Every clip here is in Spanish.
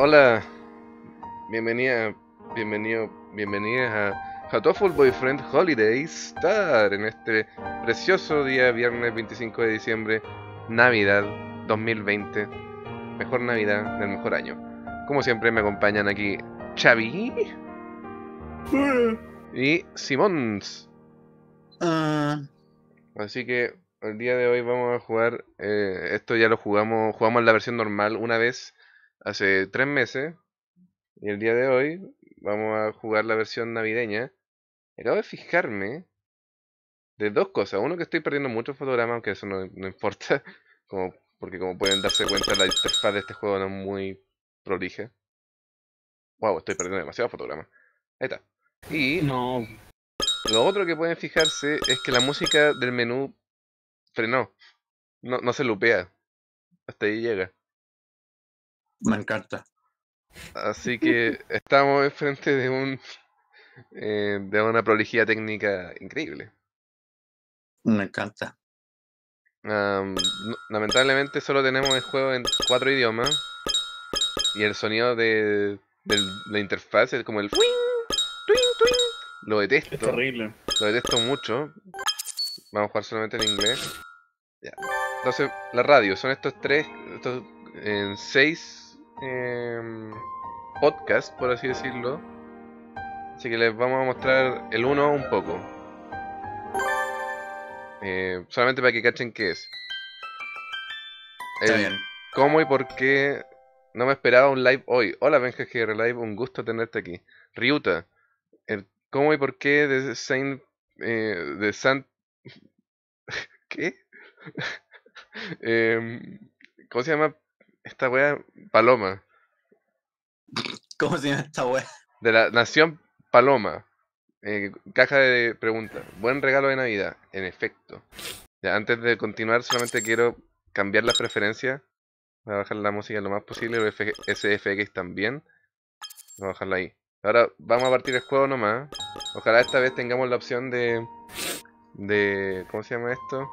Hola, bienvenida, bienvenido, bienvenidas a Hatoful Boyfriend Holiday Star en este precioso día, viernes 25 de diciembre, Navidad 2020, mejor Navidad del mejor año. Como siempre me acompañan aquí Xavi y Simons. Ah, Así que el día de hoy vamos a jugar, eh, esto ya lo jugamos, jugamos la versión normal una vez hace tres meses. Y el día de hoy vamos a jugar la versión navideña. Acabo de fijarme de dos cosas. Uno que estoy perdiendo muchos fotogramas, aunque eso no, no importa. Como, porque como pueden darse cuenta, la interfaz de este juego no es muy prolija. Wow, estoy perdiendo demasiados fotogramas. Ahí está. Y no. lo otro que pueden fijarse es que la música del menú frenó. No, no se lupea. Hasta ahí llega. Me encanta. Así que estamos enfrente de un eh, de una prolijidad técnica increíble. Me encanta. No- lamentablemente solo tenemos el juego en cuatro idiomas y el sonido de, del- la interfaz es como el twing, twing, twing. Lo Es detesto, terrible. lo detesto mucho. Vamos a jugar solamente en inglés. Ya. Entonces, la radio son estos tres, estos eh, seis em, podcasts, por así decirlo. Así que les vamos a mostrar el uno un poco. Eh, solamente para que cachen qué es. Está El bien. ¿Cómo y por qué no me esperaba un live hoy? Hola Benja GR Live, un gusto tenerte aquí. Ryuta, el cómo y por qué de Saint... eh, de San... ¿Qué? Em, ¿Cómo se llama esta wea? Paloma. ¿Cómo se llama esta wea? De la Nación Paloma. Eh, caja de preguntas. Buen regalo de Navidad. En efecto. Ya, antes de continuar, solamente quiero cambiar las preferencias. Voy a bajar la música lo más posible. el SFX también. Voy a bajarla ahí. Ahora vamos a partir el juego nomás. Ojalá esta vez tengamos la opción de. de. ¿Cómo se llama esto?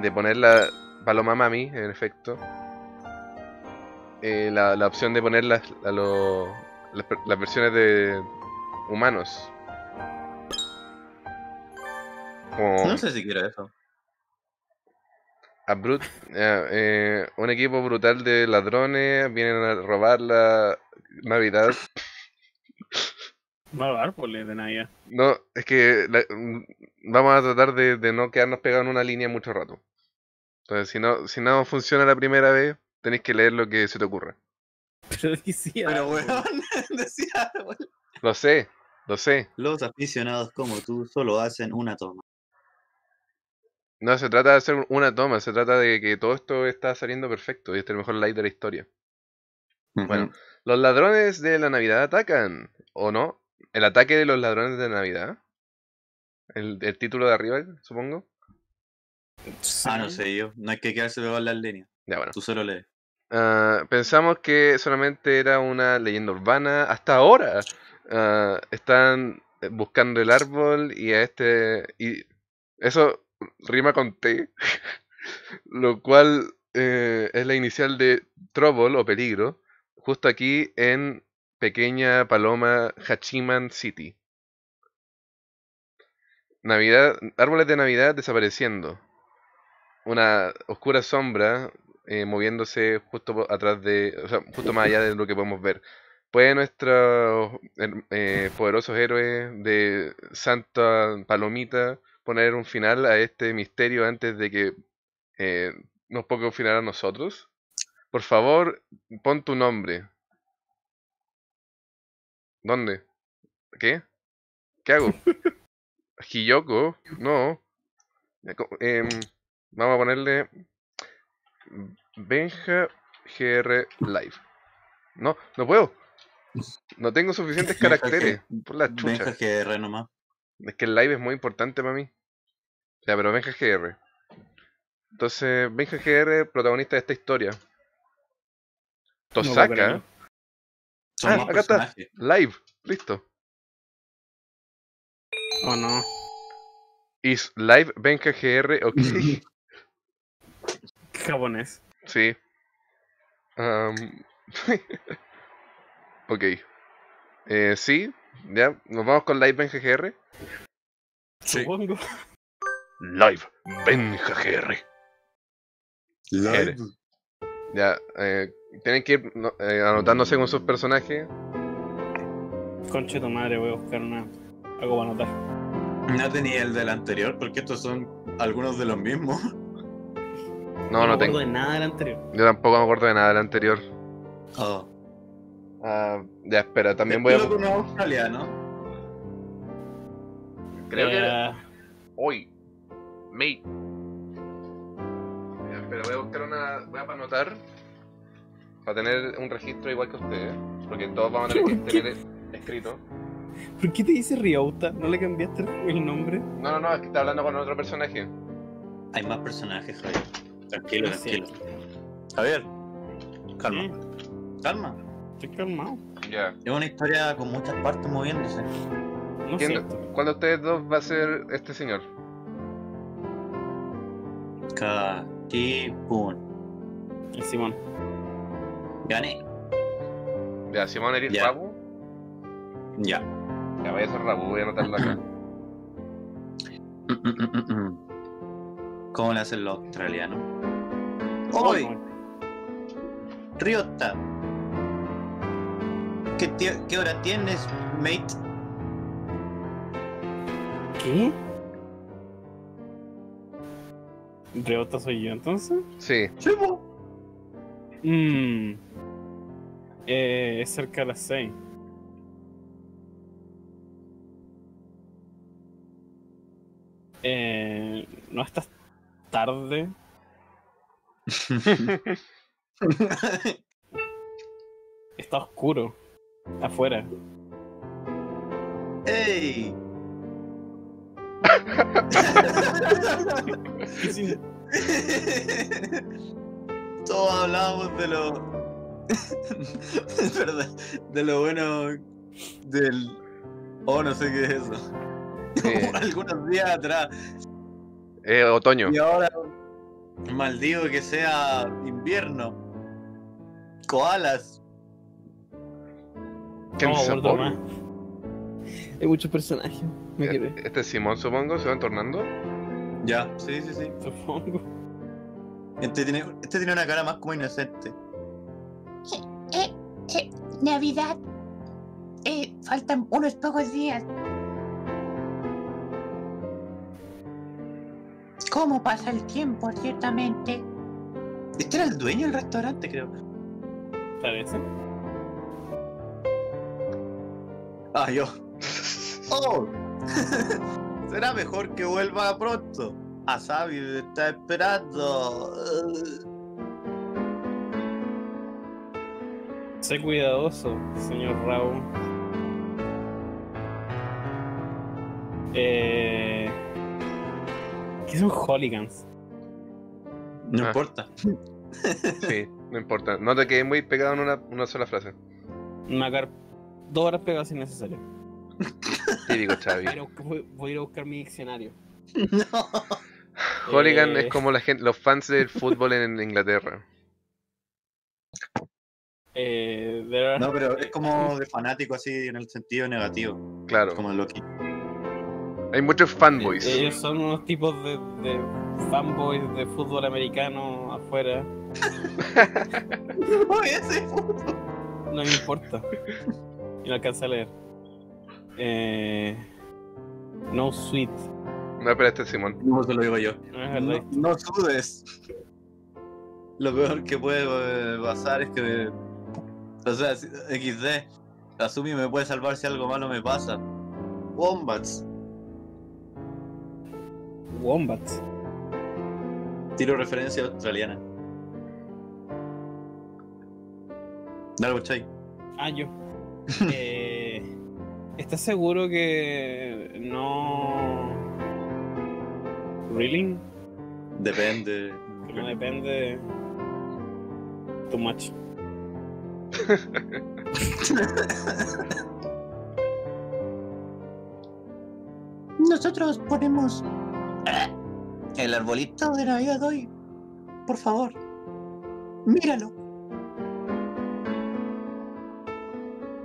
De poner la Paloma Mami, en efecto. Eh, la, la opción de poner las, a lo- las, versiones de humanos. Como No sé si quiero eso. a brut- eh, eh, un equipo brutal de ladrones vienen a robar la Navidad. No árboles de Navidad. No, es que la- vamos a tratar de, de no quedarnos pegados en una línea mucho rato. Entonces, si no, si no funciona la primera vez, tenéis que leer lo que se te ocurra. Pero decía. Pero árbol. weón, decía, weón. Lo sé, lo sé. Los aficionados como tú solo hacen una toma. No se trata de hacer una toma, se trata de que todo esto está saliendo perfecto y este es el mejor light de la historia. Bueno, los ladrones de la Navidad atacan, ¿o no? El ataque de los ladrones de Navidad. El, el título de arriba, supongo. Ah, no sé yo. No hay que quedarse pegado en las líneas. Ya bueno. Tú solo lees. Ah, pensamos que solamente era una leyenda urbana. Hasta ahora ah, están eh, buscando el árbol y a este... Y eso rima con T. lo cual eh, es la inicial de Trouble o peligro. Justo aquí en pequeña paloma Hachiman City. Navidad, árboles de Navidad desapareciendo. Una oscura sombra eh, moviéndose justo atrás de, o sea, justo más allá de lo que podemos ver. ¿Puede nuestros eh, poderosos héroes de Santa Palomita poner un final a este misterio antes de que eh, nos ponga un final a nosotros? Por favor, pon tu nombre. ¿Dónde? ¿Qué? ¿Qué hago? Hiyoko, no. Em, vamos a ponerle Benja GR Live. No, no puedo. No tengo suficientes Benja caracteres. Por la Benja chucha. GR nomás. Es que el live es muy importante para mí. Ya, pero Benja GR. Entonces, Benja GR, protagonista de esta historia. Tosaka, Ah, acá está. live, listo. Oh no. Is live Benja GR, ok. Japonés. Sí. Am, Ok. Eh, sí, ya, nos vamos con Live en GGR. Sí. Supongo. Live en GGR. Ya, eh, tienen que ir no- eh, anotándose con sus personajes. Conche tu madre, voy a buscar una. Algo para anotar. No tenía el del anterior, porque estos son algunos de los mismos. No, no me acuerdo tengo. de nada del anterior. Yo tampoco me acuerdo de nada del anterior. Oh. Ah, ya, espera, también voy a. Con un australiano. Creo que era. Eh, Hoy. Me. Ya, espera, voy a buscar una. Voy a anotar. Para tener un registro igual que ustedes. Porque todos vamos a tener que tener escrito. ¿Por qué te dice Ryouta? ¿No le cambiaste el, el nombre? No, no, no, es que está hablando con otro personaje. Hay más personajes, Javier. Tranquilo, tranquilo. Javier, calma. Sí, Calma. Estoy calmado. Ya. Es una historia con muchas partes moviéndose. No ¿Quién-. ¿Cuál de ustedes dos va a ser este señor? Katipun. El Simón. Gané. Ya, Simón eres Ya. Rabu. Ya. Ya, vaya a ser Rabu, voy a anotarlo acá. ¿Cómo le hacen los australianos? ¡Hoy! Riota. ¿Qué, tie- ¿Qué hora tienes, mate? ¿Qué? ¿Ryouta soy yo entonces? Sí, Chivo. Mmm. Eh, es cerca de las 6. Eh, ¿No estás tarde? Está oscuro. Afuera. ¡Ey! ¿Qué sin- Todos hablamos de lo. De lo bueno del. Oh, no sé qué es eso. Algunos días atrás. Eh, otoño. Y ahora. Maldigo que sea invierno. Koalas. ¿Quién No, gordo. Hay muchos personajes. Me quedé. Eh, Este es Simón, supongo, se va entornando. Ya, sí, sí, sí. Supongo. Este tiene, este tiene una cara más como inocente. Eh, eh, Navidad. Eh, faltan unos pocos días. ¿Cómo pasa el tiempo, ciertamente? Este era el dueño del restaurante, creo. Parece. Ah, yo. ¡Oh! Será mejor que vuelva pronto. Asabi me está esperando. Sé cuidadoso, señor Raúl. Eh... ¿Qué son hooligans? No Ah. importa. Sí, no importa. No te quedes muy pegado en una, una sola frase. Quedar dos horas pegado si es necesario. Típico Chavi. Voy, voy a ir a buscar mi diccionario. no. Hooligan Eh. es como la gente, los fans del fútbol en Inglaterra. Eh, No, pero es como de fanático así en el sentido negativo. Claro. Como Loki. Hay muchos fanboys. ellos son unos tipos de, de fanboys de fútbol americano afuera. No, ese No me importa. Y no alcanza a leer. Eh, no sweet. No, pero este es Simón. No se lo digo yo. No es verdad. No, no sudes. Lo peor que puede eh, pasar es que. O sea, XD. Asumi me puede salvar si algo malo me pasa. Wombats. Wombats. Tiro referencia australiana. Dale, Buchay. Ah, yo. Eh, ¿Estás seguro que no. ¿Reeling? Depende. Que no depende. Too much. Nosotros ponemos El arbolito. de Navidad hoy. Por favor. Míralo.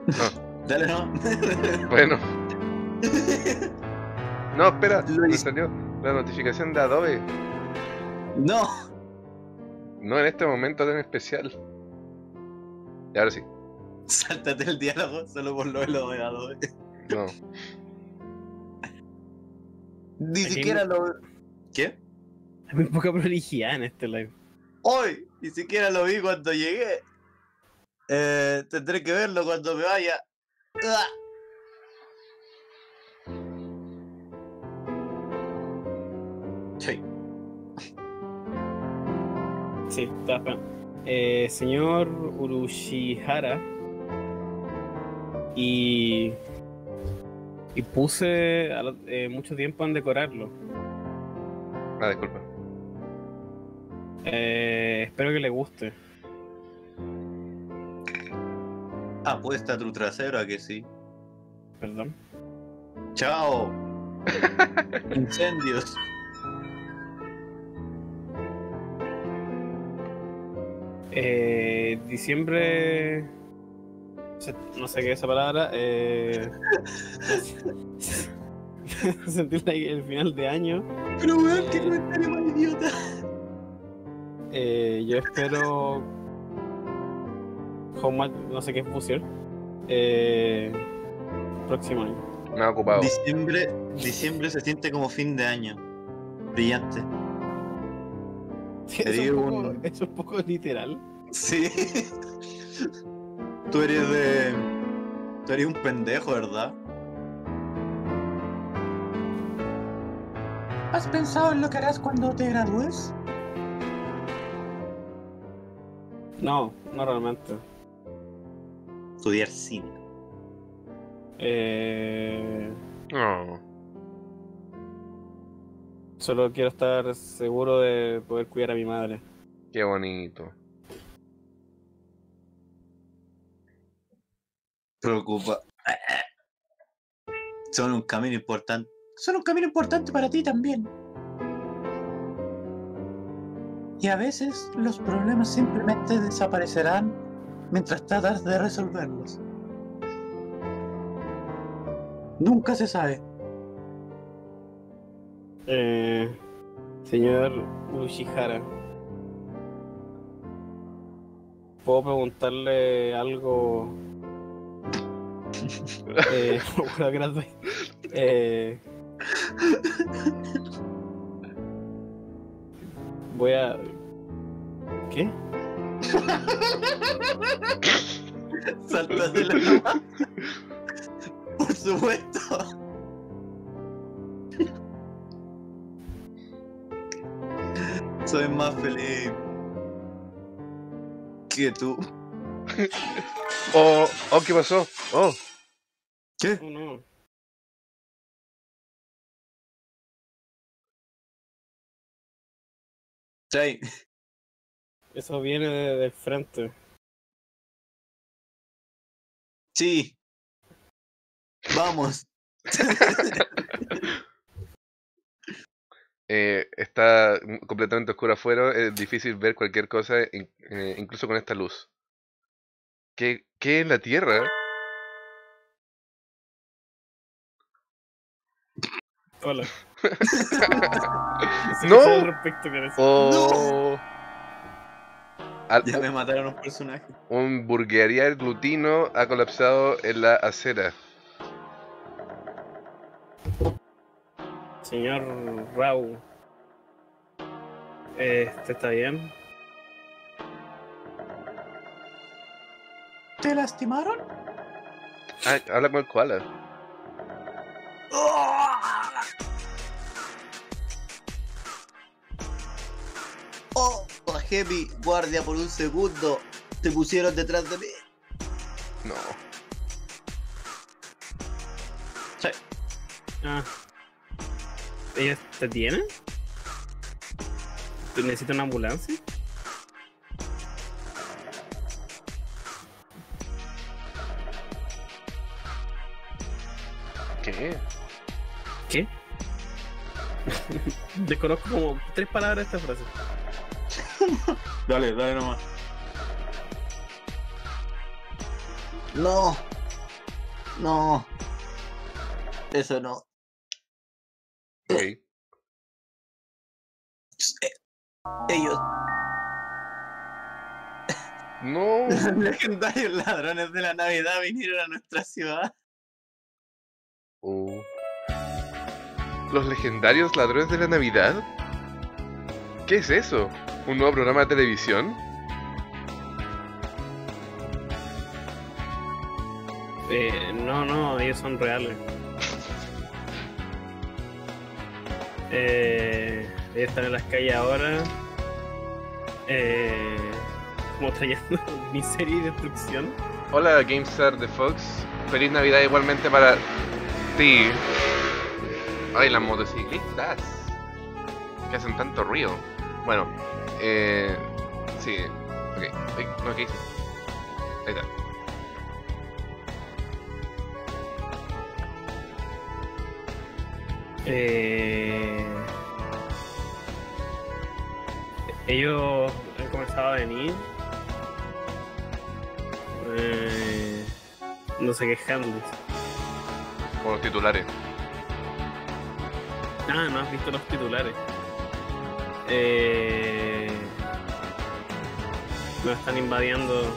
Dale, no. Bueno. No, espera, Lo me salió la notificación de Adobe. no. No en este momento tan especial. Y ahora sí. Sáltate el diálogo solo por lo de Adobe. No. Ni Aquí siquiera no- lo. ¿Qué? Hay muy poca prolijidad en este live. Hoy, ni siquiera lo vi cuando llegué. Eh, tendré que verlo cuando me vaya. ¡Ah! Sí. Sí, está bien. Eh, señor Urushihara. Y. Y puse a eh, mucho tiempo en decorarlo. Ah, disculpa. Eh, espero que le guste. Apuesta tu trasero a que sí. Perdón. Chao. Incendios. Eh, diciembre. No sé qué es esa palabra. Eh, sentir el final de año. Pero weón, qué comentario más idiota. Eh, yo espero. Homework, no sé qué es fusión. Eh, próximo año. Me ha ocupado. Diciembre, diciembre se siente como fin de año. Brillante. Sí, es, un poco, un- es un poco literal. Sí. Tú eres de. Tú eres un pendejo, ¿verdad? ¿Has pensado en lo que harás cuando te gradúes? No, no realmente. Estudiar cine. Eh, No. solo quiero estar seguro de poder cuidar a mi madre. Qué bonito. Preocupa. Son un camino importante. Son un camino importante para ti también. Y a veces los problemas simplemente desaparecerán mientras tratas de resolverlos. Nunca se sabe. Eh, señor Ushihara, ¿puedo preguntarle algo? Eh, una gran vez. Eh, voy a. ¿Qué? Sáltate la nomás. Por supuesto. Soy más feliz que tú. Oh, oh, ¿qué pasó? Oh, ¿Qué? Oh, no. Sí. Eso viene de- del frente. Sí. Vamos. eh, está completamente oscuro afuera. Es difícil ver cualquier cosa, in- eh, incluso con esta luz. ¿Qué, qué es la Tierra? No. al respecto con eso. Oh. Al- Ya me mataron un personaje. un burguería glutino ha colapsado en la acera. Señor Rau. Este está bien. ¿Te lastimaron? Ah, habla con el koala. Oh, Heavy, guardia por un segundo. Te pusieron detrás de mí. No. Sí. Ah. ¿Ella te tiene? ¿Tú necesitas una ambulancia? ¿Qué? ¿Qué? Desconozco como tres palabras de esta frase. Dale, dale nomás. No, No. Eso no. Ok. Ellos, No. los legendarios ladrones de la Navidad vinieron a nuestra ciudad. Uh. ¿Los legendarios ladrones de la Navidad? ¿Qué es eso? ¿Un nuevo programa de televisión? Eh, no, no, ellos son reales. Eh, ellos están en las calles ahora. Eh, como trayendo miseria y destrucción. Hola, GameStar de Fox. Feliz Navidad igualmente para ti. Ay, las motociclistas. Que hacen tanto ruido. Bueno, eh. Sí, ok. Ay, no, ¿qué hice? Ahí está. Eh, ellos han comenzado a venir. Eh, no sé quejándose. Como los titulares. Ah, no has visto los titulares. Eh, no están invadiendo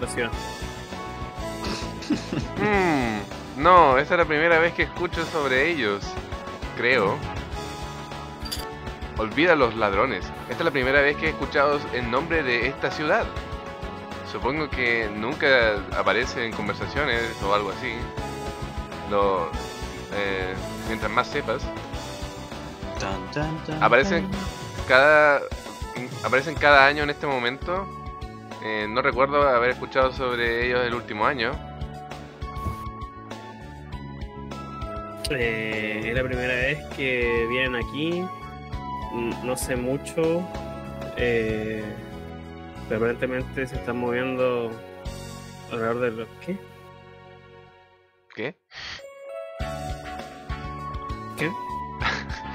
la ciudad. No, esa es la primera vez que escucho sobre ellos. Creo. Olvida los ladrones. Esta es la primera vez que he escuchado el nombre de esta ciudad. Supongo que nunca aparece en conversaciones o algo así. Lo, eh, mientras más sepas, Aparecen. Cada aparecen cada año en este momento. Eh, no recuerdo haber escuchado sobre ellos el último año. Eh, es la primera vez que vienen aquí. No sé mucho. eh, pero aparentemente se están moviendo alrededor de los. ¿Qué? ¿Qué? ¿Qué?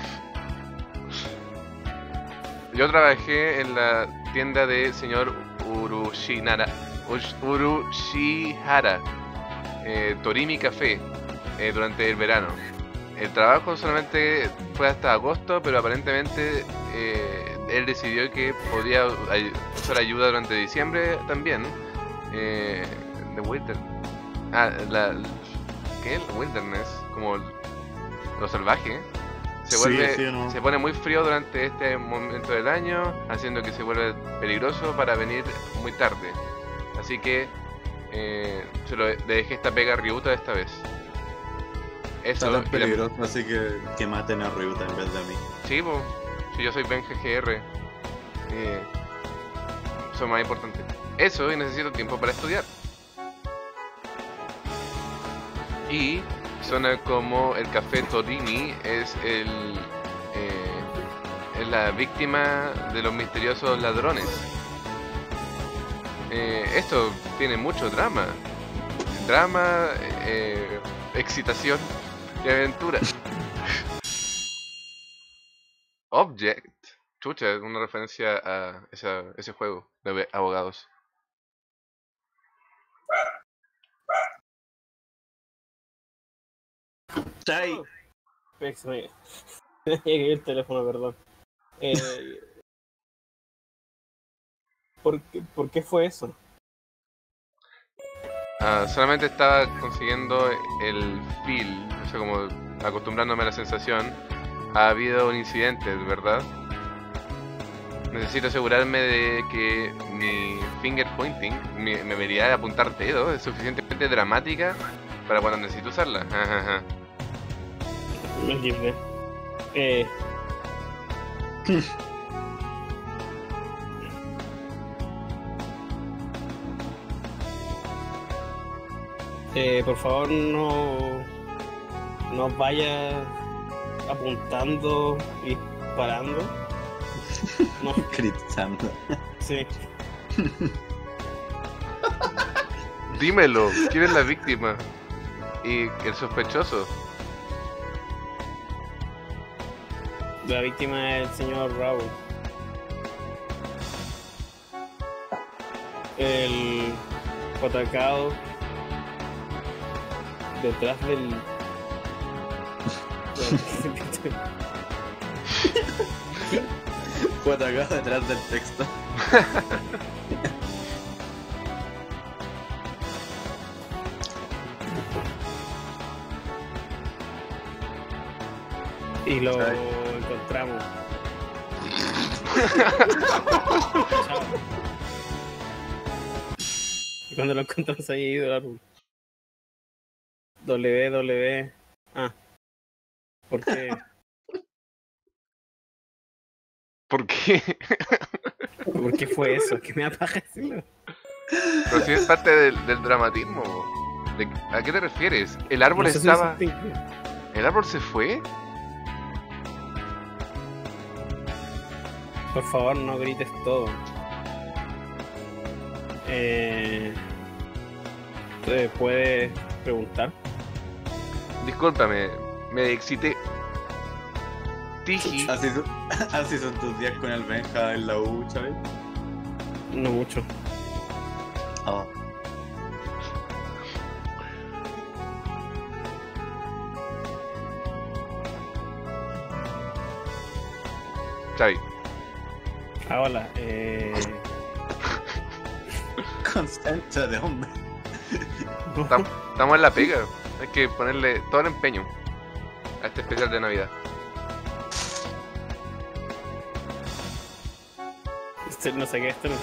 Yo trabajé en la tienda de señor Urushinara, Ush- Urushihara, eh, Torimi Café, eh, durante el verano. El trabajo solamente fue hasta agosto, pero aparentemente eh, él decidió que podía usar ayuda durante diciembre también. Eh, the. Ah, la. ¿Qué? Wilderness, como lo salvaje. Se vuelve, sí, ¿no? se pone muy frío durante este momento del año, haciendo que se vuelva peligroso para venir muy tarde. Así que eh, se lo dejé esta pega a Ryuta esta vez. Eso, Está tan y la- peligroso, así que, que maten a Ryuta en vez de a mí. Sí. Si yo soy Ben GGR. Eh, eso es más importante. Eso y necesito tiempo para estudiar. Y suena como el café Torini es el. eh, es la víctima de los misteriosos ladrones. Eh, esto tiene mucho drama. Drama, eh, excitación y aventura. Object. Chucha, una referencia a esa- ese juego de abogados. ¡Chay! Espera que el teléfono, perdón. Eh, ¿por, qué, ¿Por qué fue eso? Ah, solamente estaba consiguiendo el feel, o sea, como acostumbrándome a la sensación. Ha habido un incidente, ¿verdad? Necesito asegurarme de que mi finger pointing, mi, mi habilidad de apuntar dedos, es suficientemente dramática para cuando necesito usarla. Equivoqué. Eh, eh, por favor, no, no vaya apuntando y disparando. No, Gritando. sí. Dímelo, ¿quién es la víctima? Y el sospechoso. La víctima es el señor Raúl. El atacado detrás del. Fue atacado detrás del texto. y lo. Encontramos. Y cuando lo encontramos ahí ido árbol. WW. Ah. ¿Por qué? ¿Por qué? ¿Por qué fue eso? ¿Qué me apaga decirlo? Pero si es parte del, del dramatismo. bo. ¿De- ¿A qué te refieres? ¿El árbol No sé si estaba... ¿El árbol se fue? Por favor, no grites todo. Eh, ¿Te puedes preguntar? Discúlpame, me excité. Tiji, Así, son- así son tus días con el Benja en la U, ¿sabes? No mucho. Oh. Xavi. Ah, hola. Eh... Concéntrate, hombre. Tam- Estamos en la pega. Hay que ponerle todo el empeño a este especial de Navidad. Este, no sé qué es esto. no-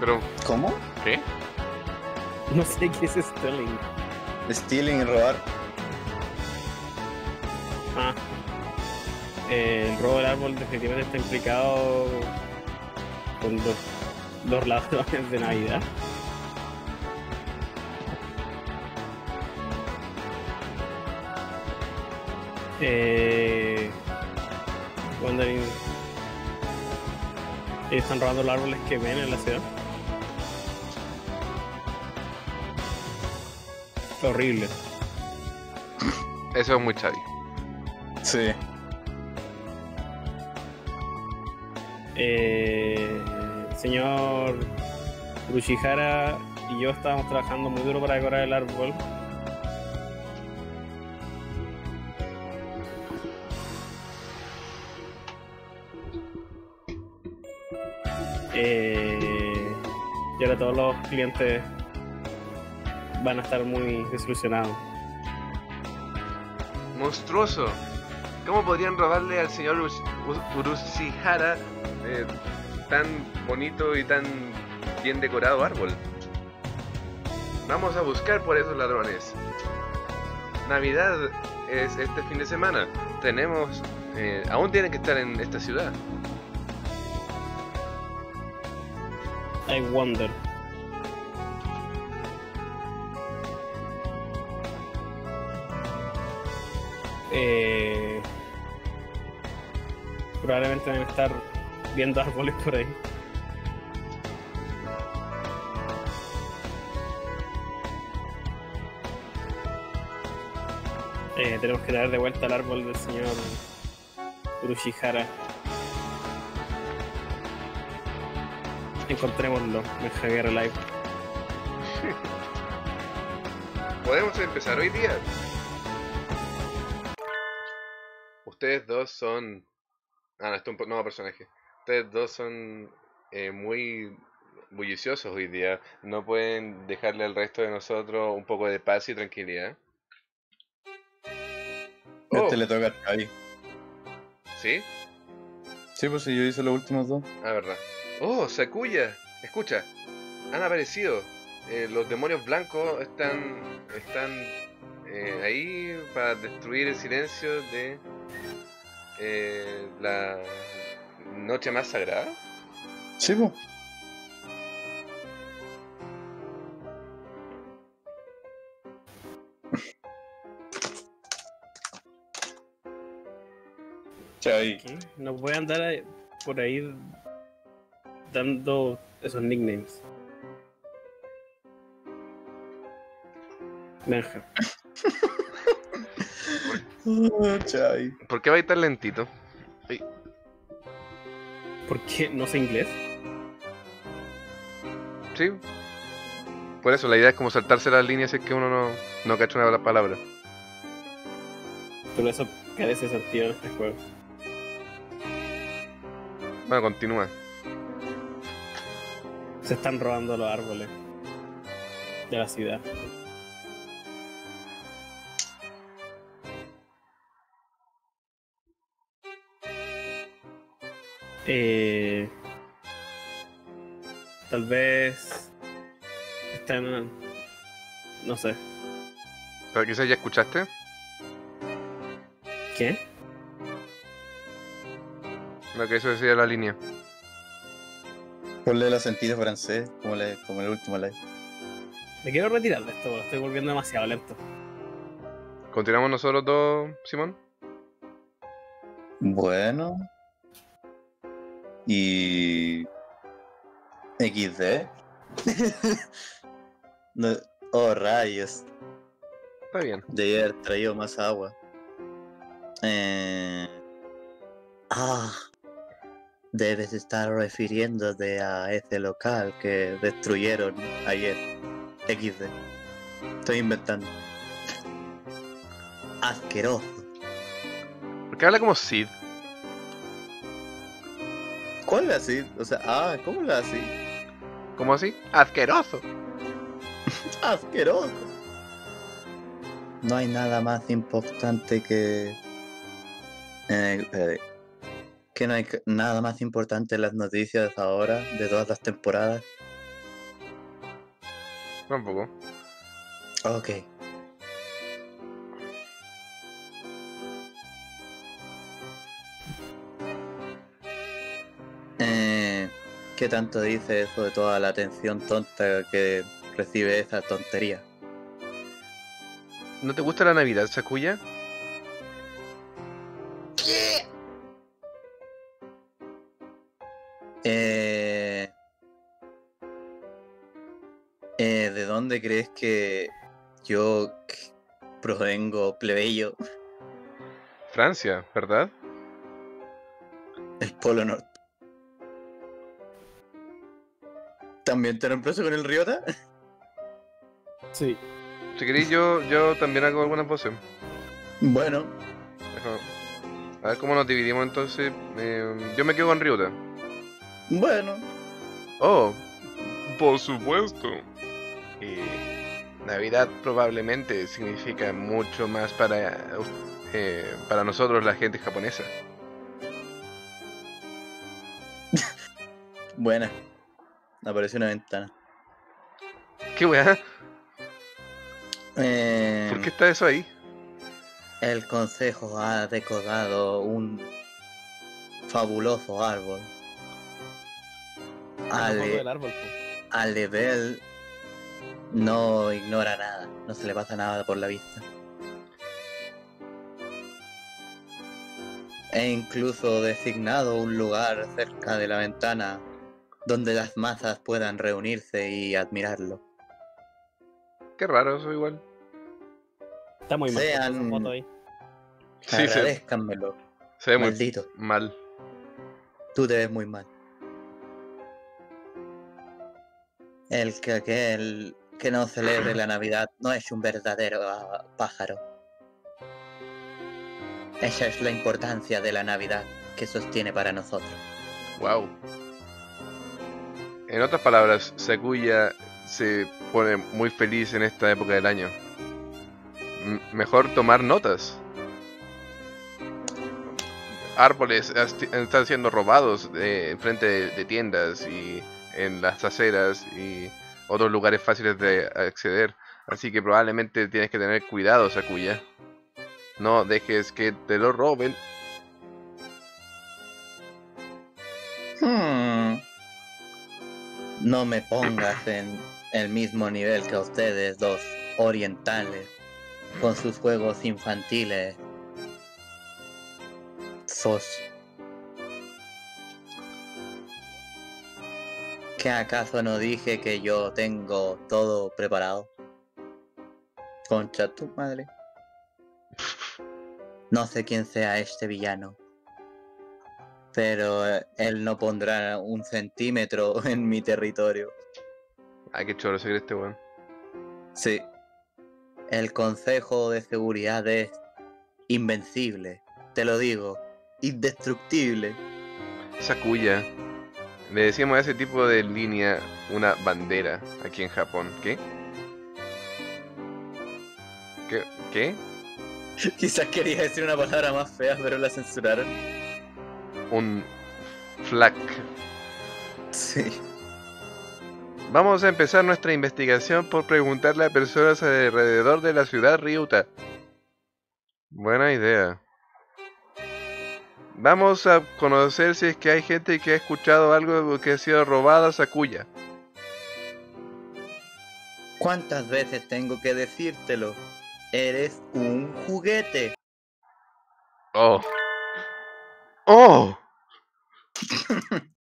Pero, ¿Cómo? ¿qué? No sé qué es. Stealing y robar. Ah. Eh, el robo del árbol definitivamente está implicado con los, los ladrones de Navidad. Eh, Wondering. Ellos están robando los árboles que ven en la ciudad. Horrible. Eso es muy Xavi. Sí. Eh, señor Urushihara y yo estábamos trabajando muy duro para decorar el árbol. Eh, y ahora todos los clientes van a estar muy desilusionados. Monstruoso. ¿Cómo podrían robarle al señor Urus- U- Urushihara eh, tan bonito y tan bien decorado árbol? Vamos a buscar por esos ladrones. Navidad es este fin de semana. Tenemos... eh, aún tienen que estar en esta ciudad. I wonder. Eh, probablemente deben estar viendo árboles por ahí. Eh, tenemos que traer de vuelta el árbol del señor Urushihara. Encontrémoslo en Javier Live. Podemos empezar hoy día. Ustedes dos son. Ah, no, es un nuevo personaje. Ustedes dos son eh, muy bulliciosos hoy día. No pueden dejarle al resto de nosotros un poco de paz y tranquilidad. Oh, Este le toca a Xavi. ¿Sí? Sí, pues si yo hice los últimos dos. Ah, verdad. Oh, Sakuya. Escucha. Han aparecido. Eh, los demonios blancos están. están eh, ahí para destruir el silencio de eh, la noche más sagrada. Sí, pues. Xavi. ¿Qué? No puede andar por ahí dando esos nicknames. Benja. ¿Por qué va a ir tan lentito? ¿Por qué no sé inglés? Sí. Por eso, la idea es como saltarse las líneas si es que uno no, no cacha una palabra. Pero eso carece de sentido en este juego. Bueno, continúa. Se están robando los árboles de la ciudad. Eh, tal vez están, no sé, Pero quizás ya escuchaste. ¿qué? Lo que eso decía la línea. Ponle el sentido francés, como, le, como el último live. Me quiero retirar de esto, lo estoy volviendo demasiado lento. ¿Continuamos nosotros dos, Simón? Bueno. Y. XD. No- Oh, rayos. Está bien. Debí haber traído más agua. Eh... Ah. Debes estar refiriéndote a ese local que destruyeron ayer. XD. Estoy inventando. Asqueroso. Porque habla como Sid. ¿Cuál es así? O sea, ah, ¿cómo es así? ¿Cómo así? Asqueroso. Asqueroso. No hay nada más importante que. Eh, eh, que no hay nada más importante en las noticias ahora, de todas las temporadas. Tampoco. Ok. ¿Qué tanto dice eso de toda la atención tonta que recibe esa tontería? ¿No te gusta la Navidad, Sakuya? Eh, eh, ¿De dónde crees que yo provengo, plebeyo? Francia, ¿verdad? El Polo Norte. ¿También te reemplazo con el Riota? Sí. Si queréis, yo, yo también hago algunas voces. Bueno. A ver cómo nos dividimos entonces. Eh, yo me quedo con Ryuta. bueno. Oh, por supuesto. Y Navidad probablemente significa mucho más para, eh, para nosotros, la gente japonesa. Buena. Apareció una ventana. ¿Qué weá? Eh, ¿Por qué está eso ahí? El consejo ha decorado un fabuloso árbol. Ale, del árbol. Alebel no ignora nada, no se le pasa nada por la vista. He incluso designado un lugar cerca de la ventana donde las masas puedan reunirse y admirarlo. Qué raro eso igual. Está muy mal Sean- foto ahí. Sí, se, Agradezcanmelo, se ve muy maldito. mal. Tú te ves muy mal. El que aquel que no celebre la Navidad no es un verdadero ah, pájaro. Esa es la importancia de la Navidad que sostiene para nosotros. Wow. En otras palabras, Sakuya se pone muy feliz en esta época del año. Mejor tomar notas. Árboles están siendo robados eh, en frente de, de tiendas y en las aceras y otros lugares fáciles de acceder. Así que probablemente tienes que tener cuidado, Sakuya. No dejes que te lo roben. Hmm. No me pongas en el mismo nivel que ustedes, dos orientales, con sus juegos infantiles. Sos. ¿Que acaso no dije que yo tengo todo preparado? Concha tu madre. No sé quién sea este villano. Pero eh, él no pondrá un centímetro en mi territorio. Ay, qué choro seguir este weón. Sí. El Consejo de Seguridad es invencible. Te lo digo. Indestructible. Sakuya. Le decíamos a ese tipo de línea una bandera aquí en Japón. ¿Qué? ¿Qué? ¿Qué? Quizás quería decir una palabra más fea, pero la censuraron. Un flag. Sí. Vamos a empezar nuestra investigación por preguntarle a personas alrededor de la ciudad Ryuta. Buena idea. Vamos a conocer si es que hay gente que ha escuchado algo que ha sido robado a Sakuya. ¿Cuántas veces tengo que decírtelo? Eres un juguete. Oh. Oh.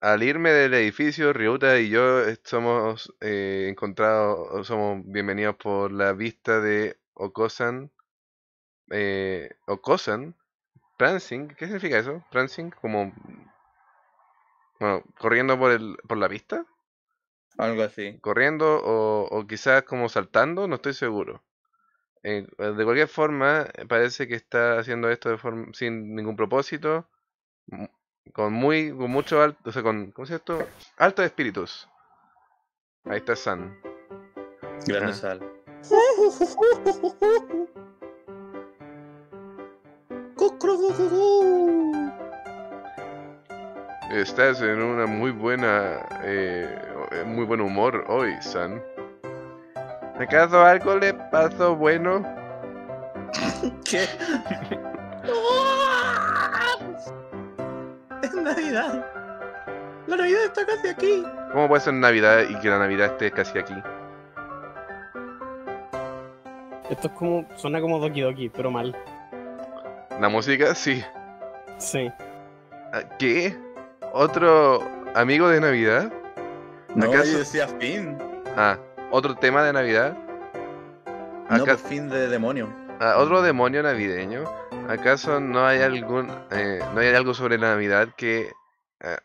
Al irme del edificio, Ryuta y yo eh, somos eh, encontrados, somos bienvenidos por la vista de Okosan. Eh, Okosan. Prancing. ¿Qué significa eso? Prancing, como. Bueno, corriendo por, el, por la pista. Algo así. corriendo o, o quizás como saltando, no estoy seguro. Eh, de cualquier forma, eh, parece que está haciendo esto de forma, sin ningún propósito, con muy, con mucho alto, o sea, con, ¿cómo se llama esto? Alto de espíritus. Ahí está San. Grande Ah. sal. Estás en una muy buena, eh, eh, muy buen humor hoy, San. ¿Acaso algo le pasó bueno? ¿Qué? Navidad. La Navidad está casi aquí. ¿Cómo puede ser Navidad y que la Navidad esté casi aquí? Esto es como. Suena como Doki Doki, pero mal. La música, sí. Sí. Ah, ¿Qué? ¿Otro amigo de Navidad? No, ¿Acaso- yo decía fin. Ah, ¿otro tema de Navidad? No, Acá- pues fin de demonio. Ah, ¿Otro demonio navideño? ¿Acaso no hay algún eh, no hay algo sobre Navidad que ah,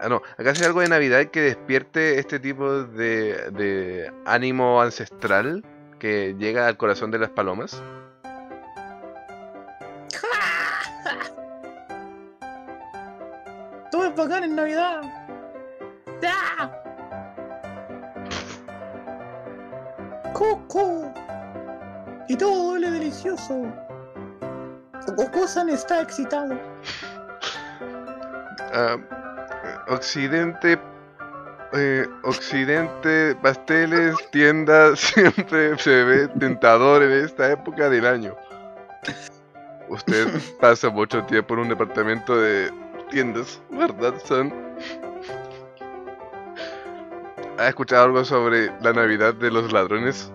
ah, no, ¿acaso hay algo de Navidad que despierte este tipo de, de ánimo ancestral que llega al corazón de las palomas? Todo es bacán en Navidad. ¡Ah! Coco. Y todo huele delicioso. Goku-san está excitado. Ah, Occidente, eh, Occidente, pasteles, tiendas, siempre se ve tentador en esta época del año. Usted pasa mucho tiempo en un departamento de tiendas, ¿verdad, Son? ¿Ha escuchado algo sobre la Navidad de los ladrones?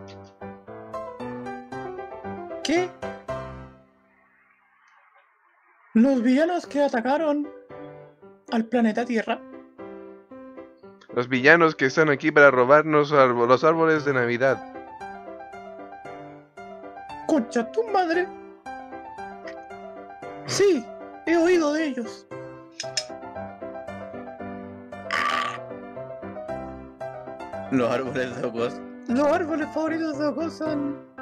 Los villanos que atacaron al planeta Tierra. Los villanos que están aquí para robarnos los árboles de Navidad. Concha tu madre. Sí, he oído de ellos. Los árboles de Ocos. Los árboles favoritos de Goku-san.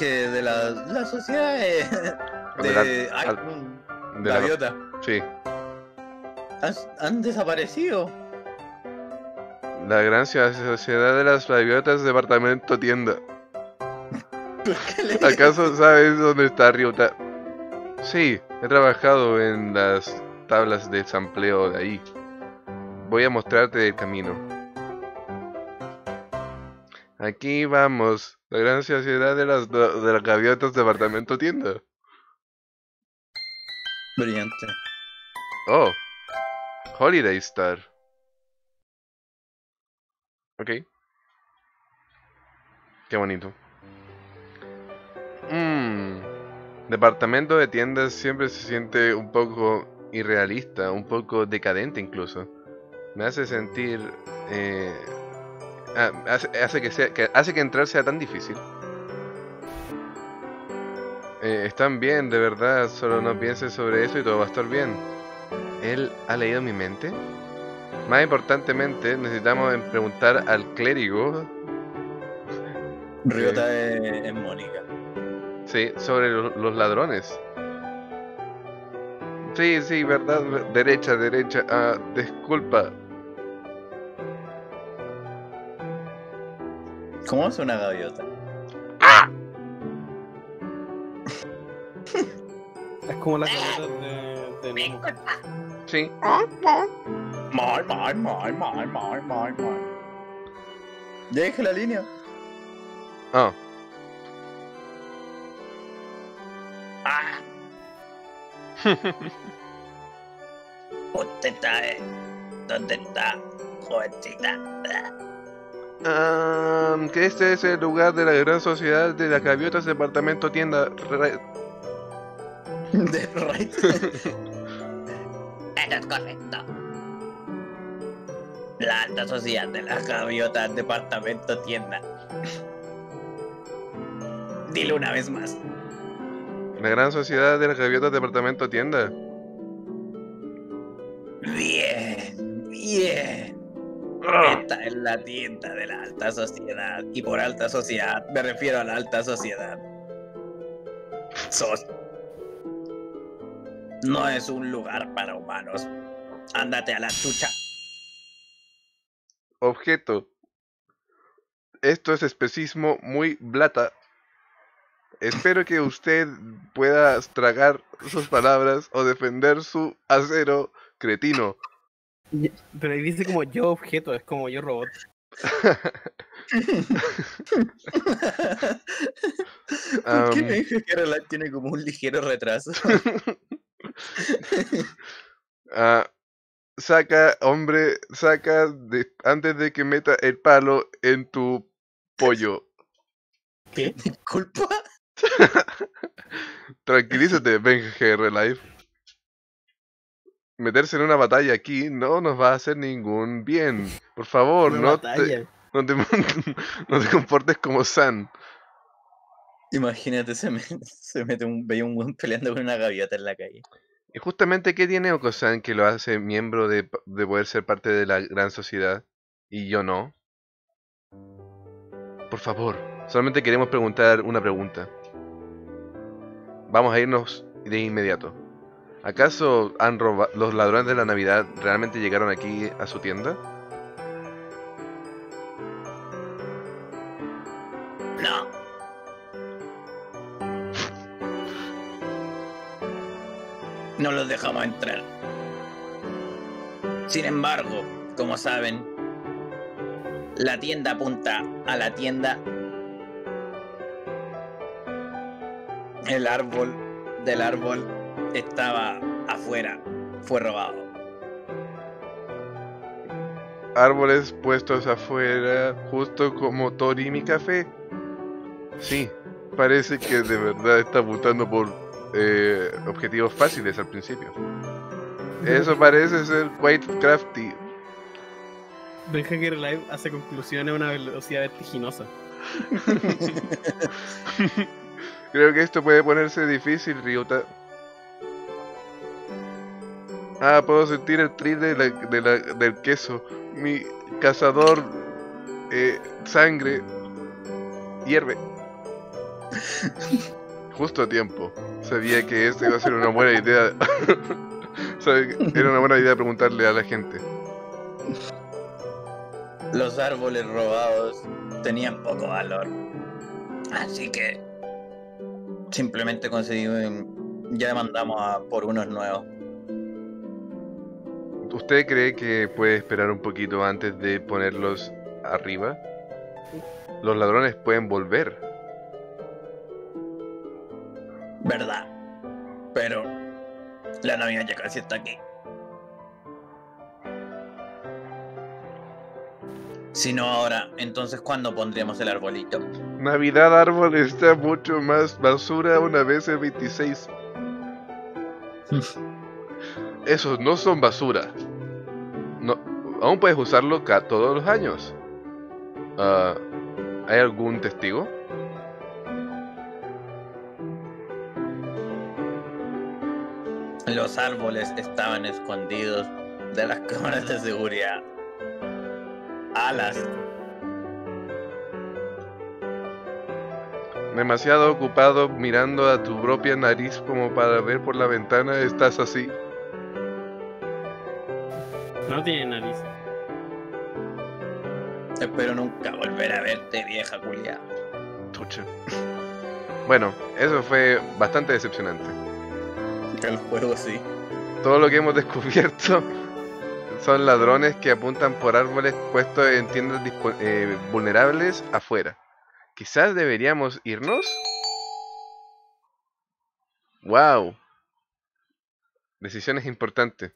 Que de la, la sociedad eh, De la- de. ay, al- la- gaviota. Sí. Han, han desaparecido. La gran sociedad de las gaviotas, departamento tienda. ¿Qué le- ¿Acaso sabes dónde está Ryuta? Sí, he trabajado en las tablas de sampleo de ahí. Voy a mostrarte el camino. Aquí vamos, la gran sociedad de las, de las gaviotas, departamento tienda. Brillante. Oh, Holiday Star. Ok. Qué bonito. Mmm. Departamento de tiendas siempre se siente un poco irrealista, un poco decadente incluso. Me hace sentir... eh, ah, hace, hace que sea, que hace que entrar sea tan difícil. Eh, están bien, de verdad, solo no pienses sobre eso y todo va a estar bien. ¿Él ha leído mi mente? Más importantemente, necesitamos preguntar al clérigo, Ryota es, es Mónica. sí, sobre lo- los ladrones. Sí, sí, verdad, ver- derecha, derecha. Ah, disculpa. ¿Cómo es una gaviota? Es como las gaviotas de, de Nemo. Sí. Mal, mal, mal, mal, mal, mal, mal. Ya dije la línea. Ah, ¿Dónde está, eh? ¿Dónde está? Jovencita. Ah, que este es el lugar de la gran sociedad de las gaviotas, departamento tienda. re- De right. Eso es correcto. La alta sociedad de las gaviotas, departamento, tienda. Dilo una vez más. La gran sociedad de las gaviotas, departamento tienda. Bien, bien. Esta es la tienda de la alta sociedad. Y por alta sociedad me refiero a la alta sociedad. Sos. No es un lugar para humanos. Ándate a la chucha. Objeto. Esto es especismo muy blata. Espero que usted pueda tragar sus palabras o defender su acero cretino. Pero ahí dice como yo objeto, es como yo robot. ¿Por qué Am. me dices que Relay tiene como un ligero retraso? Ah, saca, hombre, saca de, antes de que meta el palo en tu pollo. ¿Qué? Disculpa. Tranquilízate, BenGR Live. Meterse en una batalla aquí no nos va a hacer ningún bien. Por favor, no te, no, te, no te comportes como San. Imagínate, se, me, se mete un, veía un buen peleando con una gaviota en la calle. Y justamente, ¿qué tiene Oko-san que lo hace miembro de, de poder ser parte de la gran sociedad? Y yo no. Por favor, solamente queremos preguntar una pregunta. Vamos a irnos de inmediato. ¿Acaso han roba- los ladrones de la Navidad realmente llegaron aquí a su tienda? No. No los dejamos entrar. Sin embargo, como saben, la tienda apunta a la tienda. El árbol del árbol estaba afuera, fue robado. Árboles puestos afuera, justo como Tori mi café. Sí, parece que de verdad está apuntando por eh, objetivos fáciles al principio. Eso parece ser quite crafty. Benjager Live hace conclusiones a una velocidad vertiginosa. Creo que esto puede ponerse difícil, Ryuta. Ah, puedo sentir el trill de la- de la- del queso. Mi cazador eh, sangre hierve. Justo a tiempo. Sabía que esta iba a ser una buena idea. Sabía que Era una buena idea preguntarle a la gente. Los árboles robados tenían poco valor. Así que simplemente conseguimos, ya demandamos a por unos nuevos. ¿Usted cree que puede esperar un poquito antes de ponerlos arriba? Los ladrones pueden volver. ¿Verdad? Pero la Navidad ya casi está aquí. Si no ahora, entonces ¿cuándo pondremos el arbolito? Navidad árbol está mucho más basura una vez el 26. Esos no son basura. No, aún puedes usarlo todos los años. Ah, ¿Hay algún testigo? Los árboles estaban escondidos de las cámaras de seguridad. Alas. Demasiado ocupado mirando a tu propia nariz como para ver por la ventana, estás así. No tiene nariz. Espero nunca volver a verte, vieja culiada. Chucha. Bueno, eso fue bastante decepcionante. El juego sí. Todo lo que hemos descubierto son ladrones que apuntan por árboles puestos en tiendas dispo- eh, vulnerables afuera. Quizás deberíamos irnos. Wow. Decisiones importantes.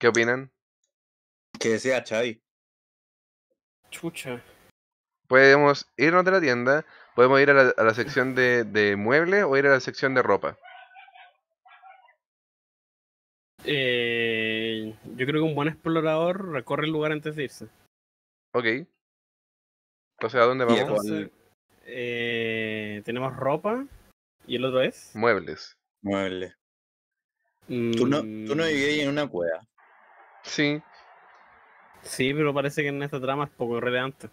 ¿Qué opinan? Que decía Chavi. Chucha. Podemos irnos de la tienda, podemos ir a la, a la sección de, de muebles o ir a la sección de ropa. Eh, yo creo que un buen explorador recorre el lugar antes de irse. Ok. Entonces, ¿a dónde vamos? Entonces, eh, tenemos ropa. ¿Y el otro es? Muebles. Mueble. Tú no, tú no Mm, vivías en una cueva. Sí. Sí, pero parece que en esta trama es poco relevante.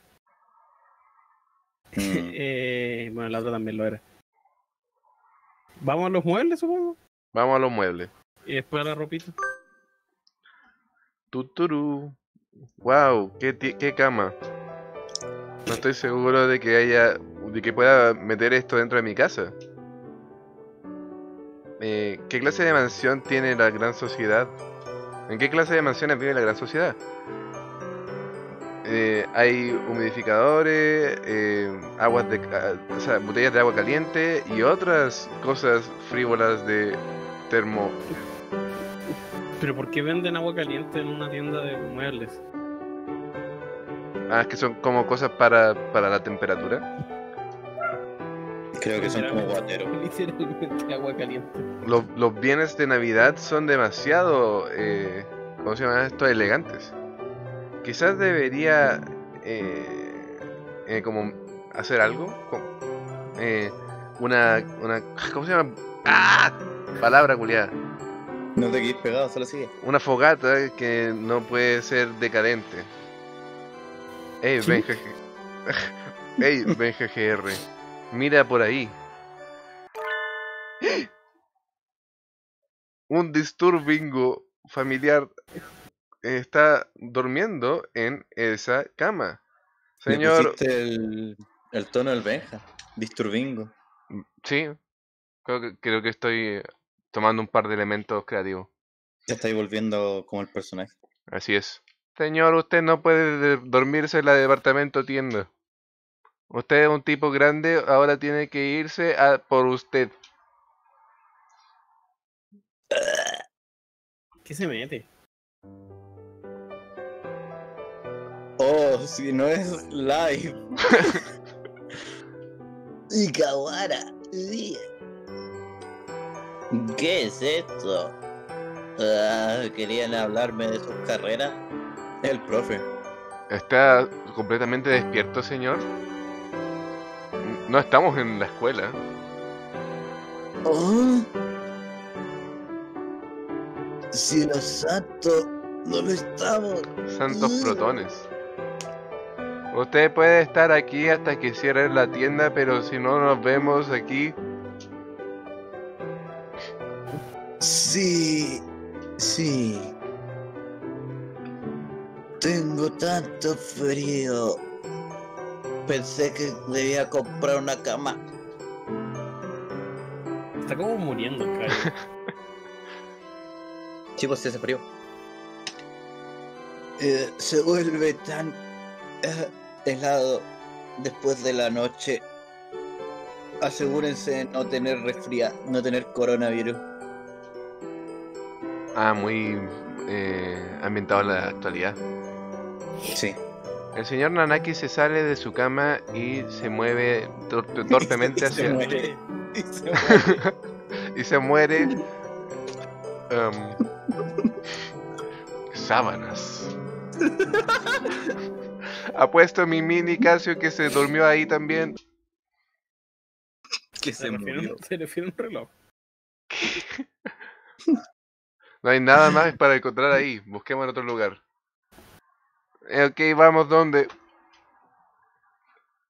Mm. Eh, bueno, la otra también lo era. Vamos a los muebles, supongo. Vamos a los muebles. Y después a la ropita. Tuturu. Wow, qué, qué cama. No estoy seguro de que haya. de que pueda meter esto dentro de mi casa. Eh, ¿Qué clase de mansión tiene la gran sociedad? ¿En qué clase de mansiones vive la gran sociedad? Eh, hay humidificadores, eh, aguas de, o sea, botellas de agua caliente y otras cosas frívolas de termo. Pero ¿por qué venden agua caliente en una tienda de muebles? Ah, es que son como cosas para, para la temperatura. Creo que son como guateros. Literalmente agua caliente. Los, los bienes de Navidad son demasiado, eh, ¿cómo se llama esto? Elegantes. Quizás debería, eh, eh, como hacer algo, como, eh, una, una, ¿cómo se llama? ¡Ah! Palabra culiada. No te quedes pegado, solo sigue. Una fogata que no puede ser decadente. Ey, ¿Sí? Benja. Ey, Benja GR. Mira por ahí. Un disturbingo familiar está durmiendo en esa cama. Señor, el, el tono del Benja. Disturbingo. sí, creo que, creo que estoy eh, tomando un par de elementos creativos. Te estáis volviendo como el personaje. Así es. Señor, usted no puede de- dormirse en la departamento tienda. Usted es un tipo grande, ahora tiene que irse a por usted. ¿Qué se mete? Oh, si no es live. y Kawara. ¿Qué es esto? Ah, ¿Querían hablarme de sus carreras? El profe. ¿Está completamente despierto, señor? No estamos en la escuela. Oh. Cielo santo, no lo estamos. Santos Mm. protones. Usted puede estar aquí hasta que cierre la tienda, pero si no nos vemos aquí, Sí, sí. Tengo tanto frío. Pensé que debía comprar una cama. Está como muriendo, cara. Chicos, ese frío. Eh, se vuelve tan eh, helado después de la noche. Asegúrense de no tener resfría, no tener coronavirus. ah, muy eh, ambientado en la actualidad. Sí. El señor Nanaki se sale de su cama y se mueve tor- torpemente Y se hacia muere. Y se muere. y se muere. Em, sábanas. Apuesto a mi mini Casio que se durmió ahí también. que Se murió. un- se refiere a un reloj. No hay nada más para encontrar ahí. Busquemos en otro lugar. Eh, Ok, vamos donde.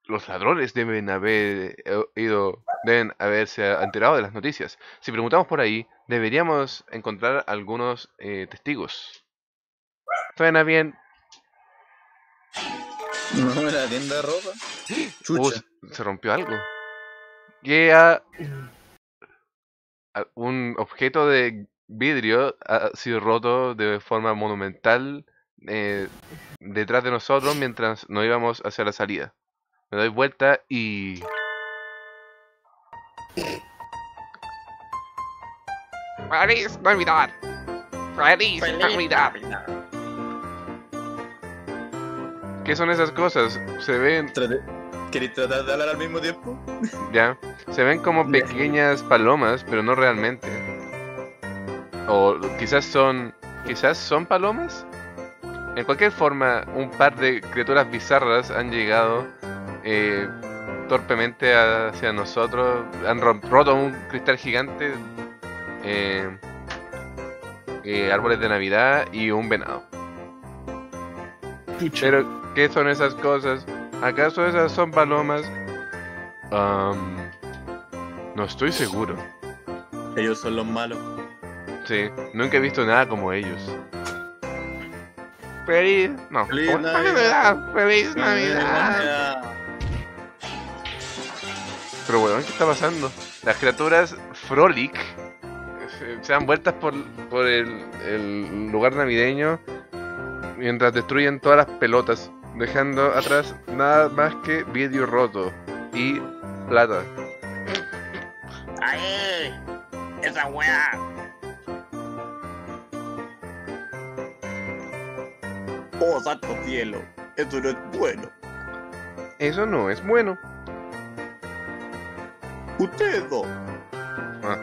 Los ladrones deben haber eh, ido, deben haberse enterado de las noticias. Si preguntamos por ahí, deberíamos encontrar algunos eh, testigos. Suena bien. No, la tienda de ropa. Uh, Chucha. se- se rompió algo. A- un objeto de vidrio ha sido roto de forma monumental eh, detrás de nosotros mientras nos íbamos hacia la salida. Me doy vuelta y... ¡Feliz Navidad! ¡Feliz Navidad! ¿Qué son esas cosas? Se ven ¿Queréis tratar de hablar al mismo tiempo? Ya. Se ven como pequeñas palomas, pero no realmente. O quizás son. Quizás son palomas. En cualquier forma, un par de criaturas bizarras han llegado eh, torpemente hacia nosotros. Han ro- roto un cristal gigante. eh, eh, árboles de Navidad y un venado. Pero, ¿qué son esas cosas? ¿Acaso esas son palomas? Am, no estoy seguro. Ellos son los malos. Sí, nunca he visto nada como ellos. Feliz. No. Feliz ¿cómo- Navidad. Feliz Navidad. Pero bueno, ¿qué está pasando? Las criaturas Frolic se, se dan vueltas por, por el, el lugar navideño mientras destruyen todas las pelotas, dejando atrás nada más que vidrio roto y plata. ¡Ahí! ¡Esa weá! Oh, santo cielo. Eso no es bueno. Eso no es bueno. Ustedes dos. Ah.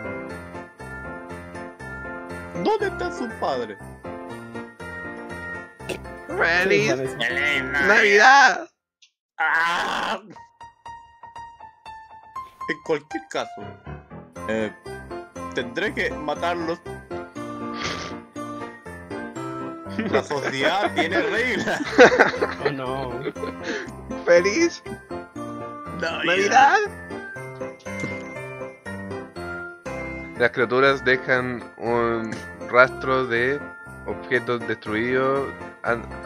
¿Dónde está su padre? ¡Feliz. Navidad! ¡Ah! En cualquier caso, eh, tendré que matarlos. La sociedad tiene reglas. Oh no. ¡Feliz Navidad! Las criaturas dejan un rastro de objetos destruidos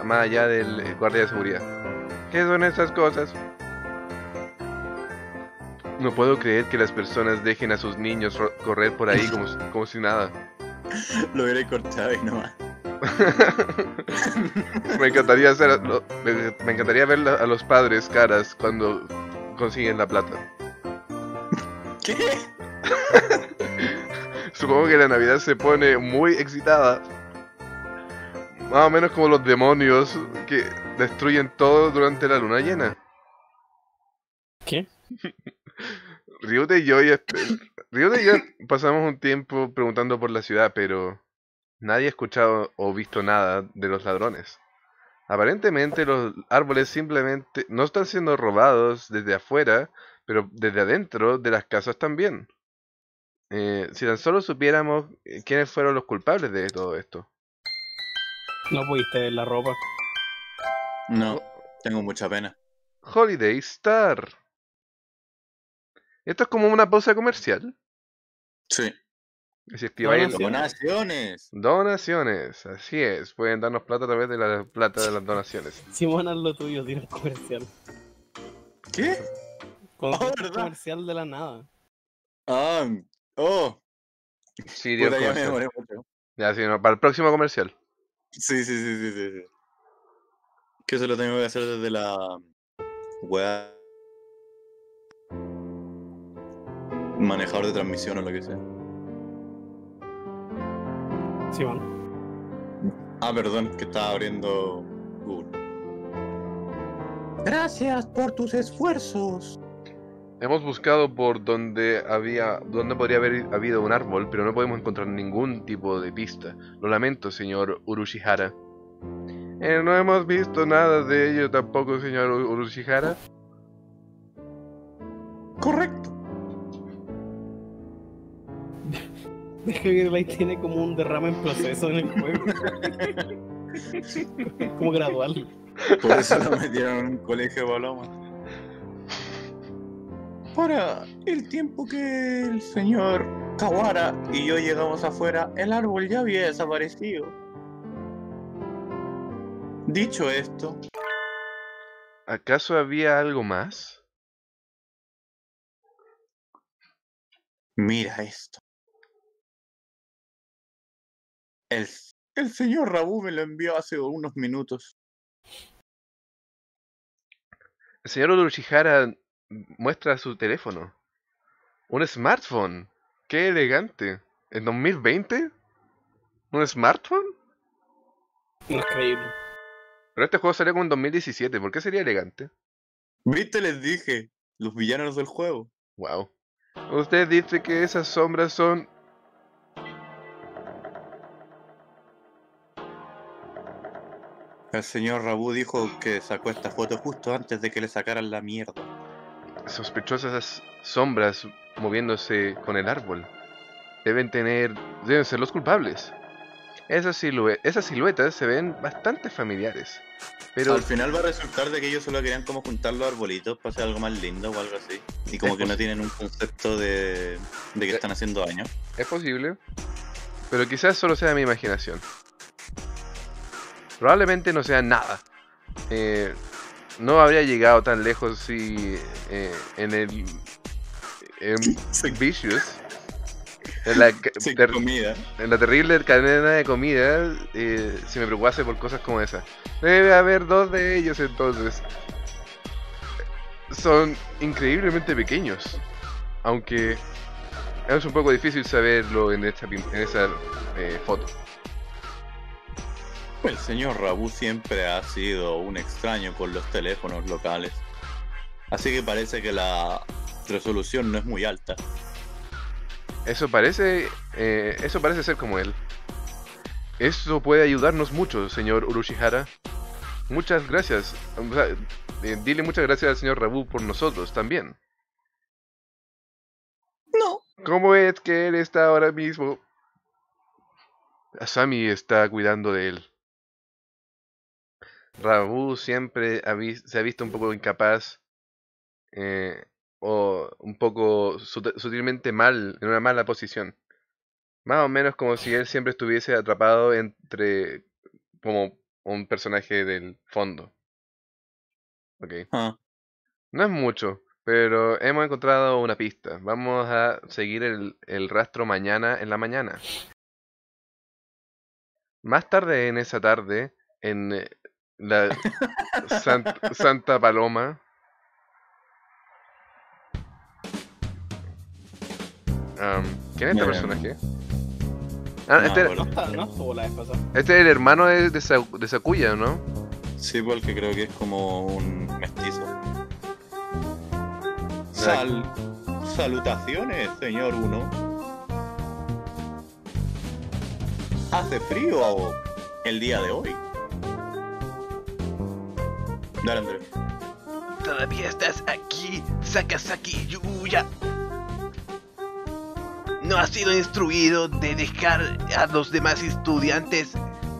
más allá del guardia de seguridad. ¿Qué son esas cosas? No puedo creer que las personas dejen a sus niños correr por ahí como, si- como si nada. Lo hubiera cortado y nomás. Me encantaría hacer, lo- me, me encantaría ver la- a los padres caras cuando consiguen la plata. ¿Qué? Supongo que la Navidad se pone muy excitada. Más o menos como los demonios que destruyen todo durante la luna llena. ¿Qué? Ryute y yo, y Ryute y yo pasamos un tiempo preguntando por la ciudad, pero nadie ha escuchado o visto nada de los ladrones. Aparentemente los árboles simplemente no están siendo robados desde afuera, pero desde adentro de las casas también. Eh, si tan solo supiéramos eh, quiénes fueron los culpables de todo esto. No pudiste ver la ropa. No, tengo mucha pena. Holiday Star. Esto es como una pausa comercial. Sí. Si el- Donaciones. Donaciones, así es. Pueden darnos plata a través de la plata de las donaciones. Simón, haz lo tuyo, tira el comercial. ¿Qué? Cuando Oh, comercial de la nada. Ah, oh. Sí, dio Puta, ya me. Ya, sí, no, para el próximo comercial. Sí, sí, sí, sí, sí, sí. Que eso lo tengo que hacer desde la web. Manejador de transmisión o lo que sea. Simón. Ah, perdón, que estaba abriendo Google. Gracias por tus esfuerzos. Hemos buscado por donde había, donde podría haber habido un árbol, pero no podemos encontrar ningún tipo de pista. Lo lamento, señor Urushihara. Eh, no hemos visto nada de ello tampoco, señor Urushihara. Correcto. Heavy Rain tiene como un derrame en proceso en el juego. como gradual. Por eso lo metieron en un colegio de palomas. Para el tiempo que el señor Kawara y yo llegamos afuera, el árbol ya había desaparecido. Dicho esto, ¿Acaso había algo más? mira esto. El, el señor Rabu me lo envió hace unos minutos. El señor Urushihara muestra su teléfono. Un smartphone. ¡Qué elegante! ¿En 2020? ¿Un smartphone? Increíble. Pero este juego salió como en 2017. ¿Por qué sería elegante? ¿Viste? Les dije, los villanos del juego. Wow. Usted dice que esas sombras son... El señor Rabu dijo que sacó esta foto justo antes de que le sacaran la mierda. sospechosas sombras moviéndose con el árbol. Deben tener... Deben ser los culpables. Esas, silue- esas siluetas se ven bastante familiares. Pero Al final va a resultar de que ellos solo querían como juntar los arbolitos para hacer algo más lindo o algo así. Y como Es que no tienen un concepto de, de que Eh. están haciendo daño. Es posible, pero quizás solo sea mi imaginación. Probablemente no sea nada. Eh, no habría llegado tan lejos si eh, en el en Vicious, en la, ter- comida. en la terrible cadena de comida, eh, si me preocupase por cosas como esa. Debe haber dos de ellos entonces. Son increíblemente pequeños. Aunque es un poco difícil saberlo en, esta, en esa eh, foto. El señor Rabu siempre ha sido un extraño con los teléfonos locales. Así que parece que la resolución no es muy alta. Eso parece, eh, eso parece ser como él. Eso puede ayudarnos mucho, señor Urushihara. Muchas gracias. O sea, eh, dile muchas gracias al señor Rabu por nosotros también. No. ¿Cómo es que él está ahora mismo? Asami está cuidando de él. Rabu siempre ha se ha visto un poco incapaz eh, o un poco sut- sutilmente mal, en una mala posición. Más o menos como si él siempre estuviese atrapado entre como un personaje del fondo. Ok. Ah, No es mucho, pero hemos encontrado una pista. Vamos a seguir el, el rastro mañana en la mañana. Más tarde en esa tarde, en eh, la Sant- Santa Paloma. ¿Quién es este personaje? Ah, No, este, pasada. este es el hermano de, de, Sa- de Sakuya, ¿no? sí, porque creo que es como un mestizo. Sal... Salutaciones, señor Uno. ¿Hace frío el día de hoy? Dale, Andrés. Todavía estás aquí, Sakasaki Yuya. No has sido instruido de dejar a los demás estudiantes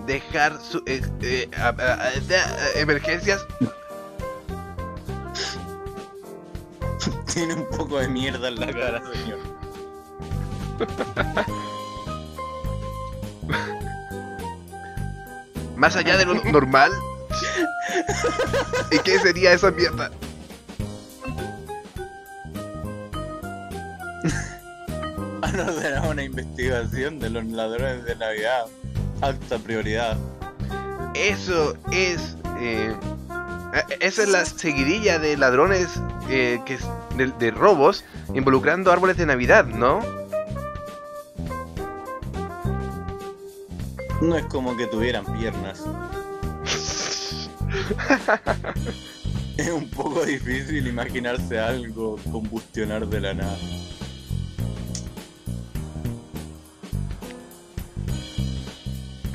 dejar su eh, eh, a- a- a- de- emergencias. Tiene un poco de mierda en la cara, señor. Más allá de lo normal. ¿Y qué sería esa mierda? Han ordenado una investigación de los ladrones de Navidad. Alta prioridad. Eso es. eh, eh, esa es la seguidilla de ladrones eh, que de robos involucrando árboles de Navidad, ¿no? No es como que tuvieran piernas. Es un poco difícil imaginarse algo combustionar de la nada.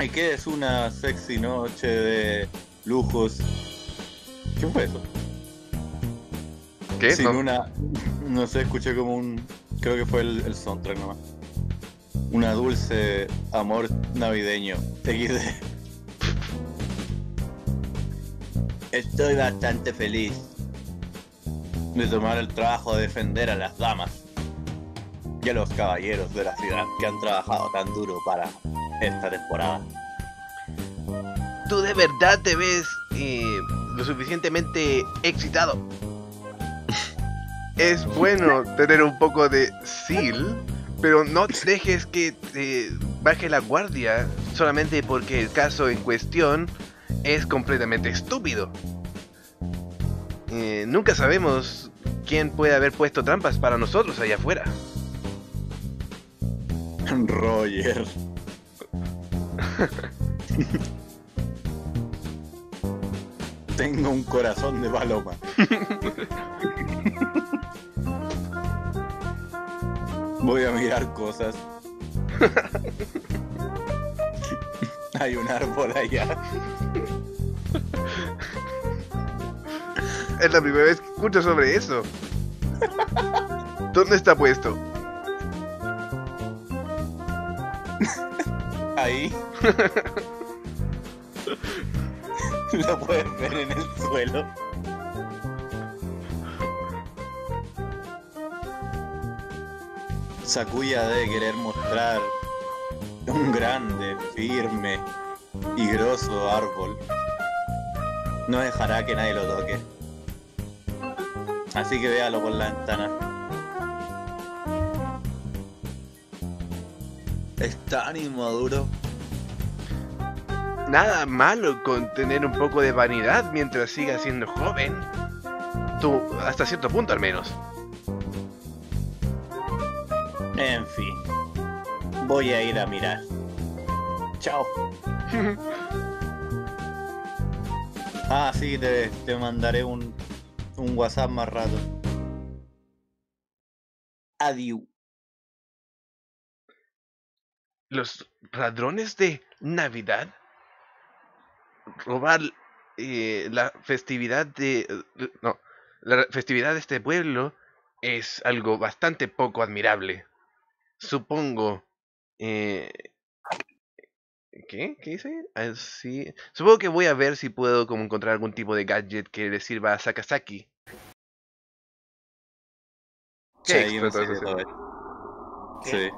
¿Y qué es una sexy noche de lujos? ¿Qué fue eso? ¿Qué? Sin No. una. No sé, escuché como un. Creo que fue el, el soundtrack nomás. Una dulce amor navideño. XD. Estoy bastante feliz de tomar el trabajo de defender a las damas y a los caballeros de la ciudad que han trabajado tan duro para esta temporada. Tú de verdad te ves eh, lo suficientemente excitado. Es bueno tener un poco de seal, pero no dejes que te baje la guardia solamente porque el caso en cuestión es completamente estúpido. Eh, nunca sabemos quién puede haber puesto trampas para nosotros allá afuera. Roger. Tengo un corazón de paloma. Voy a mirar cosas. Hay un árbol allá. Es la primera vez que escucho sobre eso. ¿Dónde está puesto? Ahí. Lo puedes ver en el suelo. Sakuya debe querer mostrar un grande, firme y grosso árbol. No dejará que nadie lo toque. Así que véalo por la ventana. Está tan inmaduro. Nada malo con tener un poco de vanidad mientras siga siendo joven. Tú, hasta cierto punto al menos. En fin. Voy a ir a mirar. Chao. Ah, sí, te, te mandaré un, un WhatsApp más. Adiós. Los ladrones de Navidad robar eh, la festividad de eh, no la festividad de este pueblo es algo bastante poco admirable. Supongo eh, ¿Qué? ¿Qué dice? Ah, sí. Supongo que voy a ver si puedo como encontrar algún tipo de gadget que le sirva a Sakazaki. ¿Qué Sí, ¿qué me explotó estáis de eso? todo esto? Sí.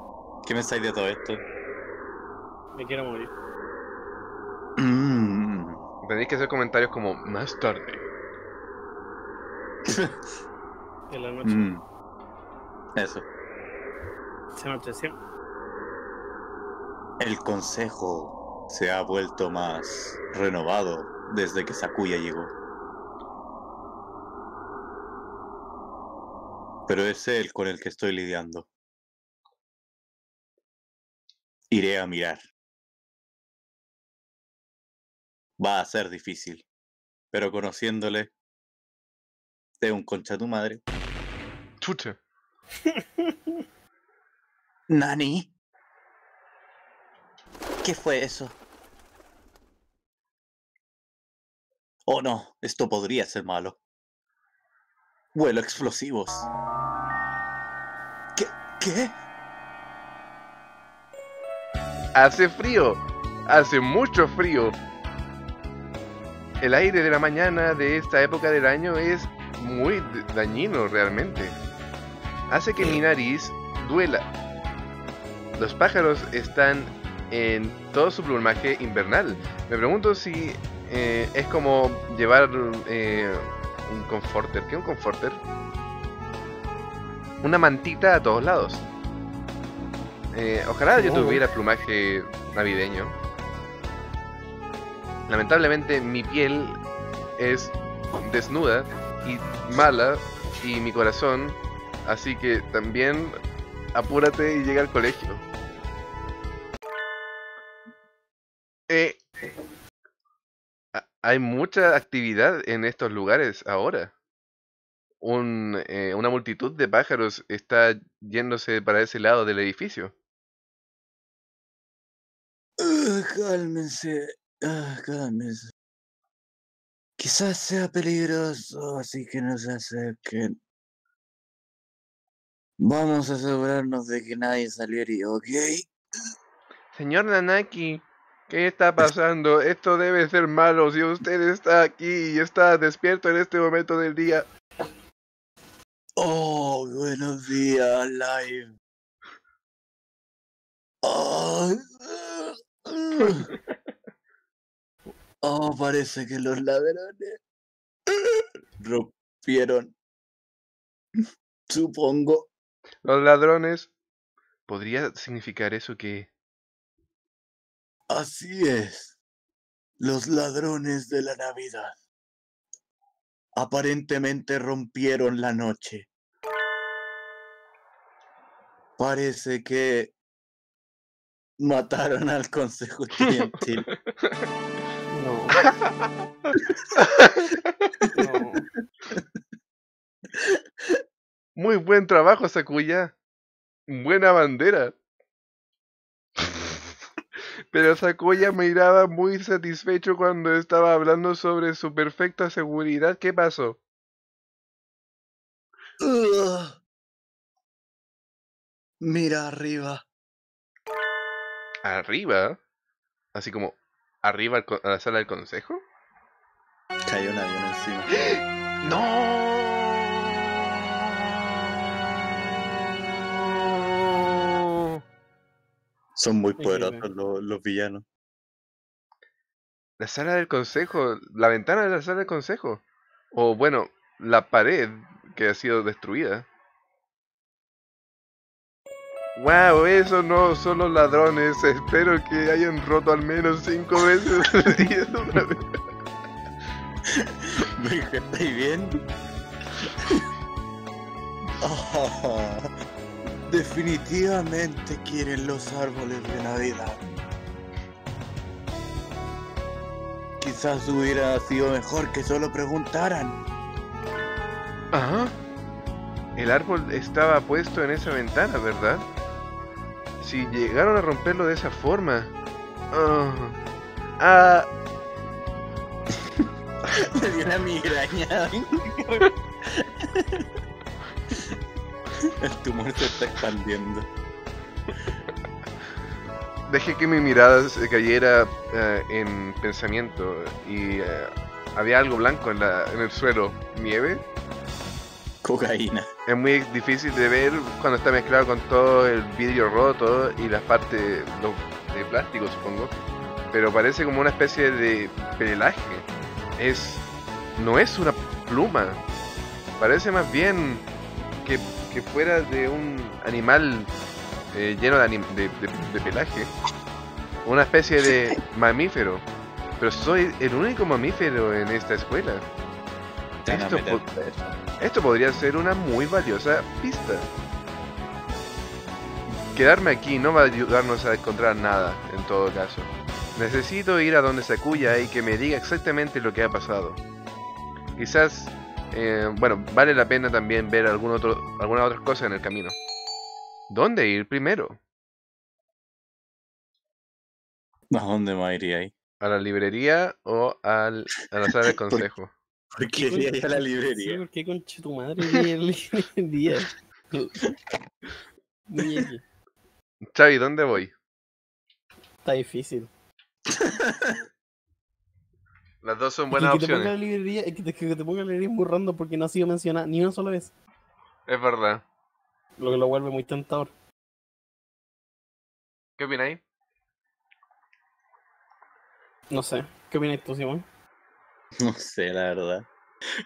¿Qué me estáis de todo esto? Me quiero morir. Mm. Tenéis que hacer comentarios como más tarde. En la noche. Mm. Eso. Se anocheció. El consejo se ha vuelto más renovado desde que Sakuya llegó. Pero es él con el que estoy lidiando. Iré a mirar. Va a ser difícil, pero conociéndole, de un concha tu madre. Chucha. Nani. ¿Qué fue eso? Oh no, esto podría ser malo. Vuelo explosivos. ¿Qué? ¿Qué? Hace frío. Hace mucho frío. El aire de la mañana de esta época del año es muy dañino realmente. Hace que mi nariz duela. Los pájaros están en todo su plumaje invernal. Me pregunto si eh, es como llevar eh, un conforter. ¿Qué es un conforter? Una mantita a todos lados. Eh, ojalá yo tuviera plumaje navideño. Lamentablemente mi piel es desnuda y mala y mi corazón, así que también apúrate y llega al colegio. Eh, hay mucha actividad en estos lugares ahora. Un, eh, una multitud de pájaros está yéndose para ese lado del edificio. Ah, cálmense. Ah, cálmense. Quizás sea peligroso, así que no se acerquen. Vamos a asegurarnos de que nadie salió herido, ¿ok? Señor Nanaki, ¿qué está pasando? Esto debe ser malo si usted está aquí y está despierto en este momento del día. Oh, buenos días, live. Oh, oh, parece que los ladrones rompieron. Supongo. Los ladrones. ¿Podría significar eso que... Así es. Los ladrones de la Navidad. Aparentemente rompieron la noche. Parece que mataron al consejo estudiantil. No. no. Muy buen trabajo, Sakuya. Buena bandera. Pero Sakuya miraba muy satisfecho cuando estaba hablando sobre su perfecta seguridad. ¿Qué pasó? Mira arriba. ¿Arriba? Así como, ¿arriba a la sala del consejo? Cayó un avión encima. ¡No! Son muy poderosos los, los villanos. La sala del consejo, la ventana de la sala del consejo. O bueno, la pared que ha sido destruida. Wow, eso no son los ladrones. Espero que hayan roto al menos cinco veces. Y eso una vez. Mija, ¿Estáis bien? Ah, definitivamente quieren los árboles de Navidad. Quizás hubiera sido mejor que solo preguntaran. Ajá. El árbol estaba puesto en esa ventana, ¿verdad? Si llegaron a romperlo de esa forma. Ah. Ah, Me dio una migraña. El tumor se está expandiendo. dejé que mi mirada se cayera eh, en pensamiento y eh, había algo blanco en, la, en el suelo. ¿Nieve? Cocaína. Es muy difícil de ver cuando está mezclado con todo el vidrio roto y las partes lo- de plástico, supongo. Pero parece como una especie de pelaje. Es. No es una pluma. Parece más bien que, que fuera de un animal eh, lleno de, anim- de- de- de pelaje. Una especie de mamífero. Pero soy el único mamífero en esta escuela. Po-. Esto podría ser una muy valiosa pista. Quedarme aquí no va a ayudarnos a encontrar nada, en todo caso. Necesito ir a donde Sakuya y que me diga exactamente lo que ha pasado. Quizás, eh, bueno, vale la pena también ver algún otro, alguna otra cosa en el camino. ¿Dónde ir primero? ¿A dónde más iría ahí? ¿A la librería o al, a la sala del consejo? ¿Por qué iría a la Sí, librería? ¿por qué conche tu madre día? Chavi, ¿dónde voy? Está difícil. Las dos son Es buenas que te ponga la opciones. librería, es que te, que te ponga la librería es muy random porque no ha sido mencionada ni una sola vez. Es verdad. Lo que lo vuelve muy tentador. ¿Qué opináis? No sé. ¿Qué opinas tú, Simón? No sé, la verdad.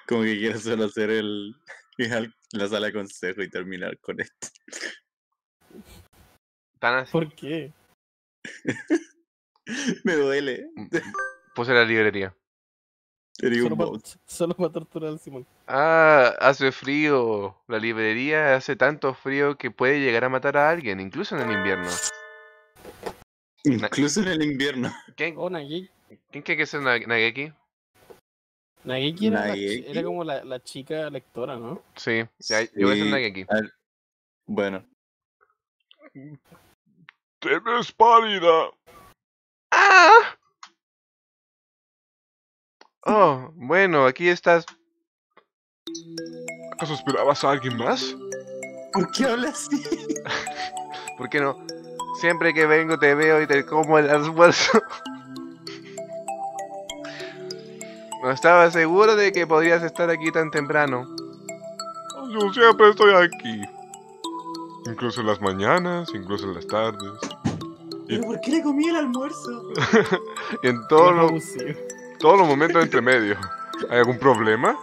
Como que quiero solo hacer el, ir al- la sala de consejo y terminar con esto. Tan así. ¿Por qué? Me duele. Puse la librería. Sería un Solo para, solo para torturar al Simón. Ah, hace frío. La librería hace tanto frío que puede llegar a matar a alguien, incluso en el invierno. Incluso en el invierno. ¿Quién, Oh, Nageki. quién cree que es Nag- Nageki? Nageki era, la Nageki. era como la, la chica lectora, ¿no? Sí, ya, yo voy a ser Sí. Nageki. Al- Bueno, ¡Te ves pálida! ¡Ah! Oh, bueno, aquí estás. ¿Acaso esperabas a alguien más? ¿por qué hablas así? ¿Por qué no? Siempre que vengo te veo y te como el almuerzo. No estaba seguro de que podrías estar aquí tan temprano. Yo siempre estoy aquí. Incluso en las mañanas, incluso en las tardes. ¿Pero por qué le comí el almuerzo? Y en todos los. Todos los momentos entre medio. ¿Hay algún problema?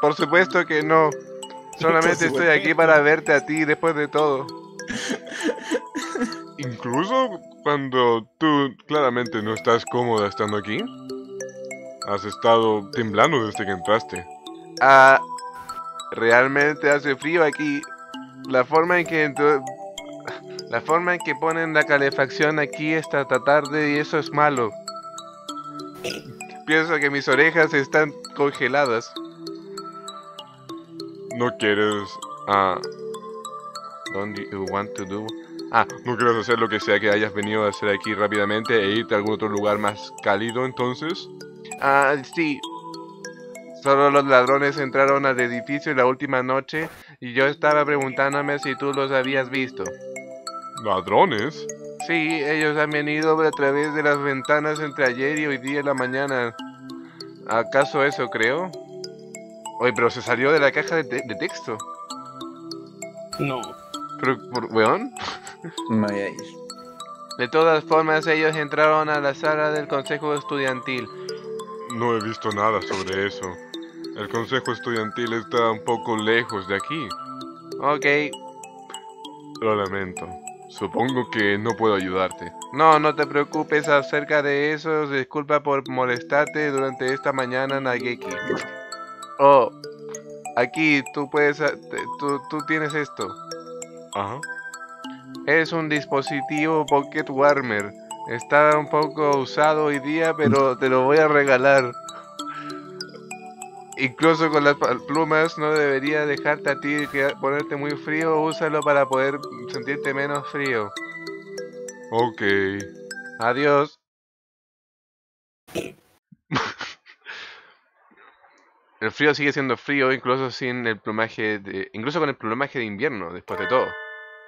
Por supuesto que no. Solamente estoy aquí para verte a ti después de todo. Incluso cuando tú claramente no estás cómoda estando aquí. Has estado temblando desde que entraste. Ah, realmente hace frío aquí. La forma en que la forma en que ponen la calefacción aquí esta tarde y eso es malo. Pienso que mis orejas están congeladas. No quieres... Ah, Don't you want to do? no quieres hacer lo que sea que hayas venido a hacer aquí rápidamente e irte a algún otro lugar más cálido entonces. Ah, sí. Solo los ladrones entraron al edificio la última noche y yo estaba preguntándome si tú los habías visto. ¿Ladrones? Sí, ellos han venido a través de las ventanas entre ayer y hoy día en la mañana. ¿Acaso eso creo? Oye, pero se salió de la caja de, te- de texto. No. Pero, por, weón. Me voy a ir. De todas formas, ellos entraron a la sala del consejo estudiantil. No he visto nada sobre eso. El consejo estudiantil está un poco lejos de aquí. Ok. Lo lamento. Supongo que no puedo ayudarte. No, no te preocupes acerca de eso. Disculpa por molestarte durante esta mañana, Nageki. Oh, aquí tú puedes... te- Tú, tú tienes esto. Ajá. Es un dispositivo Pocket Warmer. Está un poco usado hoy día, pero te lo voy a regalar. Incluso con las plumas no debería dejarte a ti ponerte muy frío. Úsalo para poder sentirte menos frío. Ok. Adiós. El frío sigue siendo frío, incluso sin el plumaje de, incluso con el plumaje de invierno, después de todo.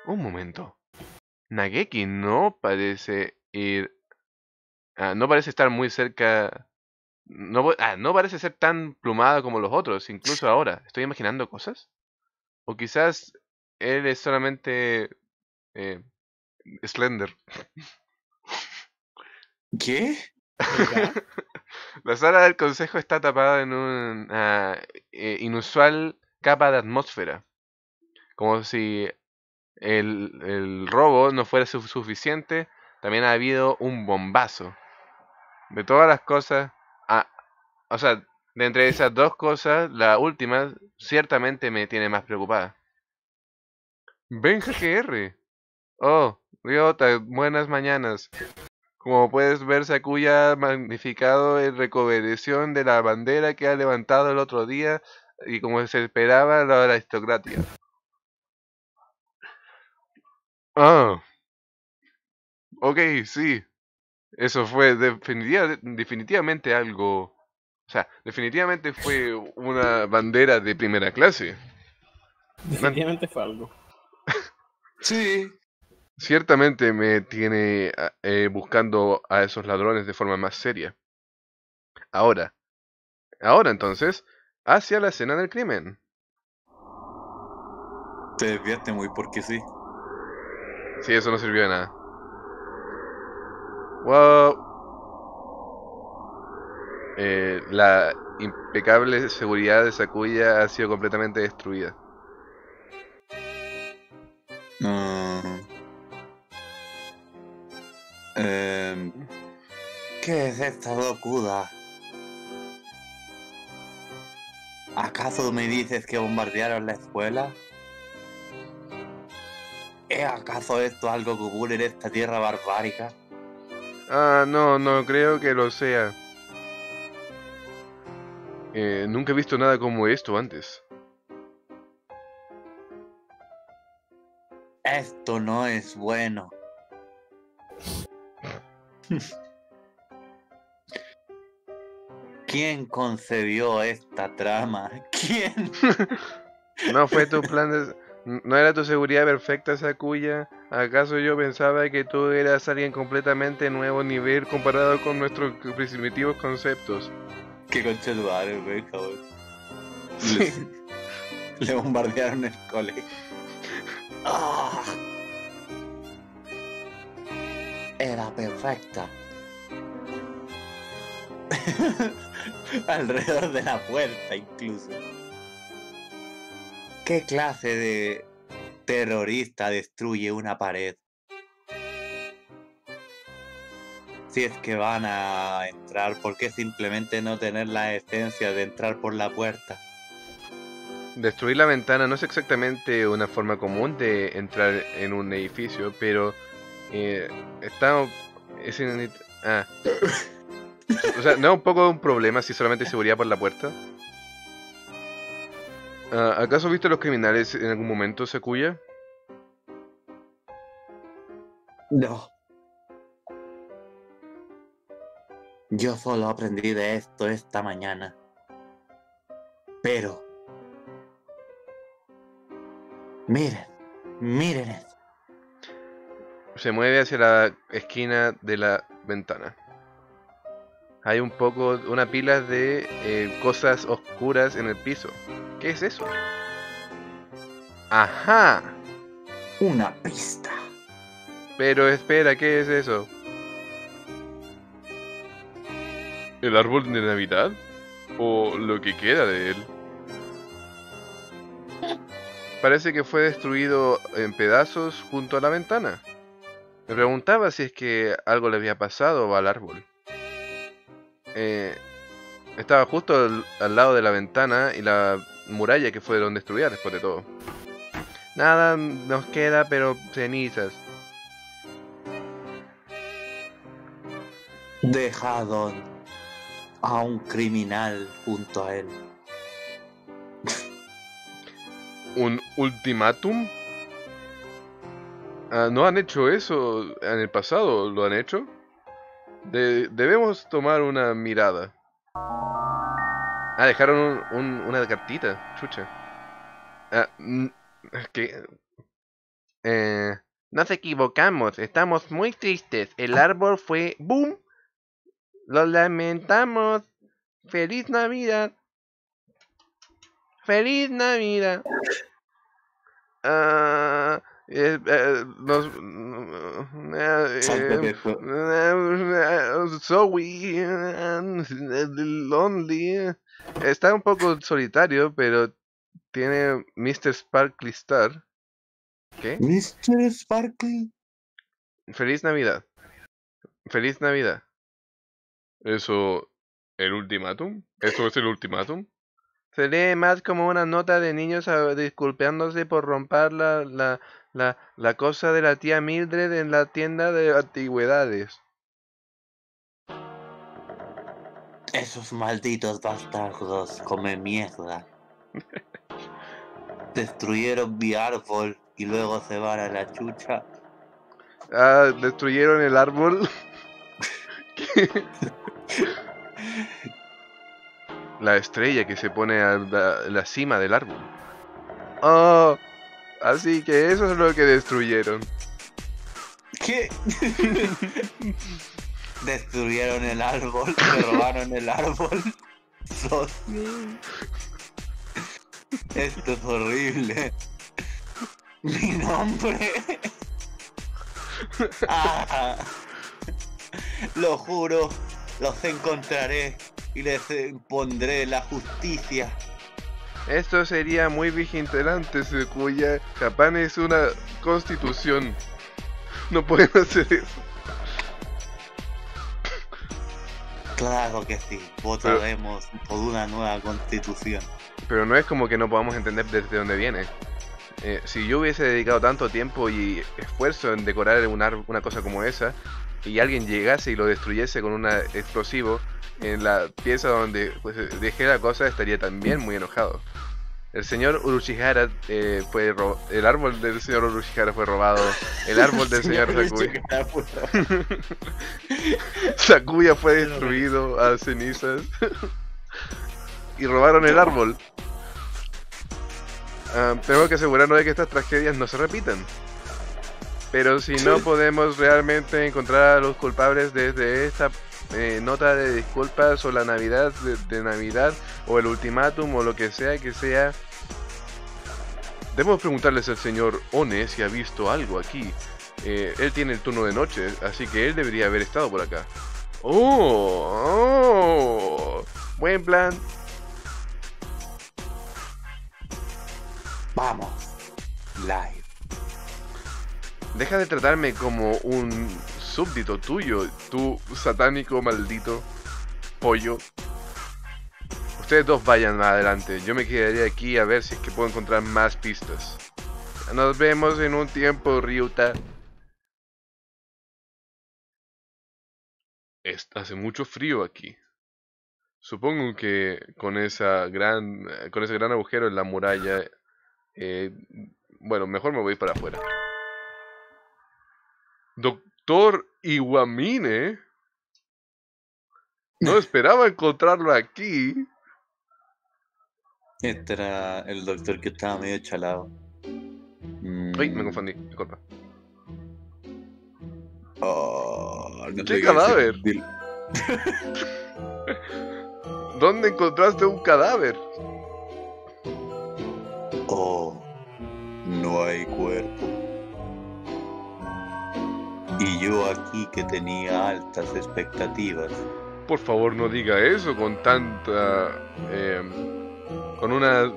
Un momento. Nageki no parece ir, ah, no parece estar muy cerca, no, ah, no parece ser tan plumado como los otros, incluso ahora. ¿Estoy imaginando cosas? O quizás él es solamente eh, Slender. ¿Qué? La sala del consejo está tapada en una eh, inusual capa de atmósfera. Como si el, el robo no fuera su- suficiente, también ha habido un bombazo. De todas las cosas, ah, o sea, de entre esas dos cosas, la última ciertamente me tiene más preocupada. Benja GR. Oh, Ryota, buenas mañanas. Como puedes ver, Sakuya ha magnificado en recuperación de la bandera que ha levantado el otro día y como se esperaba la aristocracia. Ah. Ok, sí. Eso fue definitiva- definitivamente algo... O sea, definitivamente fue una bandera de primera clase. Definitivamente fue algo. Sí. Ciertamente me tiene eh, buscando a esos ladrones de forma más seria. Ahora, ahora entonces, hacia la escena del crimen. Te desviaste muy porque sí. Sí, eso no sirvió de nada. Wow. Eh, la impecable seguridad de Sakuya ha sido completamente destruida. Em, ¿Qué es esta locura? ¿Acaso me dices que bombardearon la escuela? ¿Es acaso esto algo que ocurre en esta tierra barbárica? Ah, no, no creo que lo sea. Eh, nunca he visto nada como esto antes. Esto no es bueno. ¿Quién concebió esta trama? ¿Quién? No fue tu plan de... ¿No era tu seguridad perfecta, Sakuya? ¿Acaso yo pensaba que tú eras alguien completamente nuevo nivel comparado con nuestros primitivos conceptos? Qué concha tu madre, güey, cabrón. Le, bombardearon el colegio. Ah. Era perfecta. Alrededor de la puerta, incluso. ¿Qué clase de terrorista destruye una pared? Si es que van a entrar, ¿por qué simplemente no tener la esencia de entrar por la puerta? Destruir la ventana no es exactamente una forma común de entrar en un edificio, pero eh, está... Es in- ah. O sea, ¿no es un poco un problema si solamente hay seguridad por la puerta? Ah, ¿Acaso viste a los criminales en algún momento, Sakuya? No. Yo solo aprendí de esto esta mañana. Pero... Miren, miren esto. Se mueve hacia la esquina de la ventana. Hay un poco, una pila de eh, cosas oscuras en el piso. ¿Qué es eso? Ajá. Una pista. Pero espera, ¿qué es eso? ¿El árbol de Navidad? ¿O lo que queda de él? Parece que fue destruido en pedazos junto a la ventana. Me preguntaba si es que algo le había pasado al árbol. Eh, estaba justo al, lado de la ventana y la muralla que fueron destruidas después de todo. Nada nos queda pero cenizas. Dejaron a un criminal junto a él. ¿Un ultimátum? Ah, ¿No han hecho eso en el pasado? ¿Lo han hecho? De- debemos tomar una mirada. Ah, dejaron un- un- una cartita. Chucha. Ah. Eh, nos equivocamos. Estamos muy tristes. El árbol fue... ¡Boom! Lo lamentamos. ¡Feliz Navidad! ¡Feliz Navidad! Ah, eh, eh, nos, eh, eh. Zoe, eh, lonely. Está un poco solitario, pero tiene Mr. Sparkly Star. ¿Qué? Mr. Sparkly. Feliz Navidad. Feliz Navidad. ¿Eso el ultimátum? ¿Eso es el ultimátum? Se lee más como una nota de niños ah, disculpándose por romper la, la, la, la cosa de la tía Mildred en la tienda de antigüedades. Esos malditos bastardos come mierda. Destruyeron mi árbol y luego se van a la chucha. Ah, destruyeron el árbol. la estrella que se pone a la, la cima del árbol. Oh, así que eso es lo que destruyeron. ¿Qué? Destruyeron el árbol, me robaron el árbol. Sos- Esto es horrible. Mi nombre. Ah. Lo juro, los encontraré y les pondré la justicia. Esto sería muy vigilante, cuya Japón es una constitución. No pueden hacer eso. Claro que sí, votaremos por una nueva constitución. Pero no es como que no podamos entender desde dónde viene. Eh, si yo hubiese dedicado tanto tiempo y esfuerzo en decorar un ar- una cosa como esa, y alguien llegase y lo destruyese con un explosivo en la pieza donde pues, dejé la cosa, estaría también muy enojado. El señor Urushihara eh, fue el árbol del señor Urushihara fue robado, el árbol del señor Sakuya. Sakuya fue destruido a cenizas y robaron el árbol. ah, tenemos que asegurarnos de que estas tragedias no se repitan. Pero si no podemos realmente encontrar a los culpables desde esta eh, nota de disculpas o la Navidad de, de Navidad o el ultimátum o lo que sea que sea, debemos preguntarles al señor One si ha visto algo aquí. Eh, él tiene el turno de noche, así que él debería haber estado por acá. ¡Oh! oh buen plan. Vamos. Live. Deja de tratarme como un súbdito tuyo, tú satánico maldito pollo. Ustedes dos vayan más adelante, yo me quedaría aquí a ver si es que puedo encontrar más pistas. Nos vemos en un tiempo, Ryuta. Hace mucho frío aquí. Supongo que con esa gran, con ese gran agujero en la muralla, eh, bueno, mejor me voy para afuera. Doctor Iwamine. No esperaba encontrarlo aquí. Este era el doctor que estaba medio chalado. Uy, me confundí, disculpa. Oh, no ¿Qué cadáver? decir. ¿Dónde encontraste un cadáver? Oh, no hay cuerpo. Y yo aquí que tenía altas expectativas. Por favor, no diga eso con tanta. eh, con una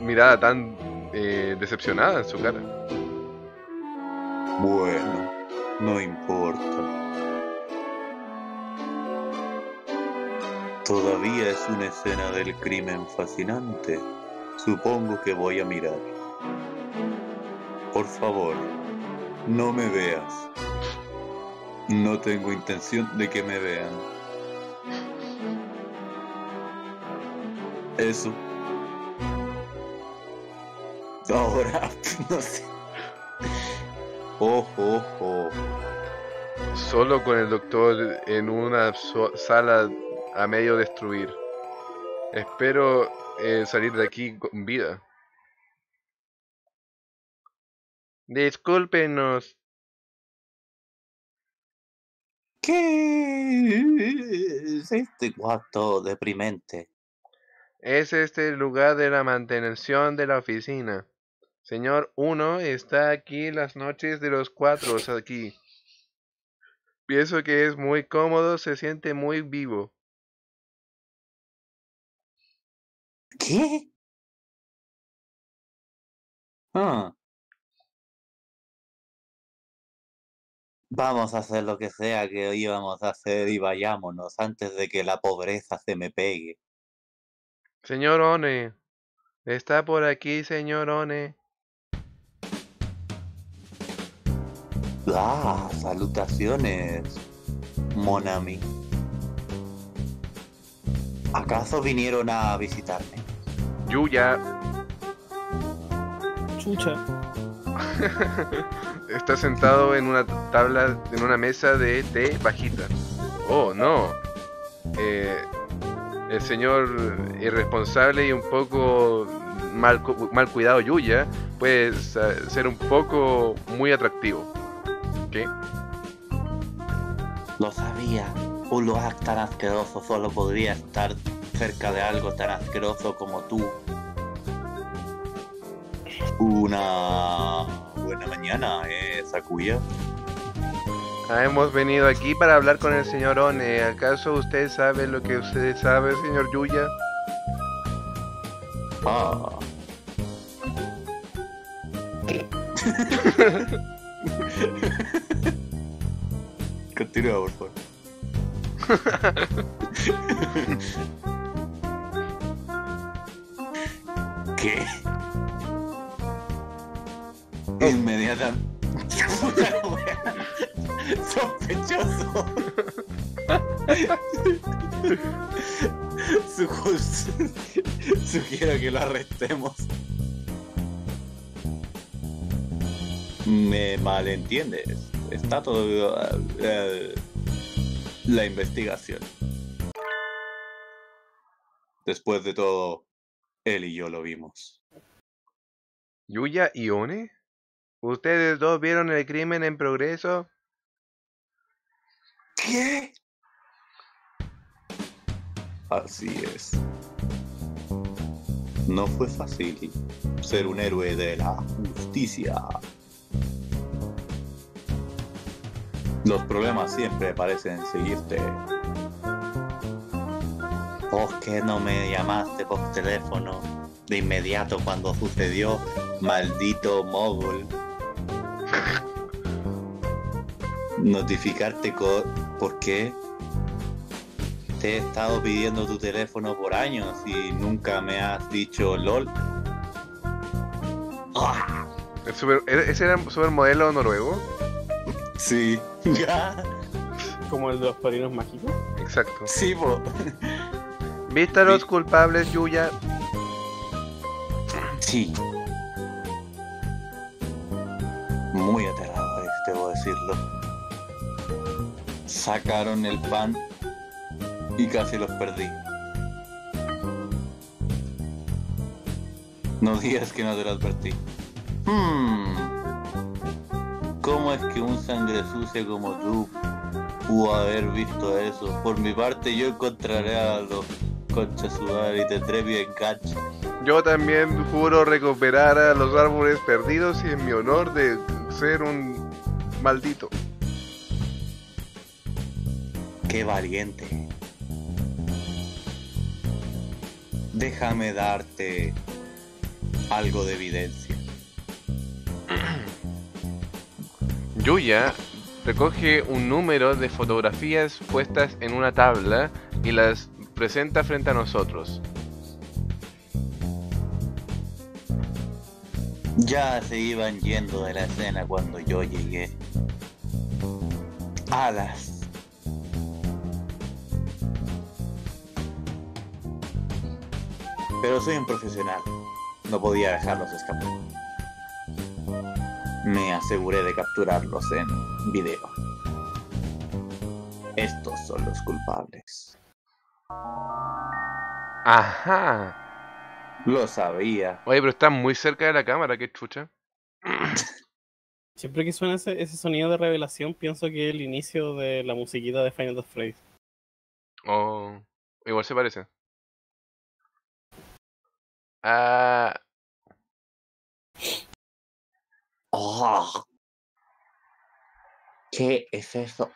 mirada tan eh, decepcionada en su cara. Bueno, no importa. Todavía es una escena del crimen fascinante. Supongo que voy a mirar. Por favor, no me veas. No tengo intención de que me vean. Eso. Ahora, no sé. Ojo, ojo. Solo con el doctor en una sala a medio destruir. Espero eh, salir de aquí con vida. Discúlpenos. ¿Qué es este cuarto deprimente? Es este el lugar de la mantención de la oficina. Señor 1 está aquí las noches de los cuatro aquí. Pienso que es muy cómodo, se siente muy vivo. ¿Qué? Ah. Vamos a hacer lo que sea que íbamos a hacer y vayámonos antes de que la pobreza se me pegue. Señor One, está por aquí, señor One. Ah, salutaciones, Monami. ¿Acaso vinieron a visitarme? Yuya Chucha. está sentado en una tabla, en una mesa de té bajita. Oh, no. Eh, el señor irresponsable y un poco mal, mal cuidado Yuya puede ser un poco muy atractivo. ¿Qué? Lo sabía. Un lugar tan asqueroso solo podría estar cerca de algo tan asqueroso como tú. Una buena mañana, eh, Sakuya. Ah, hemos venido aquí para hablar con el señor One. ¿Acaso usted sabe lo que usted sabe, señor Yuya? Ah. Continúa, por favor. ¿Qué? Inmediatamente. Sospechoso. Su- Sugiero que lo arrestemos. Me malentiendes. Está todo eh, la investigación. Después de todo, él y yo lo vimos. Yuya y One. ¿Ustedes dos vieron el crimen en progreso? ¿Qué? Así es. No fue fácil ser un héroe de la justicia. Los problemas siempre parecen seguirte. ¿Por qué no me llamaste por teléfono de inmediato cuando sucedió, maldito mogul? Notificarte co- por qué Te he estado pidiendo tu teléfono por años y nunca me has dicho LOL. Ah, El super- ¿e- ¿Ese era un supermodelo noruego? Sí. Como el de los padrinos mágicos. Exacto. sí, po. ¿Viste a los Sí. culpables, Yuya? sí. Muy aterradores, debo decirlo. Sacaron el pan y casi los perdí. No digas que no te lo advertí. Hmm. ¿Cómo es que un sangre sucia como tú pudo haber visto eso? Por mi parte, yo encontraré a los conchas sudar y tendré mi enganche. Yo también juro recuperar a los árboles perdidos y en mi honor de ser un maldito. Qué valiente. Déjame darte algo de evidencia. Yuya recoge un número de fotografías puestas en una tabla y las presenta frente a nosotros. Ya se iban yendo de la escena cuando yo llegué. Alas. Pero soy un profesional. No podía dejarlos escapar. Me aseguré de capturarlos en video. Estos son los culpables. Ajá. Lo sabía. Oye, pero está muy cerca de la cámara, qué chucha. Siempre que suena ese, ese sonido de revelación, pienso que es el inicio de la musiquita de Final Phrase. Oh, igual se parece. Ah, Oh. ¿Qué es eso?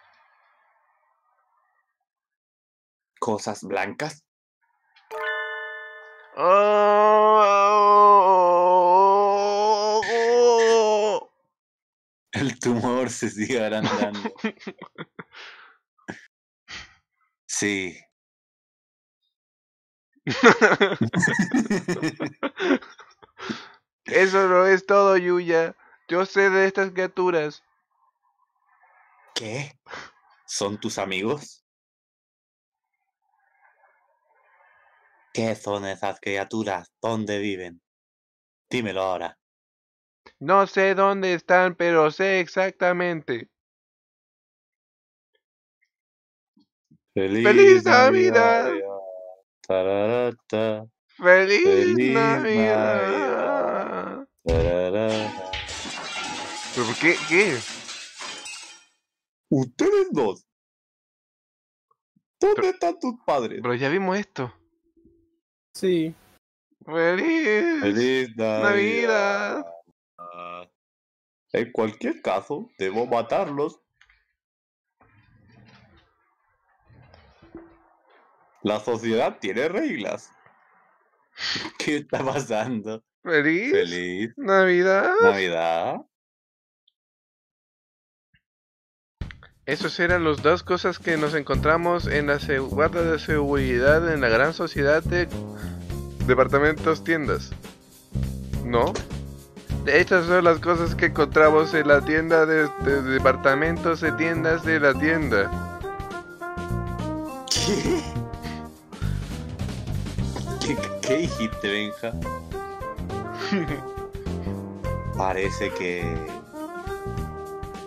¿Cosas blancas? Oh. El tumor se sigue agrandando. Sí. Eso no es todo, Yuya. Yo sé de estas criaturas. ¿Qué? ¿Son tus amigos? ¿Qué son esas criaturas? ¿Dónde viven? Dímelo ahora. No sé dónde están, pero sé exactamente. Feliz, ¡Feliz Navidad! Tararata, ¡Feliz, Feliz Navidad! ¿Pero por qué? ¿Qué? Ustedes dos. ¿Dónde están tus padres? Pero ya vimos esto. Sí. ¡Feliz! Feliz Navidad! Navidad. En cualquier caso, debo matarlos. La sociedad tiene reglas. ¿Qué está pasando? ¡Feliz! Feliz Navidad. Navidad. Esos eran las dos cosas que nos encontramos en la guarda de seguridad en la gran sociedad de departamentos tiendas. ¿No? Estas son las cosas que encontramos en la tienda de, de departamentos de tiendas de la tienda. ¿Qué? ¿Qué, qué dijiste, Benja? Parece que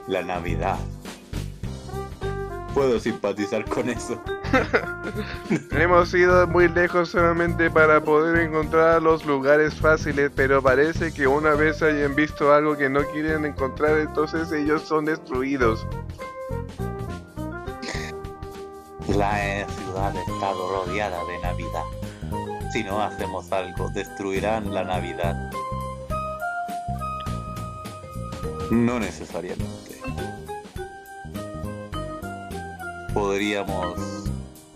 la Navidad. Puedo simpatizar con eso. Hemos ido muy lejos solamente para poder encontrar los lugares fáciles, pero parece que una vez hayan visto algo que no quieren encontrar, entonces ellos son destruidos. La ciudad estado rodeada de Navidad. Si no hacemos algo, destruirán la Navidad. No necesariamente. Podríamos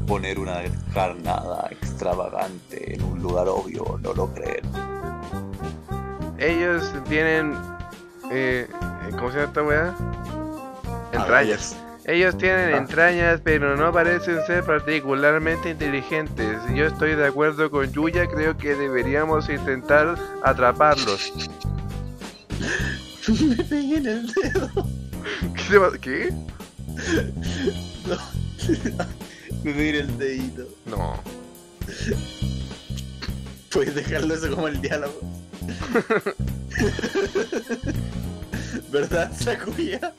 poner una carnada extravagante en un lugar obvio, ¿no lo creen? Ellos tienen... Eh, ¿Cómo se llama esta weá? Entrañas. Ellos tienen Ah. entrañas, pero no parecen ser particularmente inteligentes. Yo estoy de acuerdo con Yuya, creo que deberíamos intentar atraparlos. Me pegué en el dedo. ¿Qué? ¿Qué? Me en el dedito. No. Puedes dejarlo eso como el diálogo. ¿Verdad, Sakuya?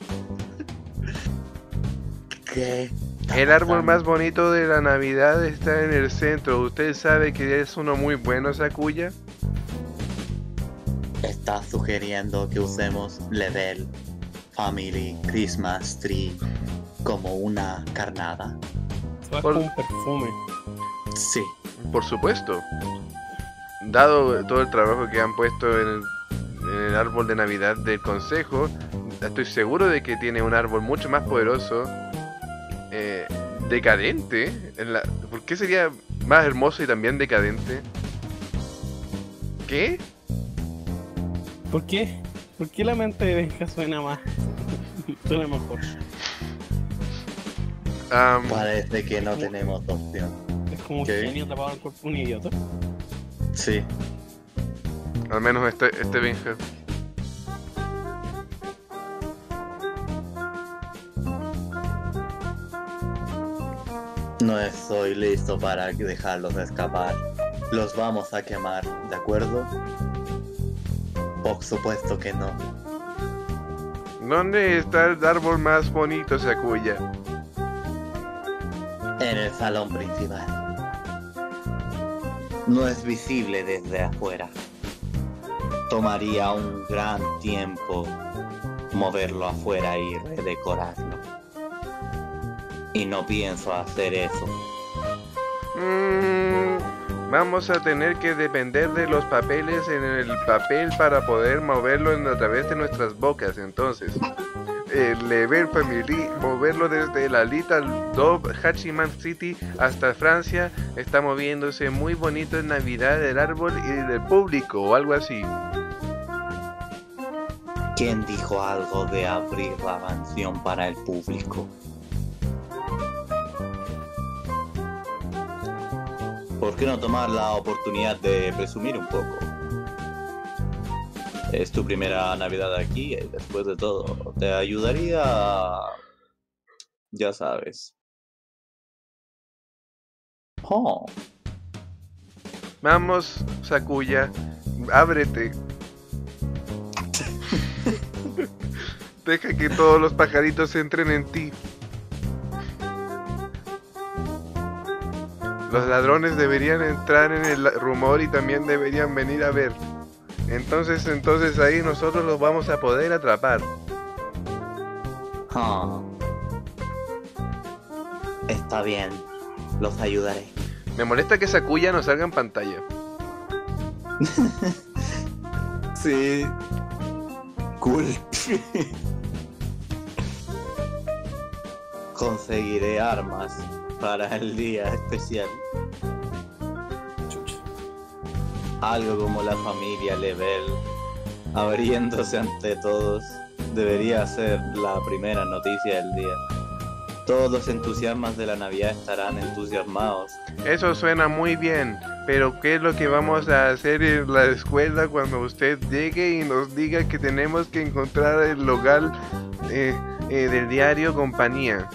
¿Qué? El árbol más bonito de la Navidad está en el centro. ¿Usted sabe que es uno muy bueno, Sakuya? Estás sugiriendo que usemos Level Family Christmas Tree como una carnada. Es Por- un perfume. Sí. Por supuesto. Dado todo el trabajo que han puesto en el, en el árbol de Navidad del Consejo, estoy seguro de que tiene un árbol mucho más poderoso, eh, decadente. en la- ¿Por qué sería más hermoso y también decadente? ¿Qué? ¿Por qué? ¿Por qué la mente de Benja suena más? suena mejor. Parece que no tenemos opción. Es como un ¿Qué? genio tapado en el cuerpo un idiota. Sí. al menos este, este Benja. No estoy listo para dejarlos escapar. Los vamos a quemar, ¿de acuerdo? Por supuesto que no. ¿Dónde está el árbol más bonito, Sakuya? En el salón principal. No es visible desde afuera. Tomaría un gran tiempo moverlo afuera y redecorarlo. Y no pienso hacer eso. Mm, vamos a tener que depender de los papeles en el papel para poder moverlo a través de nuestras bocas. Entonces, el Lever Family, moverlo desde la Little Dove Hachiman City hasta Francia, está moviéndose muy bonito en Navidad del árbol y del público o algo así. ¿Quién dijo algo de abrir la mansión para el público? ¿Por qué no tomar la oportunidad de presumir un poco? Es tu primera Navidad aquí y después de todo, te ayudaría... Ya sabes. Oh, Vamos, Sakuya, ábrete. Deja que todos los pajaritos entren en ti. Los ladrones deberían entrar en el rumor y también deberían venir a ver. Entonces, entonces ahí nosotros los vamos a poder atrapar. Ah. Está bien, los ayudaré. Me molesta que Sakuya no salga en pantalla. Sí. Cool. Conseguiré armas para el día especial. Chucha. Algo como la familia Level abriéndose ante todos debería ser la primera noticia del día. Todos los entusiasmas de la Navidad estarán entusiasmados. Eso suena muy bien, pero ¿qué es lo que vamos a hacer en la escuela cuando usted llegue y nos diga que tenemos que encontrar el local eh, eh, del diario Compañía?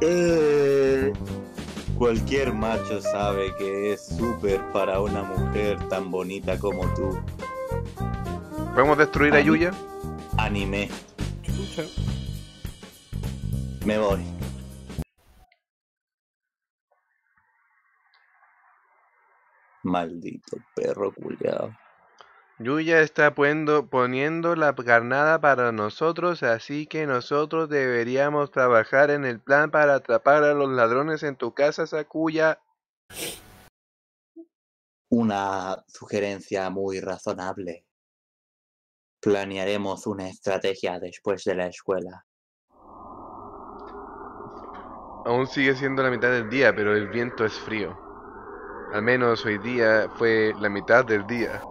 Eh, Cualquier macho sabe que es súper para una mujer tan bonita como tú. ¿Podemos destruir a Yuya? Anime. Chucha. Me voy. Maldito perro culiao. Yuya está poniendo, poniendo la carnada para nosotros, así que nosotros deberíamos trabajar en el plan para atrapar a los ladrones en tu casa, Sakuya. Una sugerencia muy razonable. Planearemos una estrategia después de la escuela. Aún sigue siendo la mitad del día, pero el viento es frío. Al menos hoy día fue la mitad del día.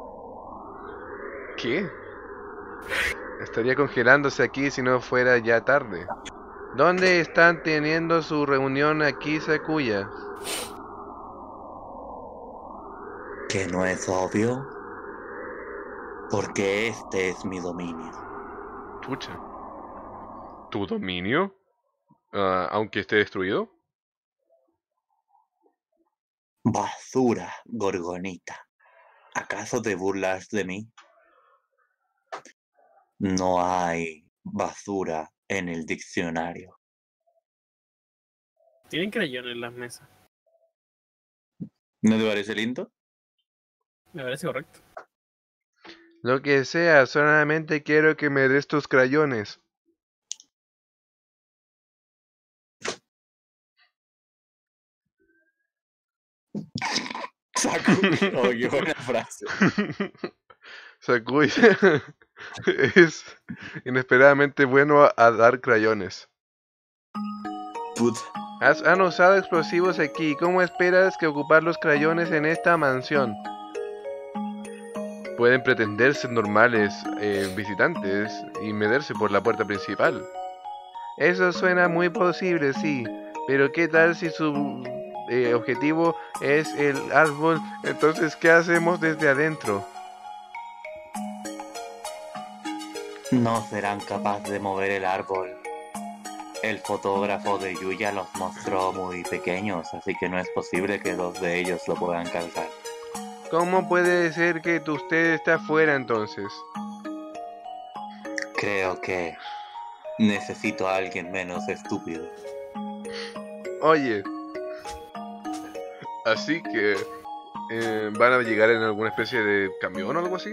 ¿Qué? Estaría congelándose aquí si no fuera ya tarde. ¿Dónde están teniendo su reunión aquí, Sakuya? ¿Que no es obvio? Porque este es mi dominio. Chucha. ¿Tu dominio? Ah, aunque esté destruido. Basura, Gorgonita. ¿Acaso te burlas de mí? No hay basura en el diccionario. Tienen crayones en las mesas. ¿No te parece lindo? Me parece correcto. Lo que sea, solamente quiero que me des tus crayones. Qué buena frase. es inesperadamente bueno a, a dar crayones. Has, han usado explosivos aquí. ¿Cómo esperas que ocupar los crayones en esta mansión? Pueden pretender ser normales eh, visitantes y meterse por la puerta principal. Eso suena muy posible, sí. Pero ¿qué tal si su eh, objetivo es el árbol? Entonces, ¿qué hacemos desde adentro? No serán capaces de mover el árbol. El fotógrafo de Yuya los mostró muy pequeños, así que no es posible que dos de ellos lo puedan calzar. ¿Cómo puede ser que usted está afuera entonces? Creo que necesito a alguien menos estúpido. Oye. Así que... eh, ¿Van a llegar en alguna especie de camión o algo así?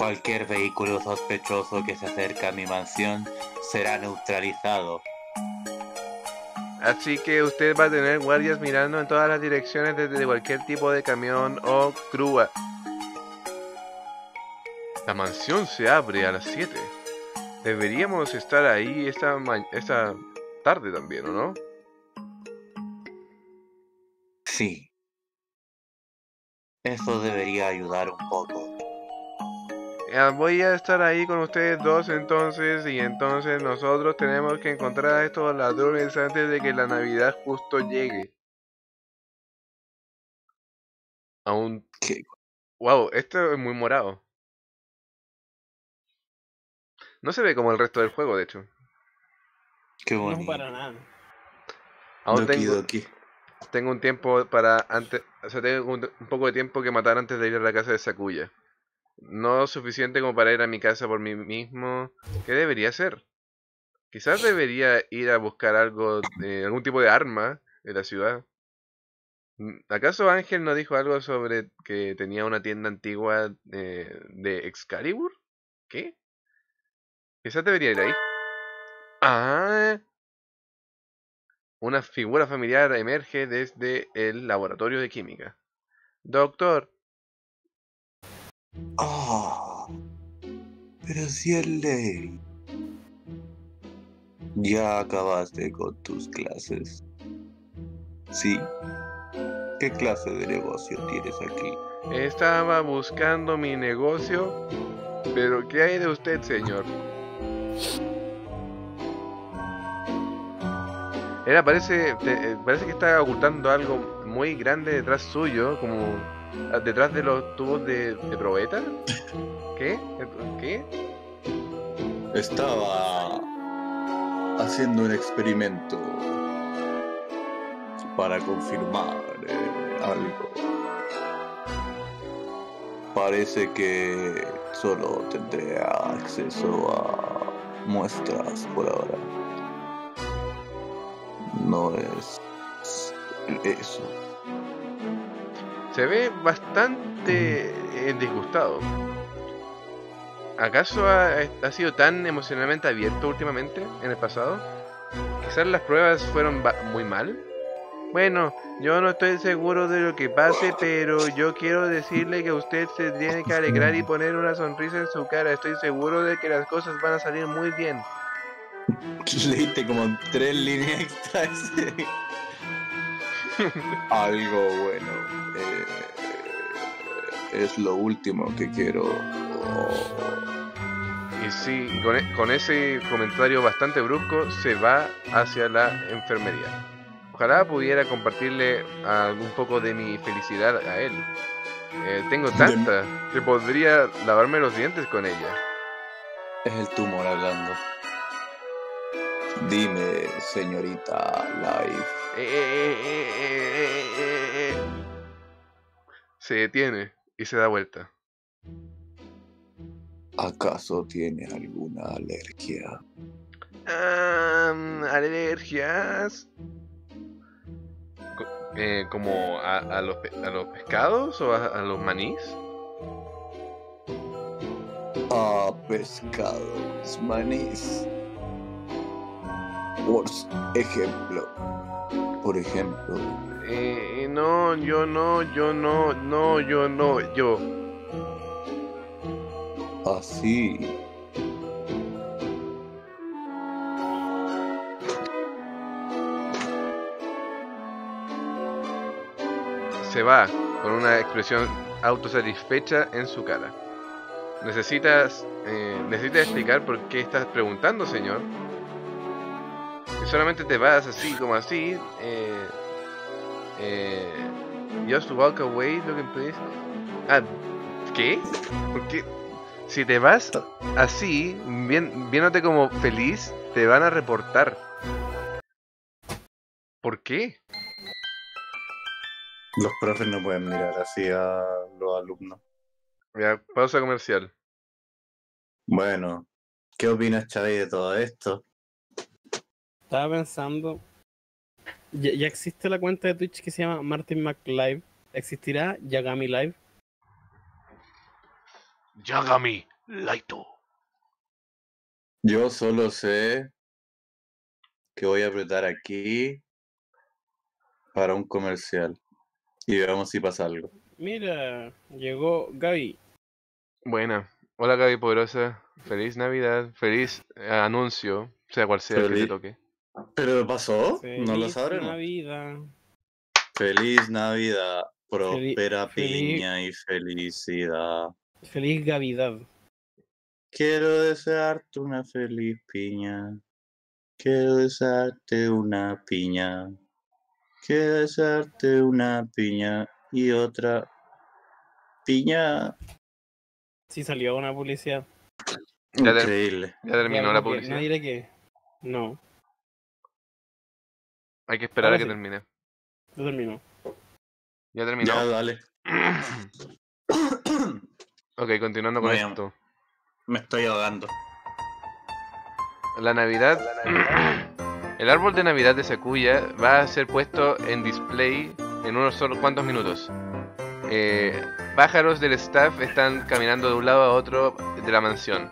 Cualquier vehículo sospechoso que se acerque a mi mansión será neutralizado. Así que usted va a tener guardias mirando en todas las direcciones desde cualquier tipo de camión o grúa. La mansión se abre a las 7. Deberíamos estar ahí esta, ma- esta tarde también, ¿o no? Sí. Eso debería ayudar un poco. Ya, voy a estar ahí con ustedes dos entonces y entonces nosotros tenemos que encontrar a estos ladrones antes de que la Navidad justo llegue. Aún... ¿Qué? Wow, esto es muy morado. No se ve como el resto del juego, de hecho. Qué No bonito. para nada. Aún Doki tengo, Doki. tengo un tiempo para antes, o sea, tengo un, un poco de tiempo que matar antes de ir a la casa de Sakuya. No suficiente como para ir a mi casa por mí mismo. ¿Qué debería hacer? Quizás debería ir a buscar algo, de, algún tipo de arma en la ciudad. ¿Acaso Ángel no dijo algo sobre que tenía una tienda antigua eh, de Excalibur? ¿Qué? Quizás debería ir ahí. Ah, una figura familiar emerge desde el laboratorio de química. Doctor, Ah, pero si es ley. Ya acabaste con tus clases. Sí. ¿Qué clase de negocio tienes aquí? estaba buscando mi negocio, pero ¿qué hay de usted, señor? Era, parece, eh, parece que está ocultando algo muy grande detrás suyo, como detrás de los tubos de, probeta. ¿Qué? ¿Qué? Estaba haciendo un experimento para confirmar eh, algo. Parece que solo tendré acceso a muestras por ahora. No es eso. Se ve bastante eh, disgustado. ¿Acaso ha, ha sido tan emocionalmente abierto últimamente, en el pasado? Quizás las pruebas fueron muy mal. Bueno, yo no estoy seguro de lo que pase, pero yo quiero decirle que usted se tiene que alegrar y poner una sonrisa en su cara. Estoy seguro de que las cosas van a salir muy bien. Leíste como tres líneas extras. Algo bueno. Eh, es lo último que quiero. Y sí, con, e- con ese comentario bastante brusco, se va hacia la enfermería. Ojalá pudiera compartirle un poco de mi felicidad a él. Eh, tengo tanta que podría lavarme los dientes con ella. Es el tumor hablando. Dime, señorita Life. Eh, eh, Se detiene y se da vuelta. ¿Acaso tiene alguna alergia? ¿Alergias? Eh, ¿Como a, a los, a los pescados o a, a los manís? a pescados, manís. Por ejemplo, por ejemplo, Eh, no, yo no, yo no, no, yo no, yo. así. Se va con una expresión autosatisfecha en su cara. ¿Necesitas, eh, ¿Necesitas explicar por qué estás preguntando, señor? Si solamente te vas así, como así, eh, eh, just walk away, looking please. Ah, ¿qué? ¿Por qué? Si te vas así, bien, viéndote como feliz, te van a reportar. ¿Por qué? Los profes no pueden mirar así a los alumnos. Ya, pausa comercial. Bueno, ¿qué opinas, Xavi, de todo esto? Estaba pensando. Ya, ya existe la cuenta de Twitch que se llama Martin McLive. ¿Existirá Yagami Live? Yagami Laito. Yo solo sé que voy a apretar aquí para un comercial. Y veamos si pasa algo. Mira, llegó Gaby. Buena. Hola Gaby Poderosa. Feliz Navidad. Feliz eh, anuncio. Sea cual sea el que te Feliz- toque. ¿Pero pasó? ¿No lo Feliz sabremos? Navidad. Feliz Navidad, próspera feliz- piña y felicidad. Feliz Gavidad. Quiero desearte una feliz piña. Quiero desearte una piña. Quiero desearte una piña y otra piña. Sí salió una publicidad. Ya Increíble. Ya terminó Ya, la publicidad. Nadie le que. No, Hay que esperar a que sí. termine. ya terminó. Ya terminó. Ya, dale. ok, continuando con Muy bien. esto. Me estoy ahogando. La Navidad. El árbol de Navidad de Sakuya va a ser puesto en display en unos solo cuantos minutos. Eh, pájaros del staff están caminando de un lado a otro de la mansión.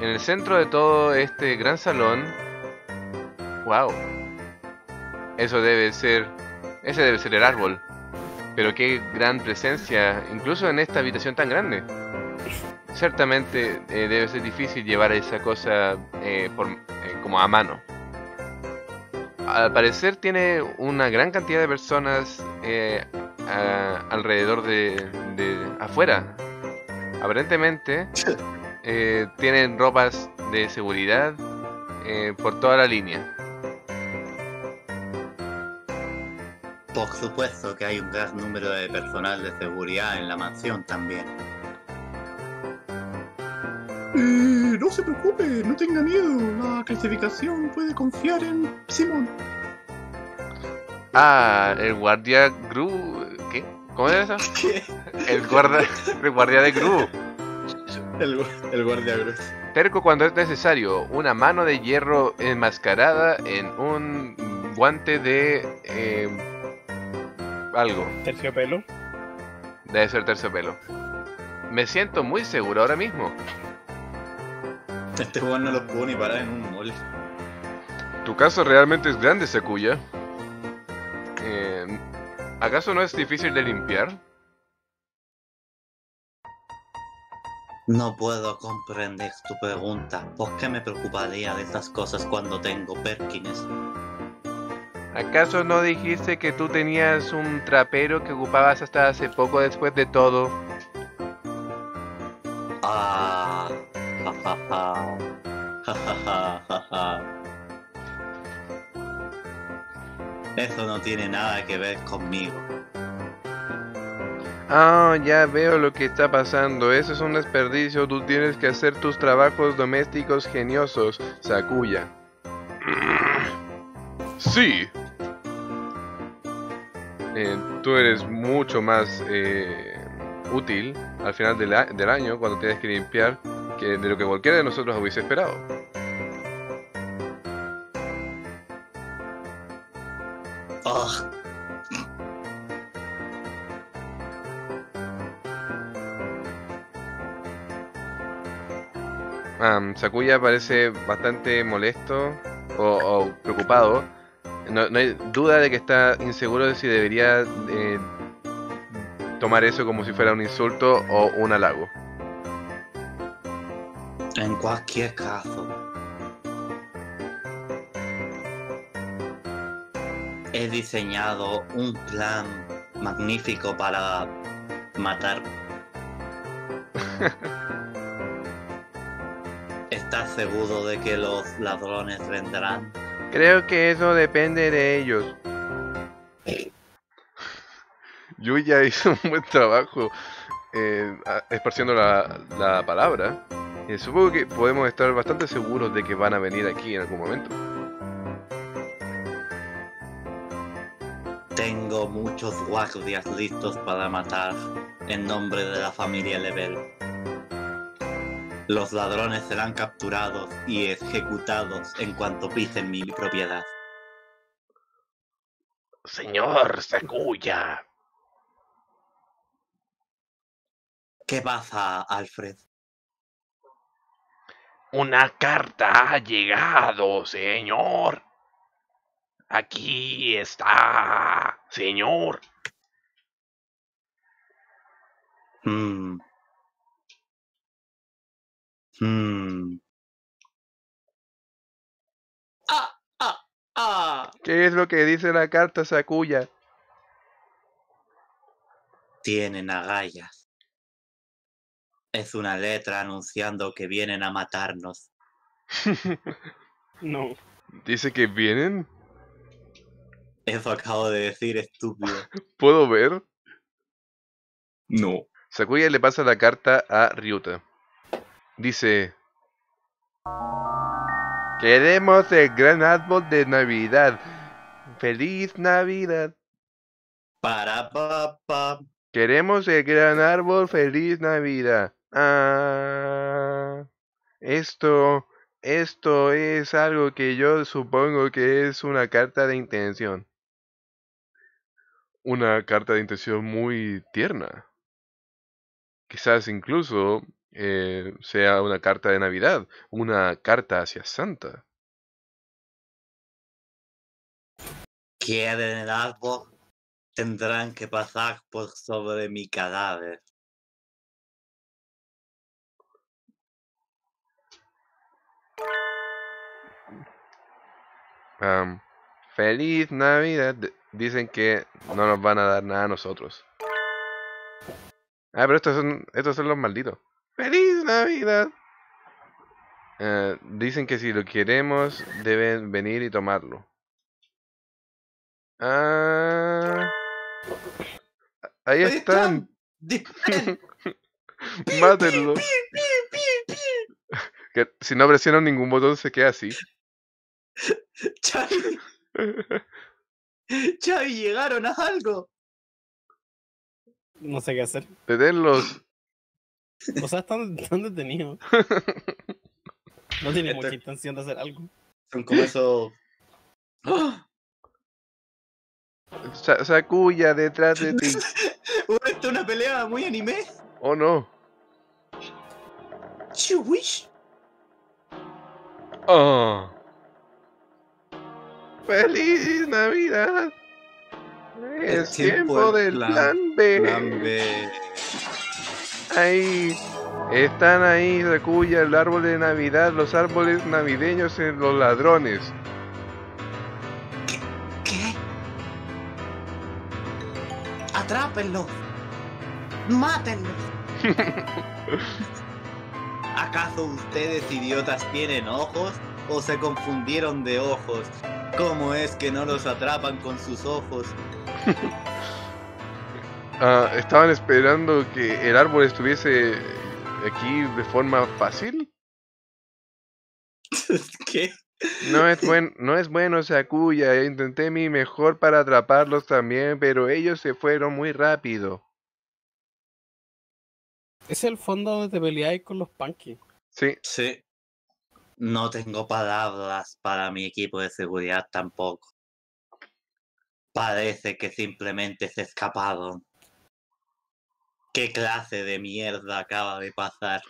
En el centro de todo este gran salón. ¡Wow! Eso debe ser. Ese debe ser el árbol. Pero qué gran presencia, incluso en esta habitación tan grande. Ciertamente eh, debe ser difícil llevar esa cosa eh, por, eh, como a mano. Al parecer tiene una gran cantidad de personas a- alrededor de, de afuera. Aparentemente tienen ropas de seguridad por toda la línea. Por supuesto que hay un gran número de personal de seguridad en la mansión también. Eh, no se preocupe, no tenga miedo. La clasificación puede confiar en Simón. Ah, el guardia Gru. ¿Qué? ¿Cómo es eso? ¿Qué? El guardia, el guardia de Gru. El, gu- el guardia Cruz. Terco cuando es necesario. Una mano de hierro enmascarada en un guante de... eh, algo. Terciopelo. Debe ser terciopelo. Me siento muy seguro ahora mismo. Este weón no lo puedo ni parar en un mall. Tu caso realmente es grande, Sakuya. Eh, ¿Acaso no es difícil de limpiar? No puedo comprender tu pregunta. ¿Por qué me preocuparía de estas cosas cuando tengo Perkins? ¿Acaso no dijiste que tú tenías un trapero que ocupabas hasta hace poco después de todo? Ah, ja, ja, ja. Ja, ja, ja, ja, ja. Eso no tiene nada que ver conmigo. Ah, ya veo lo que está pasando. Eso es un desperdicio. Tú tienes que hacer tus trabajos domésticos geniosos, Sakuya. Sí. Eh, tú eres mucho más eh, útil al final del, a- del año cuando tienes que limpiar que de lo que cualquiera de nosotros hubiese esperado. Ah, Am, Sakuya parece bastante molesto o, o preocupado. No, no hay duda de que está inseguro de si debería eh, tomar eso como si fuera un insulto o un halago. en cualquier caso. He diseñado un plan magnífico para matar. ¿Estás seguro de que los ladrones vendrán? Creo que eso depende de ellos. Yuya hizo un buen trabajo eh, esparciendo la, la palabra. Eh, supongo que podemos estar bastante seguros de que van a venir aquí en algún momento. Tengo muchos guardias listos para matar en nombre de la familia Level. Los ladrones serán capturados y ejecutados en cuanto pisen mi propiedad. Señor Sakuya. ¿Qué pasa, Alfred? Una carta ha llegado, señor. Aquí está, señor. Hmm. Hmm. ¡Ah! ¡Ah! ¡Ah! ¿Qué es lo que dice la carta, Sakuya? Tienen agallas. Es una letra anunciando que vienen a matarnos. No. Dice que vienen. Eso acabo de decir, estúpido. ¿Puedo ver? No. Sakuya le pasa la carta a Ryuta. Dice... Queremos el gran árbol de Navidad. ¡Feliz Navidad! Para pa pa. Queremos el gran árbol. ¡Feliz Navidad! Ah, esto... Esto es algo que yo supongo que es una carta de intención. Una carta de intención muy tierna. Quizás incluso eh, sea una carta de Navidad, una carta hacia Santa. Quieren el árbol. Tendrán que pasar por sobre mi cadáver. Feliz Navidad. Dicen que no nos van a dar nada a nosotros. Ah, pero estos son, estos son los malditos. ¡Feliz Navidad! Eh, dicen que si lo queremos, deben venir y tomarlo. Ah, ahí Ahí están. Mátenlo. Que si no presionan ningún botón se queda así. ¡Chavi! ¡Chavi, llegaron a algo! No sé qué hacer. Deténlos. O sea, están, están detenidos. No tiene Esto- mucha intención de hacer algo. Son como esos. ¡Ah! Sa- Sakuya detrás de ti. Bueno, Esto es una pelea muy anime. Oh no. Chiwish. Oh. ¡Feliz Navidad! Es tiempo del plan B. Plan B. Ahí. Están ahí, Sakuya, el árbol de Navidad, los árboles navideños en los ladrones. ¿Qué? Atrápenlo. Mátenlo. ¿Acaso ustedes idiotas tienen ojos o se confundieron de ojos? ¿Cómo es que no los atrapan con sus ojos? Ah, ¿Estaban esperando que el árbol estuviese aquí de forma fácil? ¿Qué? No es, buen, no es bueno, Sakuya. Intenté mi mejor para atraparlos también, pero ellos se fueron muy rápido. Es el fondo donde te peleáis con los punky. Sí, Sí. No tengo palabras para mi equipo de seguridad tampoco. Parece que simplemente se escaparon. ¿Qué clase de mierda acaba de pasar?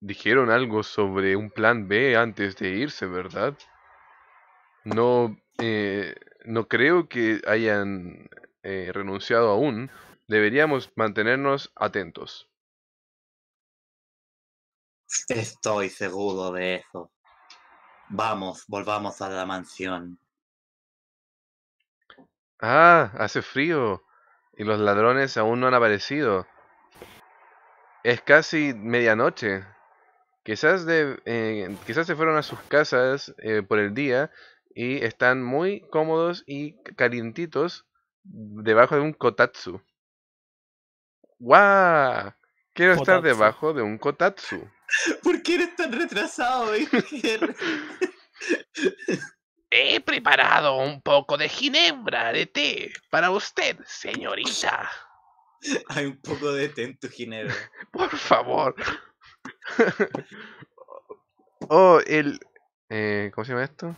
dijeron algo sobre un plan B antes de irse, ¿verdad? No, eh, no creo que hayan eh, renunciado aún. Deberíamos mantenernos atentos. Estoy seguro de eso. Vamos, volvamos a la mansión. Ah, hace frío. Y los ladrones aún no han aparecido. Es casi medianoche. Quizás, de, eh, quizás se fueron a sus casas eh, por el día y están muy cómodos y calientitos debajo de un kotatsu. ¡Guau! Quiero estar debajo de un kotatsu. ¿Por qué eres tan retrasado, Iker? He preparado un poco de ginebra de té para usted, señorita. Hay un poco de té en tu ginebra. Por favor. oh, el... eh, ¿Cómo se llama esto?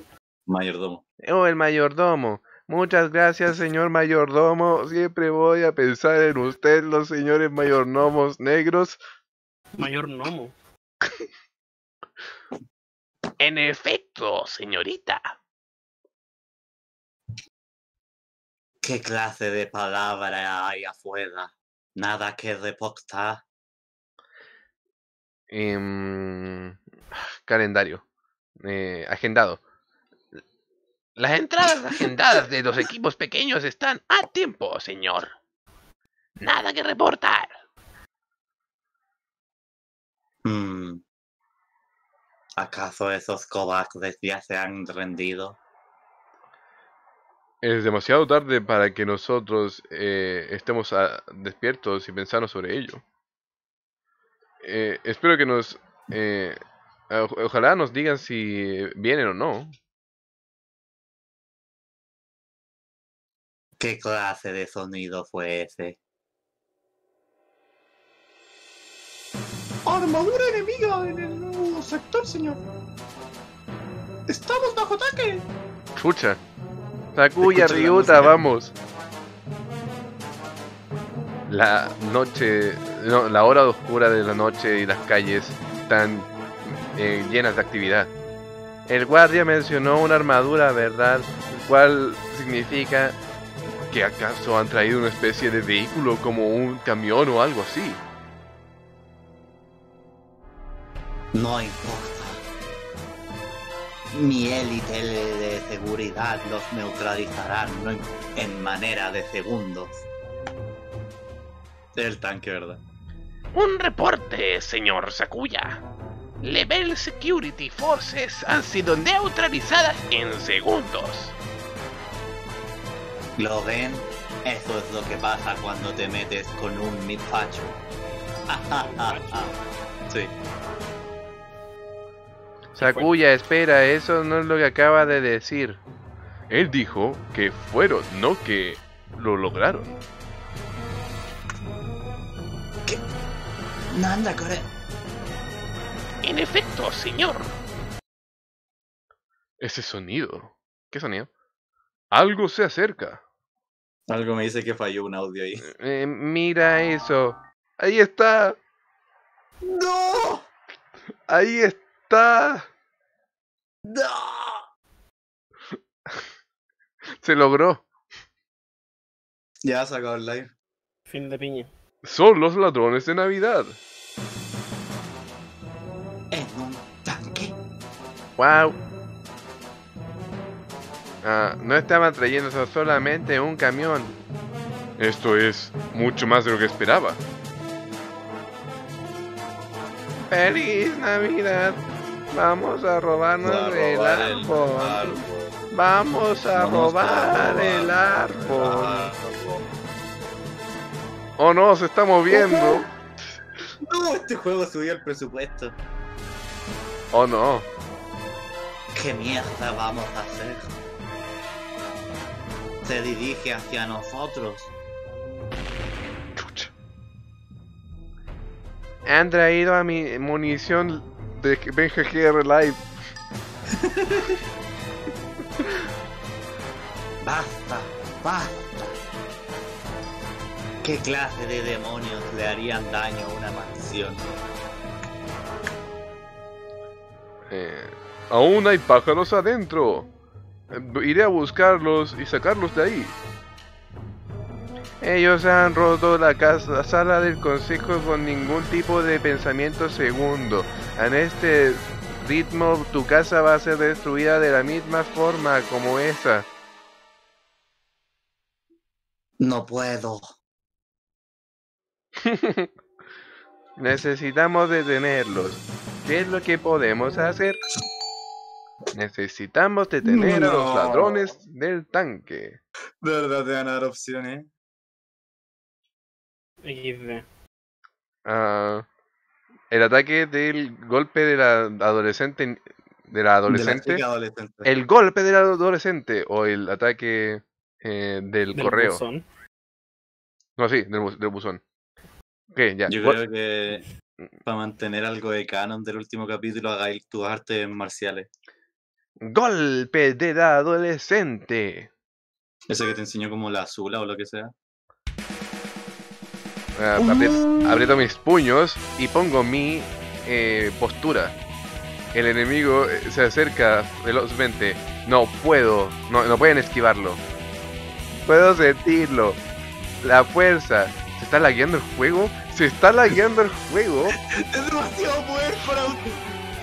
Mayordomo. Oh, el mayordomo. Muchas gracias, señor mayordomo. Siempre voy a pensar en usted, los señores mayordomos negros. Mayor gnomo. En efecto, señorita. ¿Qué clase de palabra hay afuera? Nada que reportar. Em, calendario. Eh, agendado. Las entradas agendadas de los equipos pequeños están a tiempo, señor. Nada que reportar. Hmm. ¿Acaso esos cobardes ya se han rendido? Es demasiado tarde para que nosotros eh, estemos ah, despiertos y pensando sobre ello. Eh, espero que nos... eh, o- ojalá nos digan si vienen o no. ¿Qué clase de sonido fue ese? Armadura enemiga en el nuevo sector, señor. Estamos bajo ataque. Chucha. Takuya, Ryuta, vamos. La noche, no, la hora oscura de la noche y las calles están eh, llenas de actividad. El guardia mencionó una armadura, ¿verdad? Cual significa que acaso han traído una especie de vehículo como un camión o algo así. No importa. Mi élite de seguridad los neutralizarán no en- manera de segundos. El tanque, ¿verdad? Un reporte, señor Sakuya. Level Security Forces han sido neutralizadas en segundos. ¿Lo ven? Eso es lo que pasa cuando te metes con un midfacho. sí. Sakuya, espera, eso no es lo que acaba de decir. Él dijo que fueron, no que lo lograron. Nanda, Kore. En efecto, señor. Ese sonido. ¿Qué sonido? Algo se acerca. Algo me dice que falló un audio ahí. Eh, mira eso. Ahí está. ¡No! Ahí está. ¡No! Se logró. Ya ha sacado el live. Fin de piña. Son los ladrones de Navidad. En un tanque. Wow. Ah, no estaban trayendo solamente un camión. Esto es mucho más de lo que esperaba. ¡Feliz Navidad! Vamos a robarnos a el robar el árbol. árbol. Vamos a Vamos robar robar el árbol. Oh no, se está moviendo. No, este juego subió el presupuesto. Oh no. ¿Qué mierda vamos a hacer? Se dirige hacia nosotros. Chucha. Han traído a mi munición de BGGR Live. Basta, basta. ¿Qué clase de demonios le harían daño a una mansión? Eh, aún hay pájaros adentro. Iré a buscarlos y sacarlos de ahí. Ellos han roto la, casa, la sala del consejo con ningún tipo de pensamiento segundo. En este ritmo tu casa va a ser destruida de la misma forma como esa. No puedo. Necesitamos detenerlos. ¿Qué es lo que podemos hacer? Necesitamos detener a los ladrones del tanque. De verdad te van a dar opciones. XD. Ah, el ataque del golpe de la adolescente de la De adolescente la el golpe del adolescente o el ataque eh, del, Del correo buzón. no sí del, bu- del buzón ok ya Yo creo que para mantener algo de canon del último capítulo hagáis tus artes marciales. golpe del adolescente Ese que te enseñó como la azula o lo que sea. Apri- aprieto mis puños y pongo mi eh, postura. El enemigo eh, se acerca velozmente. No puedo no, no pueden esquivarlo. Puedo sentirlo. La fuerza. Se está lagueando el juego se está lagueando el juego Es demasiado poder para un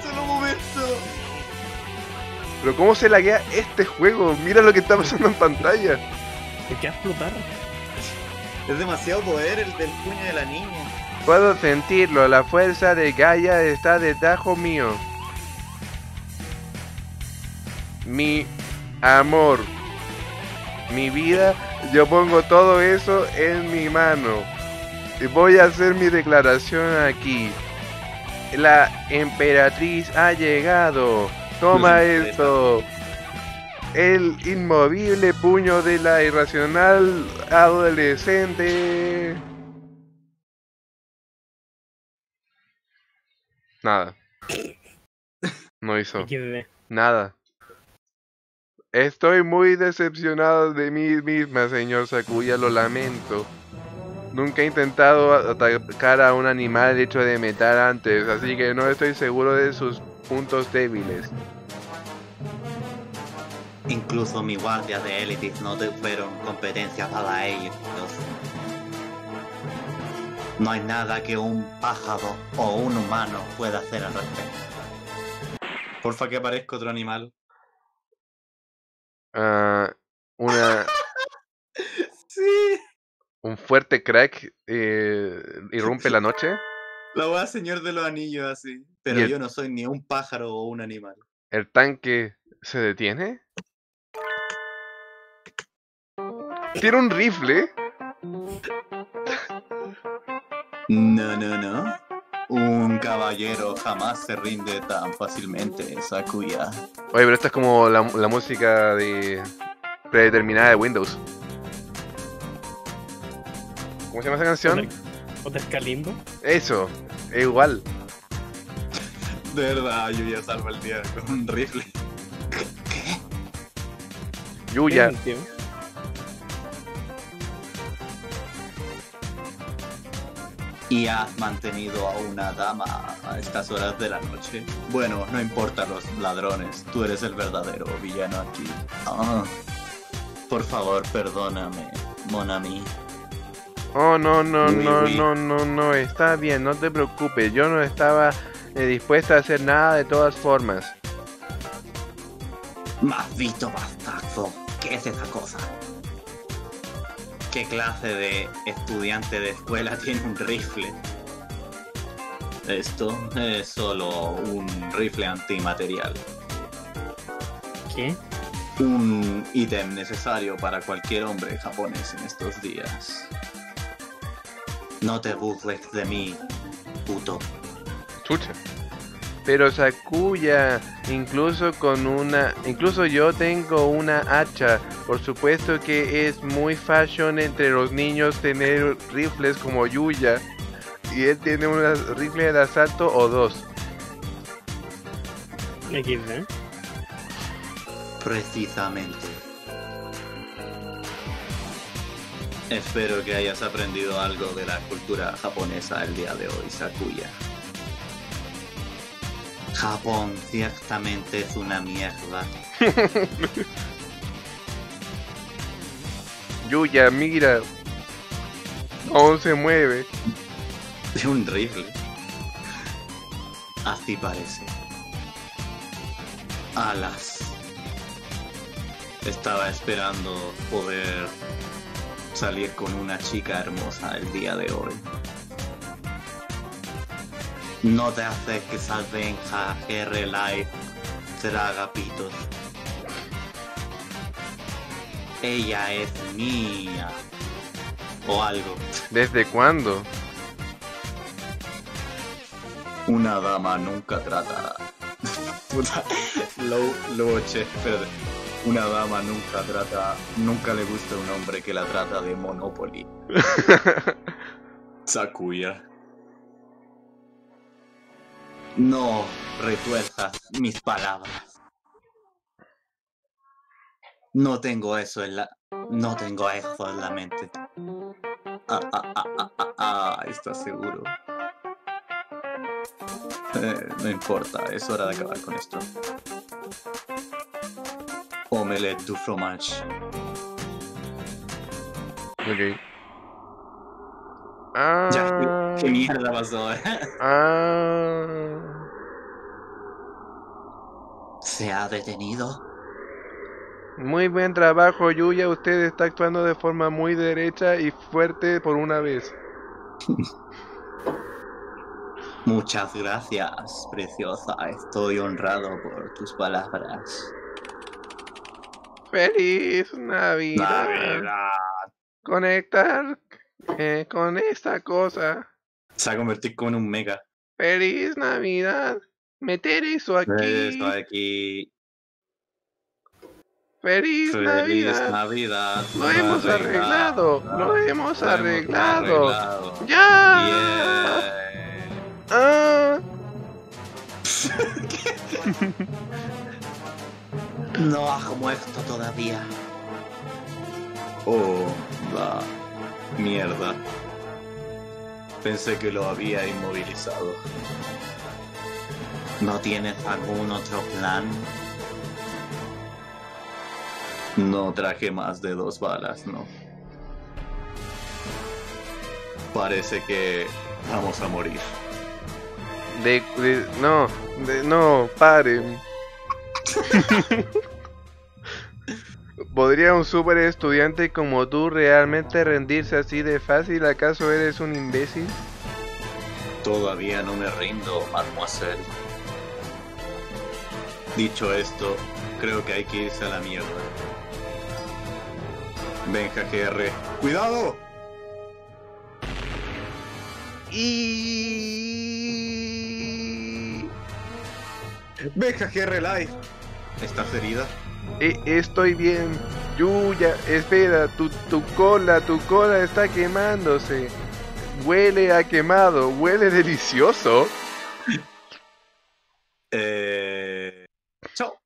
solo momento. pero cómo se laguea este juego mira lo que está pasando en pantalla. ¿Por qué va a explotar? Es demasiado poder el del puño de la niña. puedo sentirlo la fuerza de Gaia está debajo mío. Mi amor mi vida yo pongo todo eso en mi mano. Y voy a hacer mi declaración aquí. La emperatriz ha llegado. Toma esto el inmovible puño de la irracional adolescente nada no hizo. Nada. Estoy muy decepcionado de mí misma, señor Sakuya, lo lamento. Nunca he intentado atacar a un animal hecho de metal antes, así que no estoy seguro de sus puntos débiles. Incluso mi guardia de élites no te fueron competencias para ellos. No hay nada que un pájaro o un humano pueda hacer al respecto. Porfa que aparezca otro animal. Ah, una, Sí. un fuerte crack eh, irrumpe la noche. La voy a señor de los anillos así. Pero el- yo no soy ni un pájaro o un animal. El tanque se detiene. Tiene un rifle. No, no, no. Un caballero jamás se rinde tan fácilmente, Sakuya. Oye, pero esta es como la, la música de predeterminada de Windows. ¿Cómo se llama esa canción? ¿Hotel Calimbo? Eso, es igual. De verdad, yo ya salvo el día con un rifle. Yuya, ¿Qué ¿Y has mantenido a una dama a estas horas de la noche? Bueno, no importa los ladrones, tú eres el verdadero villano aquí. Ah, por favor, perdóname, Monami. Oh, no, no, Oui, no, oui. no, no, no, está bien, no te preocupes. Yo no estaba eh, dispuesta a hacer nada de todas formas. Maldito bastardo, ¿qué es esa cosa? ¿Qué clase de estudiante de escuela tiene un rifle? Esto es solo un rifle antimaterial. ¿Qué? Un ítem necesario para cualquier hombre japonés en estos días. No te burles de mí, puto. Chucha. Pero Sakuya, incluso con una, incluso yo tengo una hacha. Por supuesto que es muy fashion entre los niños tener rifles como Yuya. Y él tiene un rifle de asalto o dos. XD. Precisamente. Espero que hayas aprendido algo de la cultura japonesa el día de hoy, Sakuya. Japón ciertamente es una mierda. Yuya, mira. Aún se mueve. Un rifle. Así parece. Alas. Estaba esperando poder salir con una chica hermosa el día de hoy. No te acerques al Benja GR Live Tragapitos. Ella es mía. O algo. ¿Desde cuándo? Una dama nunca trata. Puta, low, low che, espérate. Una dama nunca trata. Nunca le gusta un hombre que la trata de Monopoly. Sakuya. No retuerzas mis palabras. No tengo eso en la. No tengo eso en la mente. Ah, ah, ah, ah, ah, ah, ¿estás seguro? Eh, no importa, es hora de acabar con esto. Omelette du fromage. Ok. Ah, Ya, ¿qué, qué mierda pasó? eh? ah. ¿Se ha detenido? Muy buen trabajo, Yuya. Usted está actuando de forma muy derecha y fuerte por una vez. Muchas gracias, preciosa. Estoy honrado por tus palabras. ¡Feliz Navidad! Navidad. Conectar eh, con esta cosa. Se ha convertido como en un mega. ¡Feliz Navidad! Meter eso aquí. Eso aquí. ¡Feliz, Feliz Navidad! Navidad. Lo hemos arreglado. Lo hemos Lo arreglado. arreglado. ¡Ya! Yeah. ¡Ah! No ha muerto todavía. Oh, la mierda. Pensé que lo había inmovilizado. ¿No tienes algún otro plan? No traje más de dos balas, no. Parece que vamos a morir. De, de- no, de- no, paren. ¿Podría un super estudiante como tú realmente rendirse así de fácil? ¿Acaso eres un imbécil? Todavía no me rindo, mademoiselle. Dicho esto, creo que hay que irse a la mierda. Benja GR. ¡Cuidado! Y... Benja GR Live. ¿Estás herida? eh, estoy bien. Yuya, espera, tu, tu cola, tu cola está quemándose. Huele a quemado, huele delicioso. Eh, chao.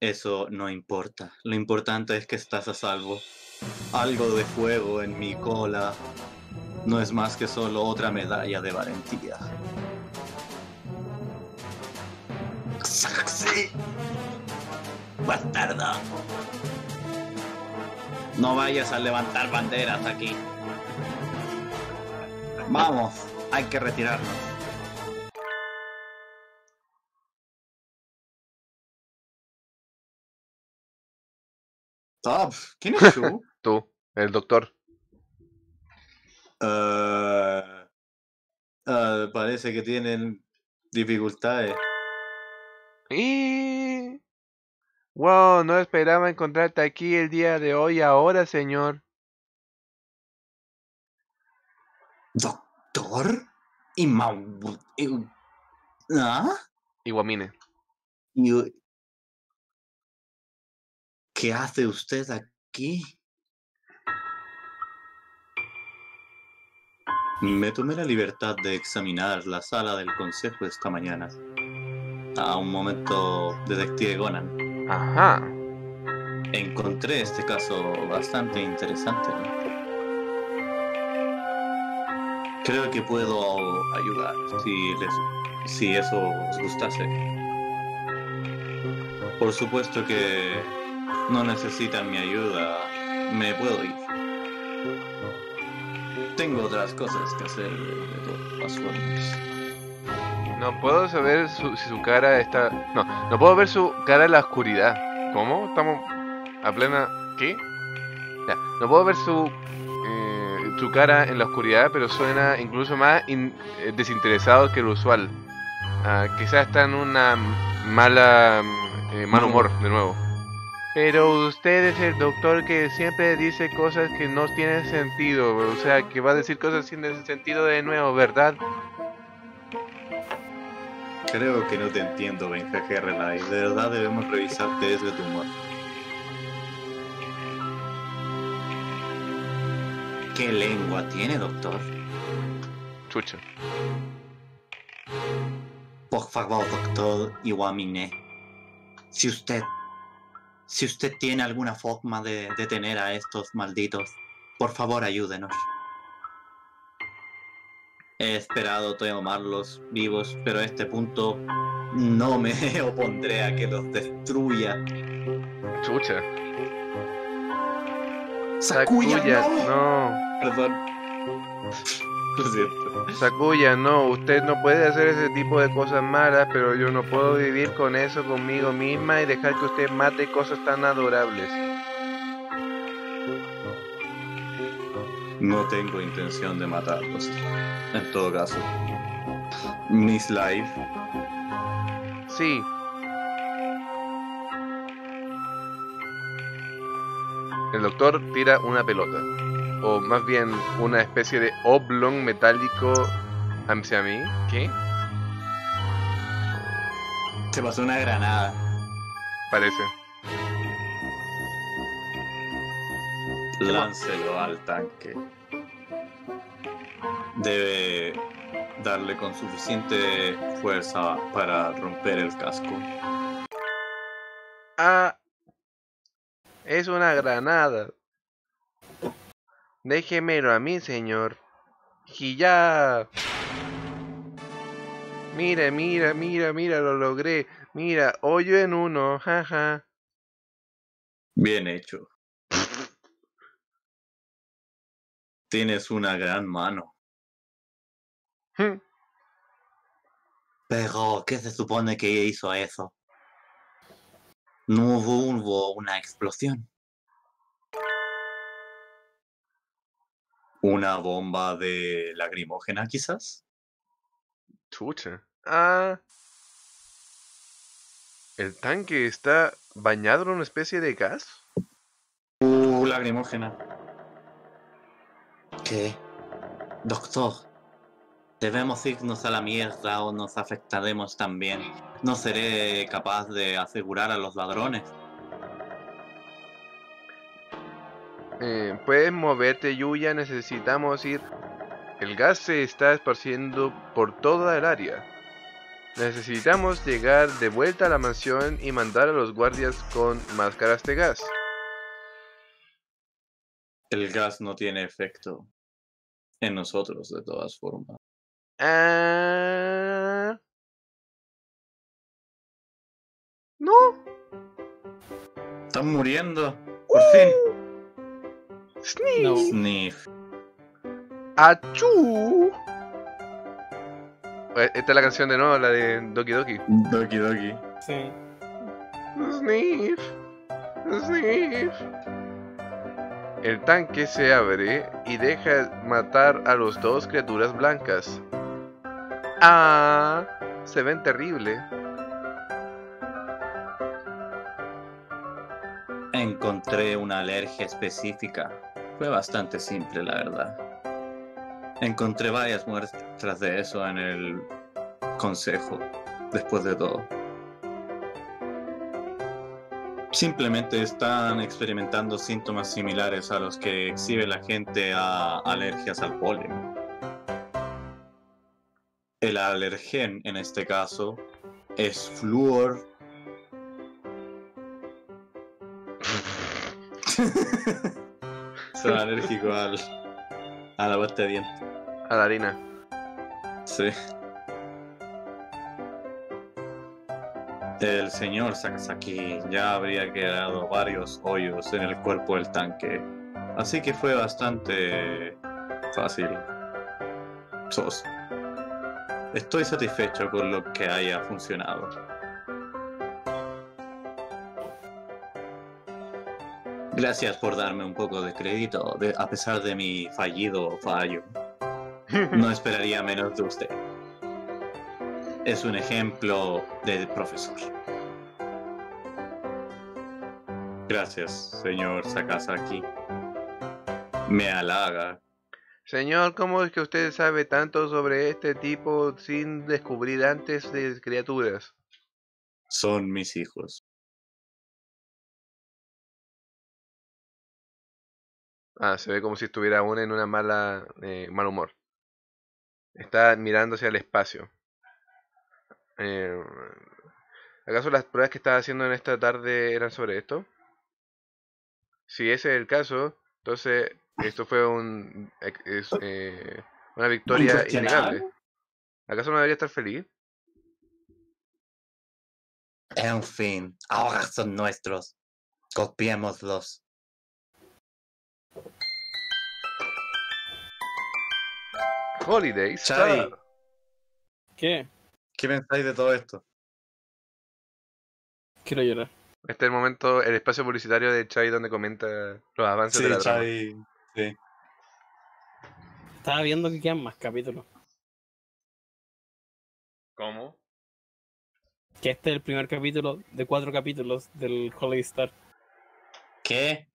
Eso no importa. Lo importante es que estás a salvo. Algo de fuego en mi cola no es más que solo otra medalla de valentía. ¡Saxi! ¡Bastardo! No vayas a levantar banderas aquí. Vamos, hay que retirarnos. Top, ¿quién es tú? Tú, el doctor. Eh, eh, parece que tienen dificultades. Y... Wow, no esperaba encontrarte aquí el día de hoy ahora, señor. ¿Doctor? ¿Y Mau- y- ¿Ah? Iguamine. ¿Qué hace usted aquí? Me tomé la libertad de examinar la sala del consejo esta mañana. A un momento, detective Gonan. Ajá. Encontré este caso bastante interesante. Creo que puedo ayudar si, les, si eso os gustase. Por supuesto que no necesitan mi ayuda. Me puedo ir. Tengo otras cosas que hacer de todas formas. No puedo saber su- si su cara está... No, no puedo ver su cara en la oscuridad. ¿Cómo? Estamos a plena... ¿Qué? Ya, no puedo ver su... eh, su cara en la oscuridad, pero suena incluso más in- eh, desinteresado que lo usual. Ah, quizás está en una mala... eh, mal humor, de nuevo. Pero usted es el doctor que siempre dice cosas que no tienen sentido. O sea, que va a decir cosas sin sentido de nuevo, ¿verdad? Creo que no te entiendo, Benja Gerrelay. De verdad debemos revisar qué es de tu humor. ¿Qué lengua tiene, doctor? Chucha. Por favor, doctor Iwamine. Si usted. Si usted tiene alguna forma de detener a estos malditos, por favor ayúdenos. He esperado tomarlos vivos, pero a este punto no me opondré a que los destruya. Chucha. ¡Sakuya, no! no. Perdón. Lo siento. Sakuya, no. Usted no puede hacer ese tipo de cosas malas, pero yo no puedo vivir con eso conmigo misma y dejar que usted mate cosas tan adorables. No tengo intención de matarlos. En todo caso. Miss Life. Sí. El doctor tira una pelota. O más bien una especie de oblong metálico hacia mí. ¿Qué? Se pasó una granada. Parece. Láncelo al tanque. Debe darle con suficiente fuerza para romper el casco. Ah. Es una granada. Déjemelo a mí, señor. Y ya. Mira, mira, mira, mira, lo logré. Mira, hoyo en uno, jaja. Bien hecho. Tienes una gran mano. Hm, Pero, ¿qué se supone que hizo eso? No hubo, hubo una explosión. ¿Una bomba de lacrimógena, quizás? Chucha. Ah. ¿El tanque está bañado en una especie de gas? Uh, lacrimógena. Doctor, debemos irnos a la mierda o nos afectaremos también. No seré capaz de asegurar a los ladrones. Eh, Puedes moverte, Yuya. Necesitamos ir. El gas se está esparciendo por toda el área. Necesitamos llegar de vuelta a la mansión y mandar a los guardias con máscaras de gas. El gas no tiene efecto en nosotros, de todas formas. Ah, no. Están muriendo. Por fin. Sneeze. No. Sniff. Achú. Eh, Esta es la canción de nuevo, la de Doki Doki. Doki Doki. Sí. Sniff. Sniff. El tanque se abre y deja matar a los dos criaturas blancas. Ah, se ven terrible. Encontré una alergia específica. Fue bastante simple, la verdad. Encontré varias muestras de eso en el consejo, después de todo. Simplemente están experimentando síntomas similares a los que exhibe la gente a alergias al polen. El alergen, en este caso, es flúor Soy alérgico al, a la pasta de dientes. A la harina. Sí. El señor Sakazaki ya habría quedado varios hoyos en el cuerpo del tanque. Así que fue bastante fácil. Sos. Estoy satisfecho con lo que haya funcionado. Gracias por darme un poco de crédito, de- a pesar de mi fallido fallo. No esperaría menos de usted. Es un ejemplo de profesor. Gracias, señor Sakazaki. Me halaga. Señor, ¿cómo es que usted sabe tanto sobre este tipo sin descubrir antes de criaturas? Son mis hijos. Ah, se ve como si estuviera aún en una mala eh, mal humor. Está mirando hacia el espacio. Eh, ¿Acaso las pruebas que estaba haciendo en esta tarde eran sobre esto? Si ese es el caso, entonces esto fue un ex- es, eh, una victoria innegable. ¿Acaso no debería estar feliz? En fin, ahora son nuestros. Copiémoslos. Holidays. Chai. Star. ¿Qué? ¿Qué pensáis de todo esto? Quiero llorar. Este es el momento, el espacio publicitario de Chai donde comenta los avances de la trama. Sí. Estaba viendo que quedan más capítulos. ¿Cómo? Que este es el primer capítulo de cuatro capítulos del Holiday Star. ¿Qué?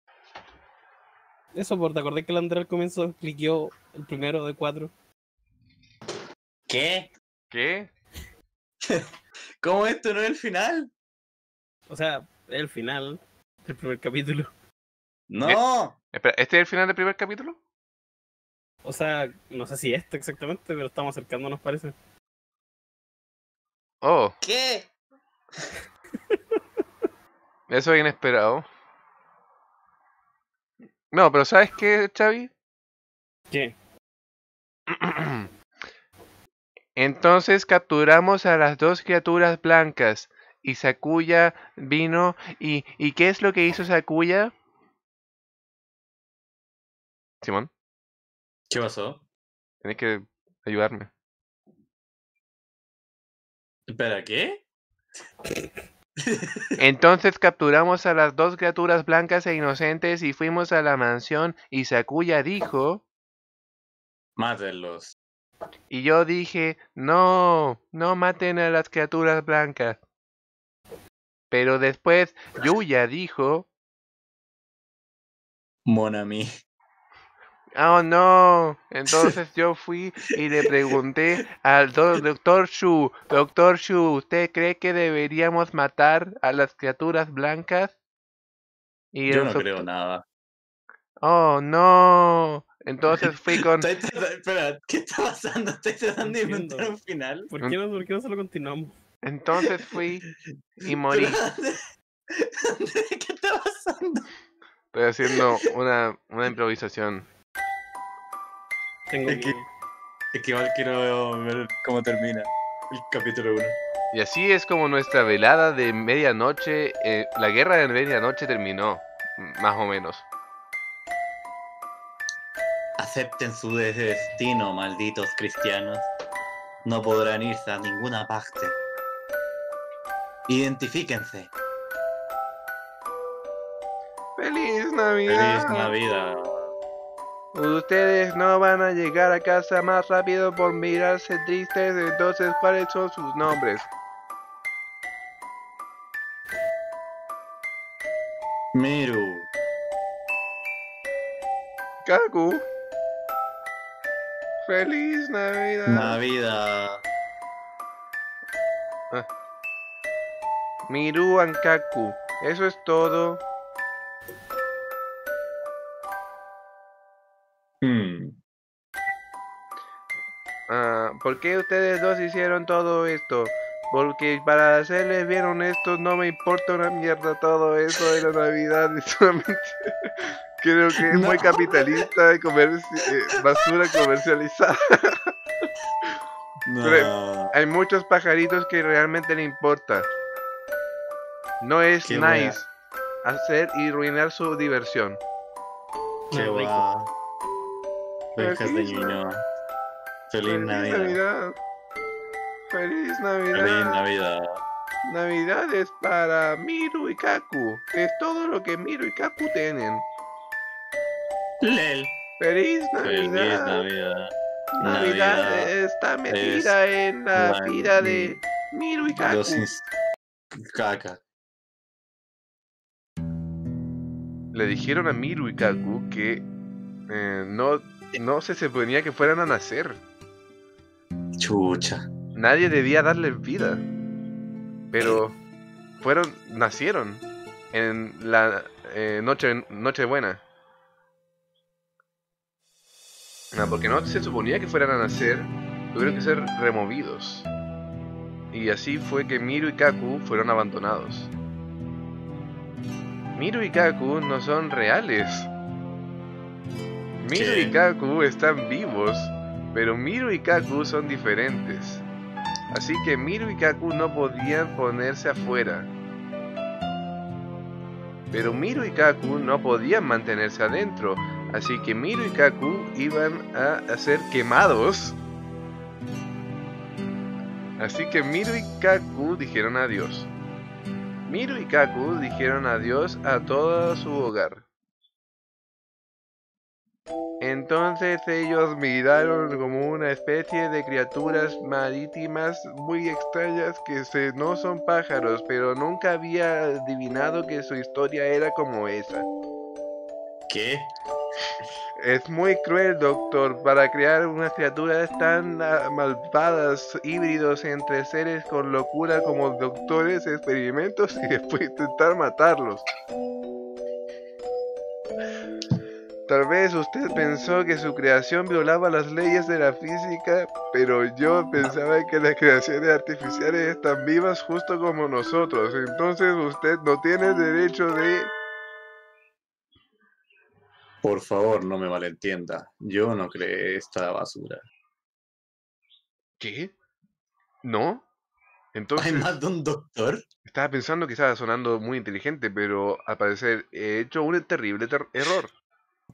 Eso, por te acordé que el André al comienzo cliqueó el primero de cuatro. ¿Qué? ¿Qué? ¿Cómo esto no es el final? O sea, el final del primer capítulo. No. Espera, ¿este es el final del primer capítulo? O sea, no sé si este exactamente, pero estamos acercándonos, parece. Oh, ¿Qué? eso es inesperado. No, pero ¿sabes qué, Xavi? ¿Qué? Entonces capturamos a las dos criaturas blancas y Sakuya vino y... ¿Y qué es lo que hizo Sakuya? Simón, ¿Qué pasó? tienes que ayudarme. Espera, ¿qué? Entonces capturamos a las dos criaturas blancas e inocentes y fuimos a la mansión y Sakuya dijo... Mátenlos. Y yo dije, no, no maten a las criaturas blancas. Pero después Yuya dijo, Monami. oh no. Entonces yo fui y le pregunté al do- doctor Shu, doctor Shu, ¿usted cree que deberíamos matar a las criaturas blancas? Y Yo no creo nada. Oh no. Entonces fui con... Estoy tratando- Espera, ¿qué está pasando? Estoy tratando de inventar un final. ¿Por qué no, por qué no solo continuamos? Entonces fui y morí. ¿Qué está pasando? Estoy haciendo una, una improvisación. Tengo Es que-. Es que igual quiero ver cómo termina el capítulo 1. Y así es como nuestra velada de medianoche, eh, la guerra de medianoche terminó, más o menos. Acepten su destino, malditos cristianos. No podrán irse a ninguna parte. Identifíquense. ¡Feliz Navidad! Feliz Navidad. Ustedes no van a llegar a casa más rápido por mirarse tristes, entonces ¿cuáles son sus nombres? Miru. Kaku. ¡Feliz Navidad! Navidad. Miru Ankaku. Eso es todo. Hmm. Ah, ¿Por qué ustedes dos hicieron todo esto? Porque para serles bien honestos no me importa una mierda todo eso de la Navidad solamente creo que es muy capitalista y comerci- eh, basura comercializada. No. Hay muchos pajaritos que realmente le importa. No es Qué nice hacer y arruinar su diversión. Qué. Ovejas de Feliz. Feliz Navidad. Feliz Navidad. Feliz Navidad. Navidad es para Miru y Kaku. Es todo lo que Miru y Kaku tienen. Lel. Feliz Feliz Navidad. Navidad. Está metida en la la- vida de Miru y Kaku. Caca. Le dijeron a Miru y Kaku que eh, no, no se suponía que fueran a nacer. Chucha. Nadie debía darles vida. Pero fueron, nacieron en la eh, noche, Nochebuena. No, porque no se suponía que fueran a nacer, tuvieron que ser removidos. Y así fue que Miru y Kaku fueron abandonados. Miru y Kaku no son reales. Miru y. Kaku están vivos, pero Miru y Kaku son diferentes. Así que Miru y Kaku no podían ponerse afuera. Pero Miru y Kaku no podían mantenerse adentro, así que Miru y Kaku iban a, ser quemados. Así que Miru y Kaku dijeron adiós. Miru y Kaku dijeron adiós a todo su hogar. Entonces ellos miraron como una especie de criaturas marítimas muy extrañas que se, no son pájaros, pero nunca había adivinado que su historia era como esa. Es muy cruel, doctor, para crear unas criaturas tan ah, malvadas, híbridos entre seres con locura como doctores, experimentos y después intentar matarlos. Tal vez usted pensó que su creación violaba las leyes de la física, pero yo pensaba que las creaciones artificiales están vivas justo como nosotros. Entonces usted no tiene derecho de... Por favor, no me malentienda. Yo no creé esta basura. ¿Qué? ¿No? Entonces... ¿Hay más de un doctor? Estaba pensando que estaba sonando muy inteligente, pero al parecer he hecho un terrible ter- error.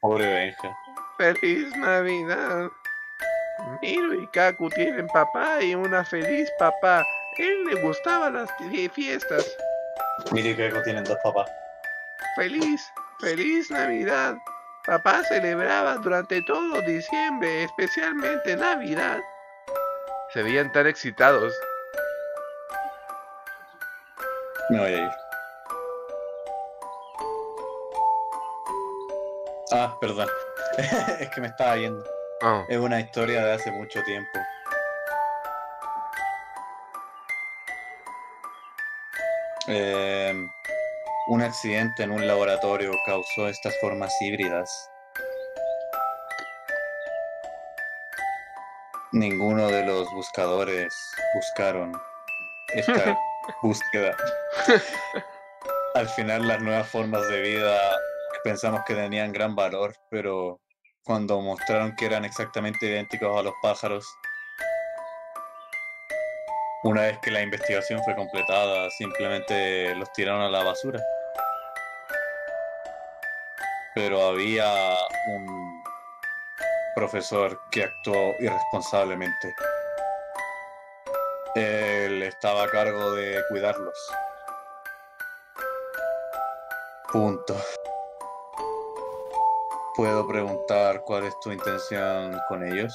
Pobre Benja. ¡Feliz Navidad! Miro y Kaku tienen papá y una feliz papá. Él le gustaban las fie- fiestas. Mire que tienen dos papás. ¡Feliz! ¡Feliz Navidad! Papá celebraba durante todo diciembre, especialmente Navidad. Se veían tan excitados. Me voy a ir. Ah, perdón. es que me estaba yendo. Oh, Es una historia de hace mucho tiempo. Eh, un accidente en un laboratorio causó estas formas híbridas. Ninguno de los buscadores buscaron esta búsqueda. Al final las nuevas formas de vida pensamos que tenían gran valor, pero cuando mostraron que eran exactamente idénticos a los pájaros, una vez que la investigación fue completada, simplemente los tiraron a la basura. Pero había un profesor que actuó irresponsablemente. Él estaba a cargo de cuidarlos. Punto. ¿Puedo preguntar cuál es tu intención con ellos?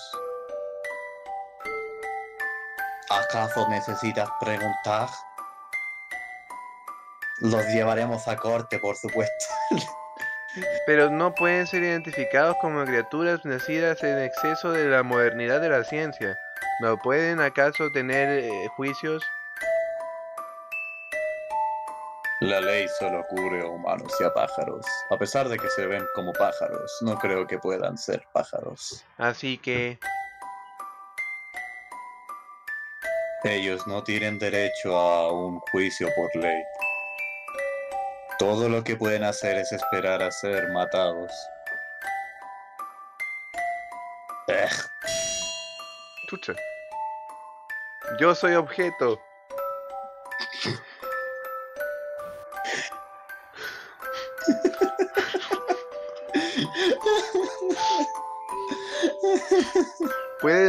¿Acaso necesitas preguntar? Los llevaremos a corte, por supuesto. Pero no pueden ser identificados como criaturas nacidas en exceso de la modernidad de la ciencia. ¿No pueden acaso tener eh, juicios? La ley solo cubre a humanos y a pájaros. A pesar de que se ven como pájaros, no creo que puedan ser pájaros. Así que... Ellos no tienen derecho a un juicio por ley. Todo lo que pueden hacer es esperar a ser matados. Ugh. Chucha. Yo soy objeto.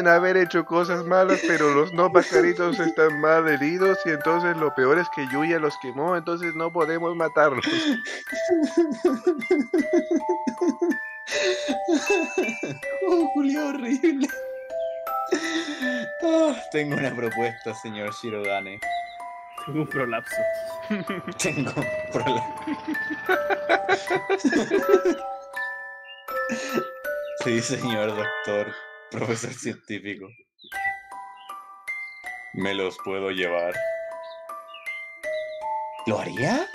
Pueden haber hecho cosas malas, pero los no pajaritos están mal heridos y entonces lo peor es que Yuya los quemó, entonces no podemos matarlos. Oh, Julio, horrible. Ah, tengo una propuesta, señor Shirogane. Tengo un prolapso. Tengo un problema. Sí, señor doctor, profesor científico. ¿Me los puedo llevar? ¿Lo haría?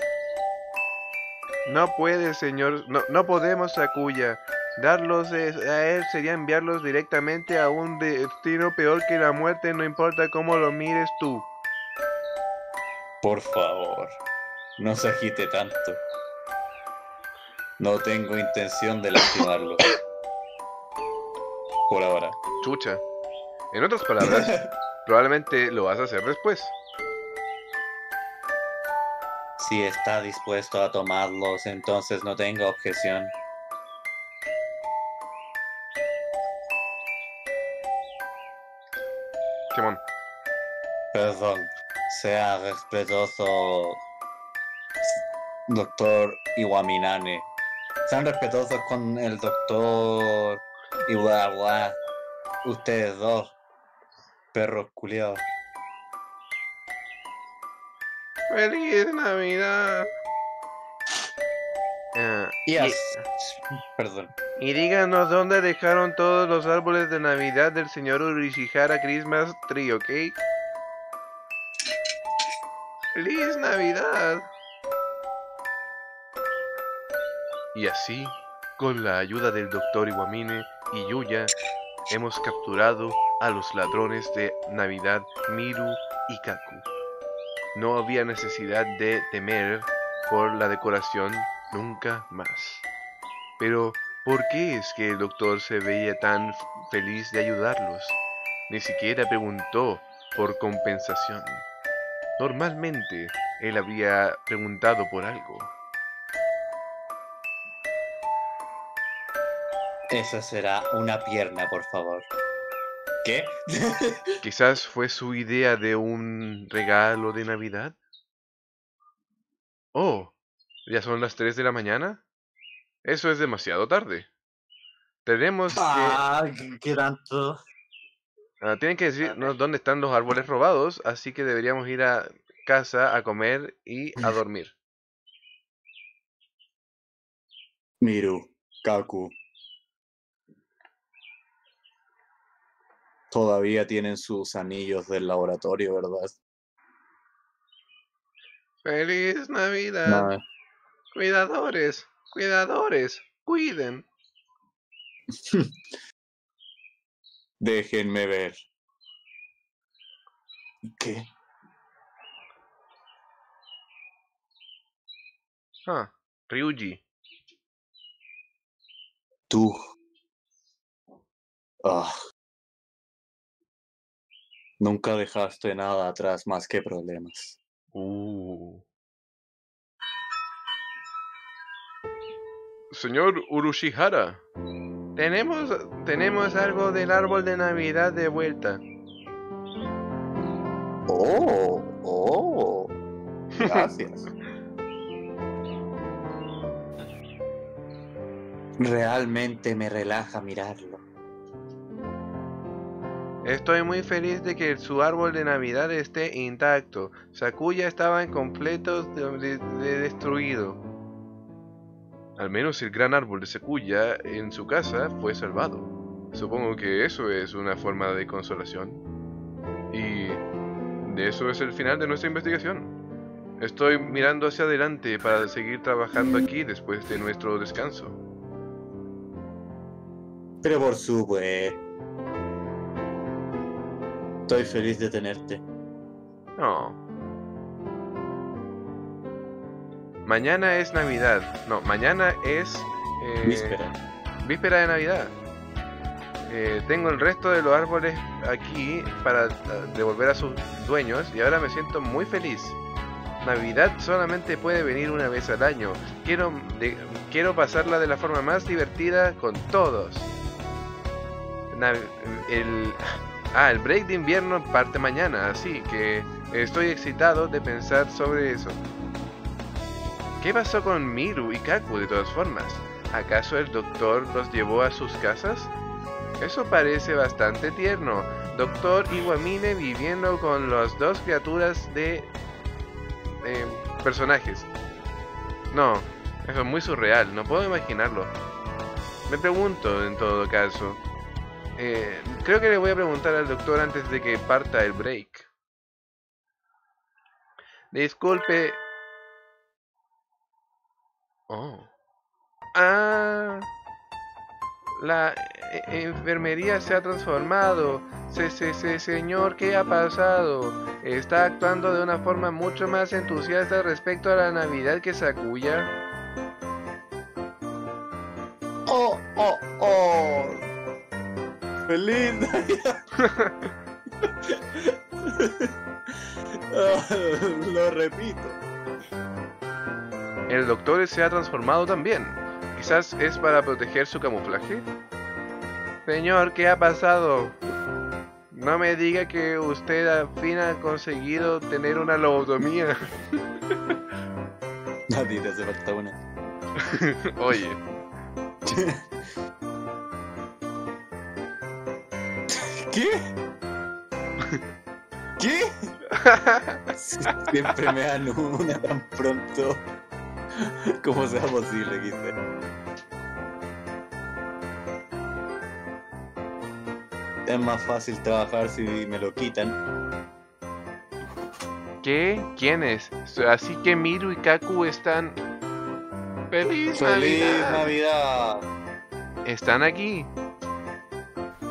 No puede, señor. No, no podemos, Sakuya. Darlos a él sería enviarlos directamente a un destino peor que la muerte, no importa cómo lo mires tú. Por favor, no se agite tanto. No tengo intención de lastimarlo. Por ahora. Chucha. En otras palabras, probablemente lo vas a hacer después. Si está dispuesto a tomarlos, entonces no tengo objeción. Simón. Perdón, sea respetuoso, doctor Iwaminane. Sean respetuosos con el doctor Iwawa. Ustedes dos, perros culiados. ¡Feliz Navidad! Ah, Y y- as- Perdón. Y díganos dónde dejaron todos los árboles de Navidad del señor Urishihara Christmas Tree, ¿ok? ¡Feliz Navidad! Y así, con la ayuda del Dr. Iwamine y Yuya, hemos capturado a los ladrones de Navidad Miru y Kaku. No había necesidad de temer por la decoración nunca más. Pero, ¿por qué es que el doctor se veía tan feliz de ayudarlos? Ni siquiera preguntó por compensación. Normalmente, él habría preguntado por algo. Esa será una pierna, por favor. ¿Qué? Quizás fue su idea de un regalo de Navidad. Oh, ¿ya son las 3 de la mañana? Eso es demasiado tarde. Tenemos que... Ah, ¿qué- ¿qué tanto? Ah, tienen que decirnos dónde están los árboles robados, así que deberíamos ir a casa a comer y a dormir. Miru, Kaku. Todavía tienen sus anillos del laboratorio, ¿verdad? ¡Feliz Navidad! Cuidadores, cuidadores, cuiden. Déjenme ver. ¿Qué? Ah, Ryuji. Tú. Ah. Nunca dejaste nada atrás más que problemas. Uh. Señor Urushihara, tenemos, tenemos algo del árbol de Navidad de vuelta. Oh, oh. Gracias. Realmente me relaja mirarlo. Estoy muy feliz de que su árbol de Navidad esté intacto. Sakuya estaba en completo de- de- de destruido. Al menos el gran árbol de Sakuya en su casa fue salvado. Supongo que eso es una forma de consolación. Y eso es el final de nuestra investigación. Estoy mirando hacia adelante para seguir trabajando aquí después de nuestro descanso. Pero por supuesto. Estoy feliz de tenerte. No. Mañana es Navidad. No, mañana es eh, Víspera. víspera de Navidad. Eh, tengo el resto de los árboles aquí para eh, devolver a sus dueños y ahora me siento muy feliz. Navidad solamente puede venir una vez al año. Quiero, de- quiero pasarla de la forma más divertida con todos. Nav- el, ah, el break de invierno parte mañana, así que estoy excitado de pensar sobre eso. ¿Qué pasó con Miru y Kaku de todas formas? ¿Acaso el doctor los llevó a sus casas? Eso parece bastante tierno. Doctor Iwamine viviendo con las dos criaturas de eh, personajes. No, eso es muy surreal, no puedo imaginarlo. Me pregunto, en todo caso. Eh, creo que le voy a preguntar al doctor antes de que parta el break. Disculpe. Oh. Ah. La eh, enfermería se ha transformado. Se, se, se, señor, ¿qué ha pasado? Está actuando de una forma mucho más entusiasta respecto a la Navidad que Sakuya. Oh, oh, oh. Feliz Navidad. Ah, Lo repito. El doctor se ha transformado también. Quizás es para proteger su camuflaje. Señor, ¿qué ha pasado? No me diga que usted al fin ha conseguido tener una lobotomía. A ti te hace falta una. Oye, ¿Qué? ¿Qué? Siempre me dan una tan pronto. ¿Cómo sea posible, quizá? Es más fácil trabajar si me lo quitan. ¿qué? ¿Quién es? Así que Miru y Kaku están... ¡Feliz, ¡Feliz Navidad! Navidad! ¿Están aquí?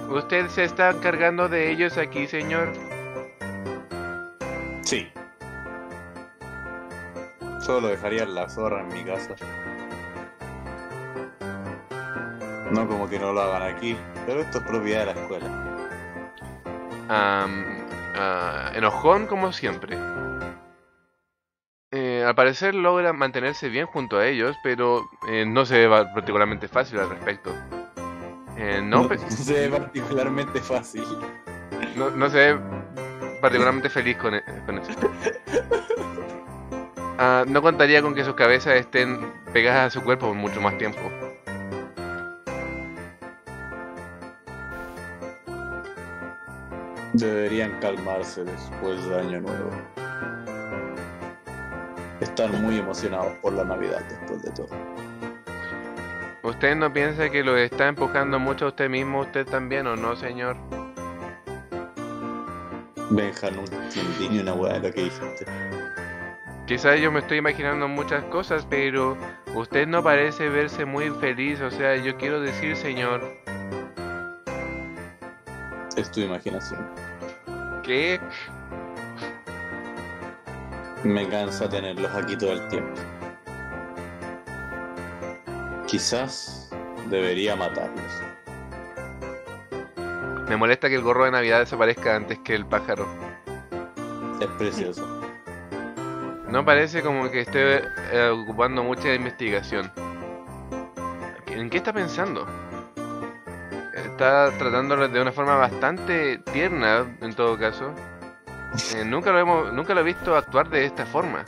¿Usted se está encargando de ellos aquí, señor? Sí. Solo dejaría la zorra en mi casa. No como que no lo hagan aquí, pero esto es propiedad de la escuela. Ah, enojón como siempre. Eh, al parecer logra mantenerse bien junto a ellos, pero eh, no se ve va- particularmente fácil al respecto. Eh, no, se ve particularmente fácil. no, no se ve particularmente feliz con, e- con eso. Ah, no contaría con que sus cabezas estén pegadas a su cuerpo por mucho más tiempo. Deberían calmarse después de Año Nuevo. Están muy emocionados por la Navidad después de todo. ¿Usted no piensa que lo está empujando mucho a usted mismo, usted también, o no, señor? Benja, no entendí ni una hueá de lo que dijiste. Quizás yo me estoy imaginando muchas cosas, pero usted no parece verse muy feliz. O sea, yo quiero decir, señor, Es tu imaginación. ¿Qué? Me cansa tenerlos aquí todo el tiempo. Quizás debería matarlos. Me molesta que el gorro de Navidad desaparezca antes que el pájaro. Es precioso. No parece como que esté eh, ocupando mucha investigación. ¿En qué está pensando? Está tratándolo de una forma bastante tierna, en todo caso. Eh, nunca, lo hemos, nunca lo he visto actuar de esta forma.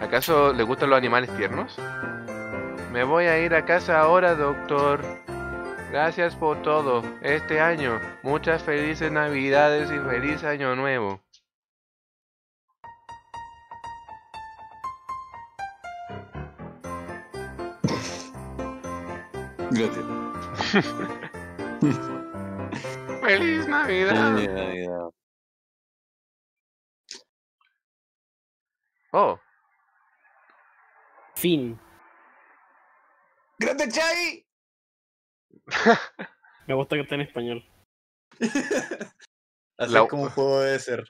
¿Acaso le gustan los animales tiernos? Me voy a ir a casa ahora, doctor. Gracias por todo. Este año, muchas felices navidades y feliz año nuevo. Gracias. ¡Feliz Navidad! Feliz Navidad. Oh, Fin. ¡Grande Chai! Me gusta que esté en español. Así La- es como un juego debe ser.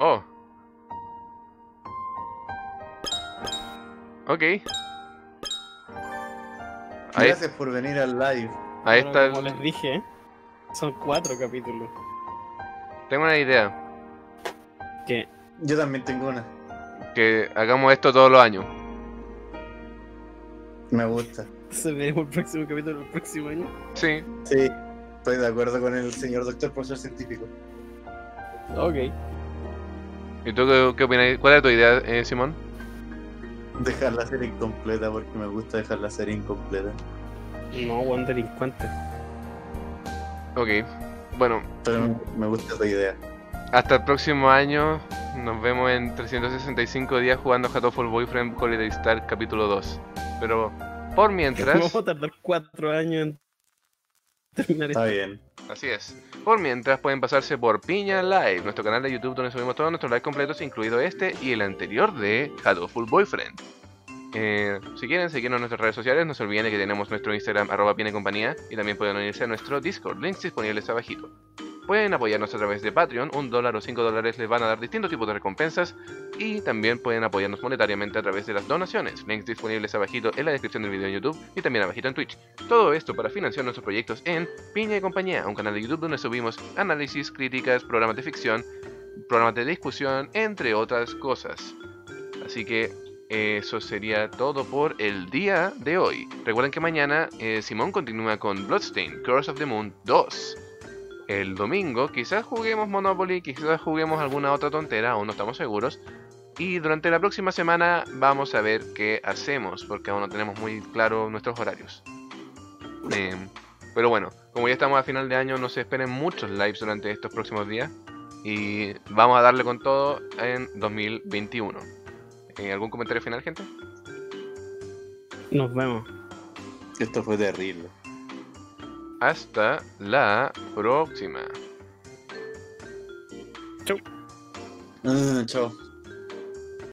oh. Ok. Ahí, Gracias por venir al live. ahí Bueno, está. Como el- les dije, son cuatro capítulos. Tengo una idea. Que Yo también tengo una. Que hagamos esto todos los años. Me gusta. se veremos el próximo capítulo el próximo año. Sí. Sí, estoy de acuerdo con el señor doctor profesor científico. Ok. ¿Y tú qué, qué opinas? ¿Cuál es tu idea, eh, Simón? Dejar la serie incompleta porque me gusta dejar la serie incompleta. No, buen delincuente. Ok. Bueno, Pero me- me gusta tu idea. hasta el próximo año. Nos vemos en 365 días jugando Hatoful Boyfriend Holiday Star capítulo 2. Pero por mientras. Vamos a tardar cuatro años en terminar Está esto. bien. Así es. Por mientras pueden pasarse por Piña Live, nuestro canal de YouTube donde subimos todos nuestros lives completos, incluido este y el anterior de Full Boyfriend. Eh, si quieren seguirnos en nuestras redes sociales, no se olviden de que tenemos nuestro Instagram arroba Piña y compañía y también pueden unirse a nuestro Discord, links disponibles abajito. Pueden apoyarnos a través de Patreon, un dólar o cinco dólares les van a dar distintos tipos de recompensas y también pueden apoyarnos monetariamente a través de las donaciones, links disponibles abajito en la descripción del video en YouTube y también abajito en Twitch. Todo esto para financiar nuestros proyectos en Piña y Compañía, un canal de YouTube donde subimos análisis, críticas, programas de ficción, programas de discusión, entre otras cosas. Así que eso sería todo por el día de hoy. Recuerden que mañana eh, Simón continúa con Bloodstain, Curse of the Moon 2. El domingo quizás juguemos Monopoly, quizás juguemos alguna otra tontera, aún no estamos seguros. Y durante la próxima semana vamos a ver qué hacemos, porque aún no tenemos muy claro nuestros horarios. Em, pero bueno, como ya estamos a final de año, no se esperen muchos lives durante estos próximos días. Y vamos a darle con todo en 2021. Eh, ¿Algún comentario final, gente? Nos vemos. Esto fue terrible. Hasta la próxima. Mm, chao.